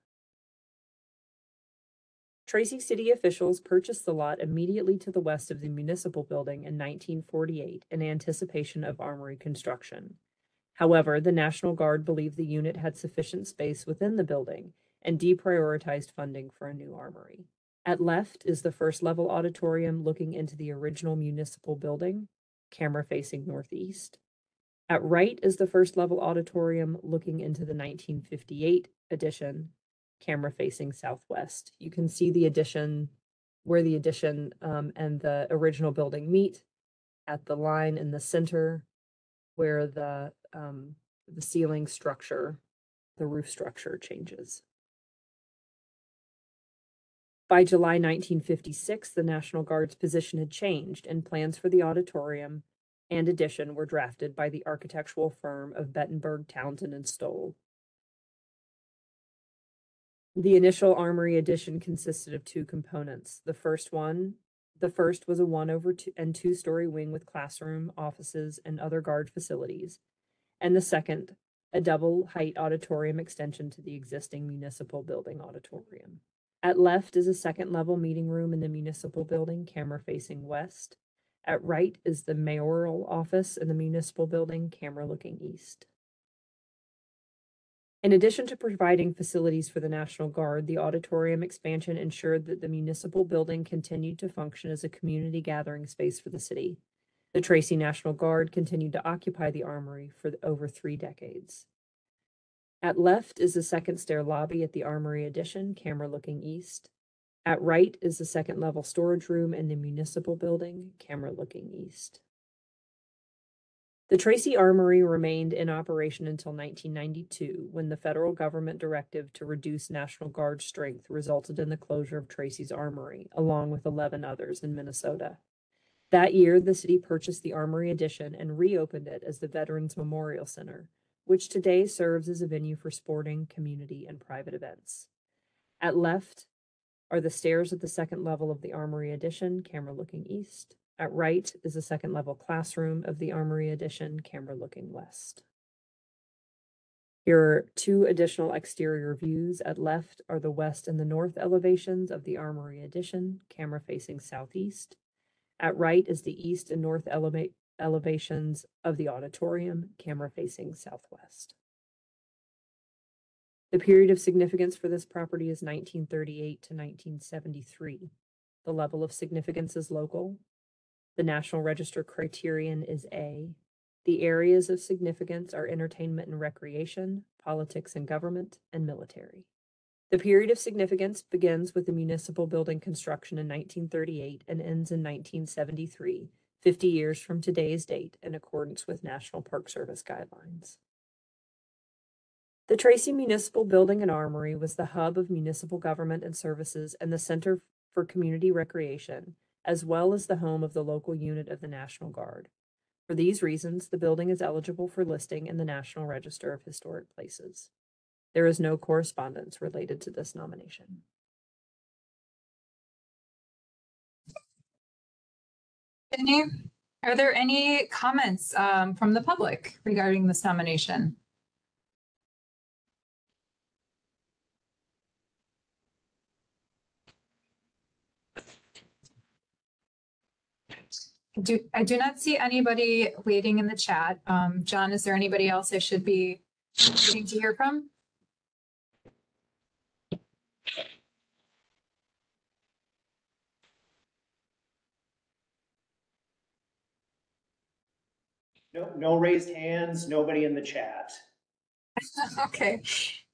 Tracy City officials purchased the lot immediately to the west of the municipal building in 1948 in anticipation of armory construction. However, the National Guard believed the unit had sufficient space within the building and deprioritized funding for a new armory. At left is the first level auditorium looking into the original municipal building, camera facing northeast. At right is the first level auditorium looking into the 1958 addition, camera facing southwest. You can see the addition, where the addition um, and the original building meet at the line in the center where the um, the ceiling structure, the roof structure changes. By July 1956, the National Guard's position had changed and plans for the auditorium and addition were drafted by the architectural firm of Bettenberg, Townsend, and Stoll. The initial armory addition consisted of two components. The first one, the first was a one over two and two story wing with classroom, offices, and other guard facilities. And the second, a double height auditorium extension to the existing municipal building auditorium. At left is a second level meeting room in the municipal building, camera facing west. At right is the mayoral office in the municipal building, camera looking east. In addition to providing facilities for the National Guard, the auditorium expansion ensured that the municipal building continued to function as a community gathering space for the city. The Tracy National Guard continued to occupy the armory for over three decades. At left is the second stair lobby at the Armory Addition, camera looking east. At right is the second level storage room in the municipal building, camera looking east. The Tracy Armory remained in operation until 1992, when the federal government directive to reduce National Guard strength resulted in the closure of Tracy's Armory, along with 11 others in Minnesota. That year, the city purchased the Armory Addition and reopened it as the Veterans Memorial Center, which today serves as a venue for sporting, community, and private events. At left are the stairs at the second level of the Armory Addition, camera looking east. At right is the second level classroom of the Armory Addition, camera looking west. Here are two additional exterior views. At left are the west and the north elevations of the Armory Addition, camera facing southeast. At right is the east and north elevate elevations of the auditorium, camera facing southwest. The period of significance for this property is 1938 to 1973. The level of significance is local. The National Register criterion is A. The areas of significance are entertainment and recreation, politics and government, and military. The period of significance begins with the municipal building construction in 1938 and ends in 1973, 50 years from today's date in accordance with National Park Service guidelines. The Tracy Municipal Building and Armory was the hub of municipal government and services and the center for community recreation, as well as the home of the local unit of the National Guard. For these reasons, the building is eligible for listing in the National Register of Historic Places. There is no correspondence related to this nomination. Jenny, are there any comments um, from the public regarding this nomination? Do, I do not see anybody waiting in the chat. Um, John, is there anybody else I should be waiting to hear from? No, no raised hands, nobody in the chat. Okay,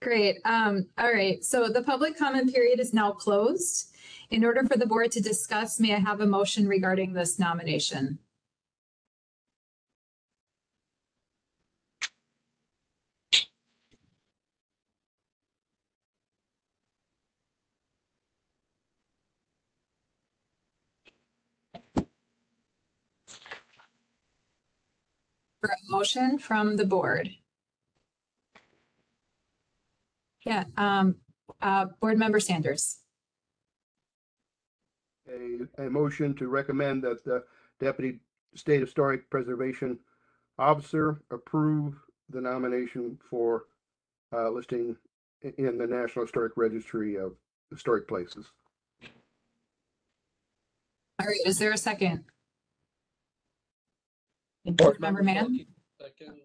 great. Um, all right, so the public comment period is now closed. In order for the board to discuss, may I have a motion regarding this nomination? For a motion from the board. Yeah, um, uh, board member Sanders. A, a motion to recommend that the Deputy State Historic Preservation Officer approve the nomination for uh, listing i- in the National Historic Registry of Historic Places. All right, is there a second? Board Board Member Mann? Second.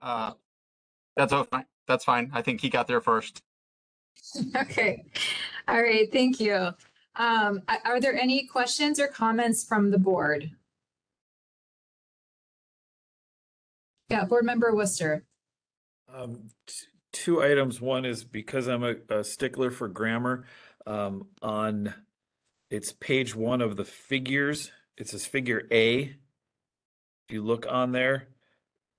Uh, that's all fine. That's fine. I think he got there first. Okay, all right, thank you. Um, are there any questions or comments from the board? Yeah, Board Member Worcester. Um, two items. One is because I'm a, a stickler for grammar, um, on, it's page one of the figures. It says figure A. If you look on there,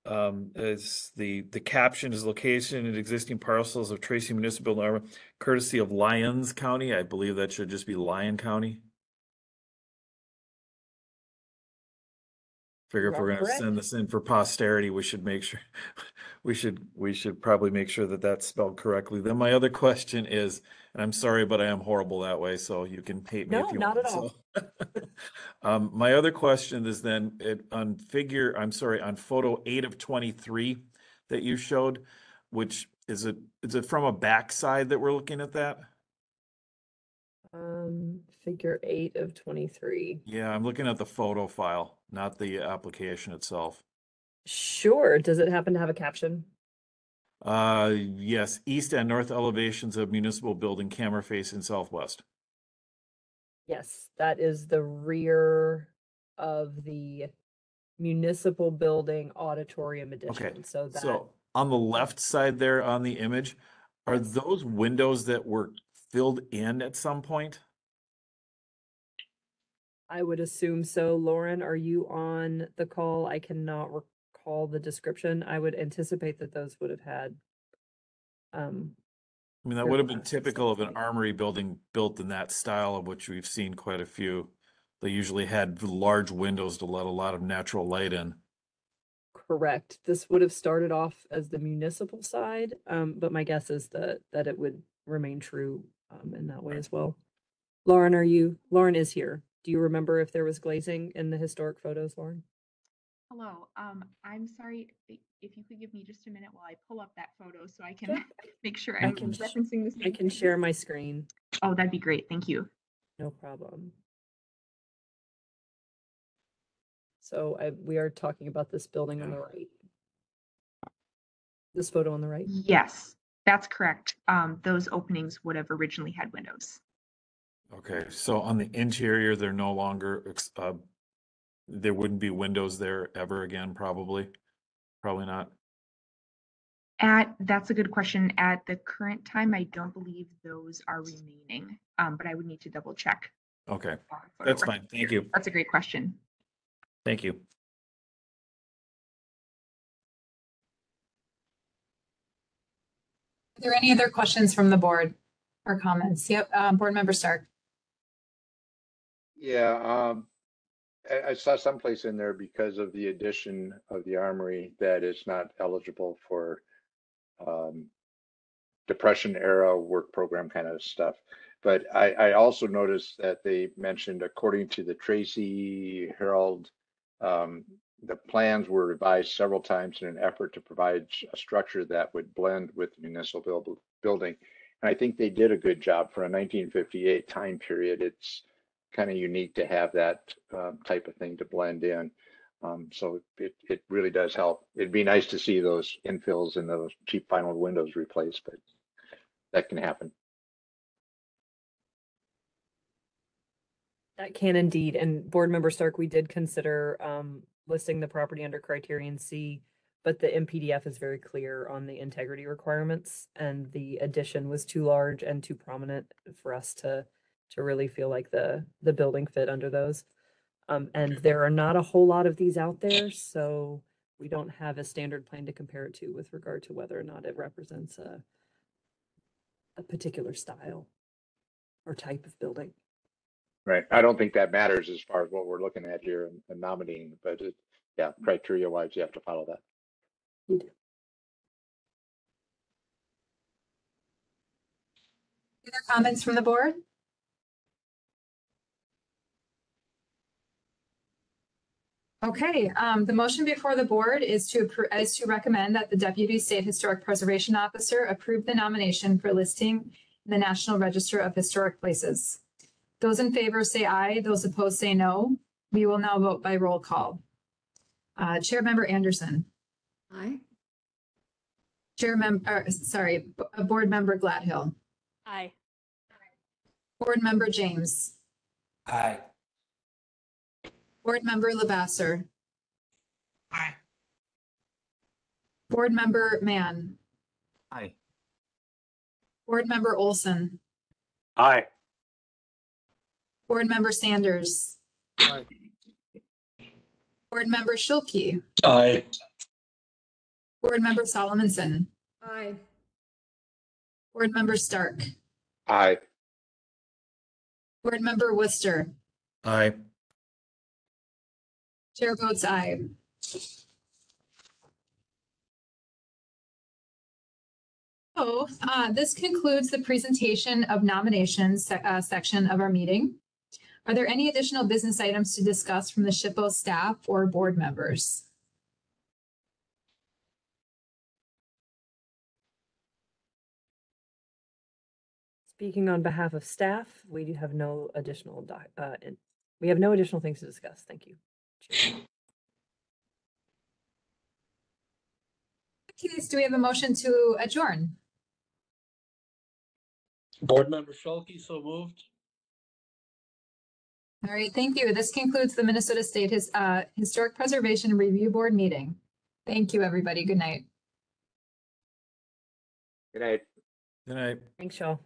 um, it's the, the caption is location and existing parcels of Tracy Municipal Building courtesy of Lyons County. I believe that should just be Lyon County. Figure if we're gonna correct. send this in for posterity, we should make sure, we should, we should probably make sure that that's spelled correctly. Then my other question is, and I'm sorry, but I am horrible that way, so you can hate me No, if you not want. at all. so. Um, my other question is then, it, on figure, I'm sorry, on photo eight of twenty-three that you showed, which is it, is it from a backside that we're looking at that? Um, figure eight of twenty-three. Yeah, I'm looking at the photo file, not the application itself. Sure. Does it happen to have a caption? Uh, yes, east and north elevations of municipal building camera face in southwest. Yes, that is the rear of the municipal building auditorium Okay, addition. So that, so on the left side there on the image, are those windows that were filled in at some point? I would assume so. Lauren, are you on the call? I cannot recall the description. I would anticipate that those would have had um, I mean, that would have been typical of an armory building built in that style of which we've seen quite a few. They usually had large windows to let a lot of natural light in. Correct. This would have started off as the municipal side, um, but my guess is that, that it would remain true, um, in that way as well. Lauren, are you, Lauren is here. Do you remember if there was glazing in the historic photos, Lauren? Hello, um, I'm sorry, if you could give me just a minute while I pull up that photo so I can make sure I I'm can- referencing the same. I can share my screen. Oh, that'd be great, thank you. No problem. So I, we are talking about this building on the right. This photo on the right? Yes, that's correct. Um, those openings would have originally had windows. Okay, so on the interior, they're no longer, ex- uh, there wouldn't be windows there ever again, probably. Probably not. At, that's a good question. At the current time, I don't believe those are remaining, um, but I would need to double check. Okay, on photo that's record fine. Thank you. That's a great question. Thank you. Are there any other questions from the board or comments? Yep, um, Board Member Stark. Yeah, um, I, saw someplace in there because of the addition of the armory that it's not eligible for um, depression era work program kind of stuff. But I, I also noticed that they mentioned, according to the Tracy Herald, um, the plans were revised several times in an effort to provide a structure that would blend with the municipal buil- building. And I think they did a good job for a 1958 time period. It's kind of unique to have that um, type of thing to blend in. Um, so it, it really does help. It'd be nice to see those infills and those cheap vinyl windows replaced, but that can happen. That can indeed, and Board Member Stark, we did consider um listing the property under criterion C, but the MPDF is very clear on the integrity requirements, and the addition was too large and too prominent for us to to really feel like the the building fit under those. Um, and there are not a whole lot of these out there, so we don't have a standard plan to compare it to with regard to whether or not it represents a a particular style or type of building. Right. I don't think that matters as far as what we're looking at here and, and nominating, but it, yeah, criteria wise, you have to follow that. Other comments from the board? Okay, um, the motion before the board is to appro- is to recommend that the Deputy State Historic Preservation Officer approve the nomination for listing in the National Register of Historic Places. Those in favor say aye, those opposed say no. We will now vote by roll call. Uh, Chair Member Anderson, Aye. Chair Member, sorry, B- uh, Board Member Gladhill, Aye. Board Member James, Aye. Board Member LeVasseur. Aye. Board Member Mann, Aye. Board Member Olson, Aye. Board Member Sanders, Aye. Board Member Schuelke, Aye. Board Member Solomonson, Aye. Board Member Stark, Aye. Board Member Worcester, Aye. Chair votes aye. So, uh, this concludes the presentation of nominations se- uh, section of our meeting. Are there any additional business items to discuss from the SHPO staff or board members? Speaking on behalf of staff, we do have no additional, uh, we have no additional things to discuss. Thank you. Case, do we have a motion to adjourn? Board Member Schuelke, so moved. All right, thank you. This concludes the Minnesota State His, uh, Historic Preservation Review Board meeting. Thank you, everybody. Good night. Good night. Good night. Thanks, y'all.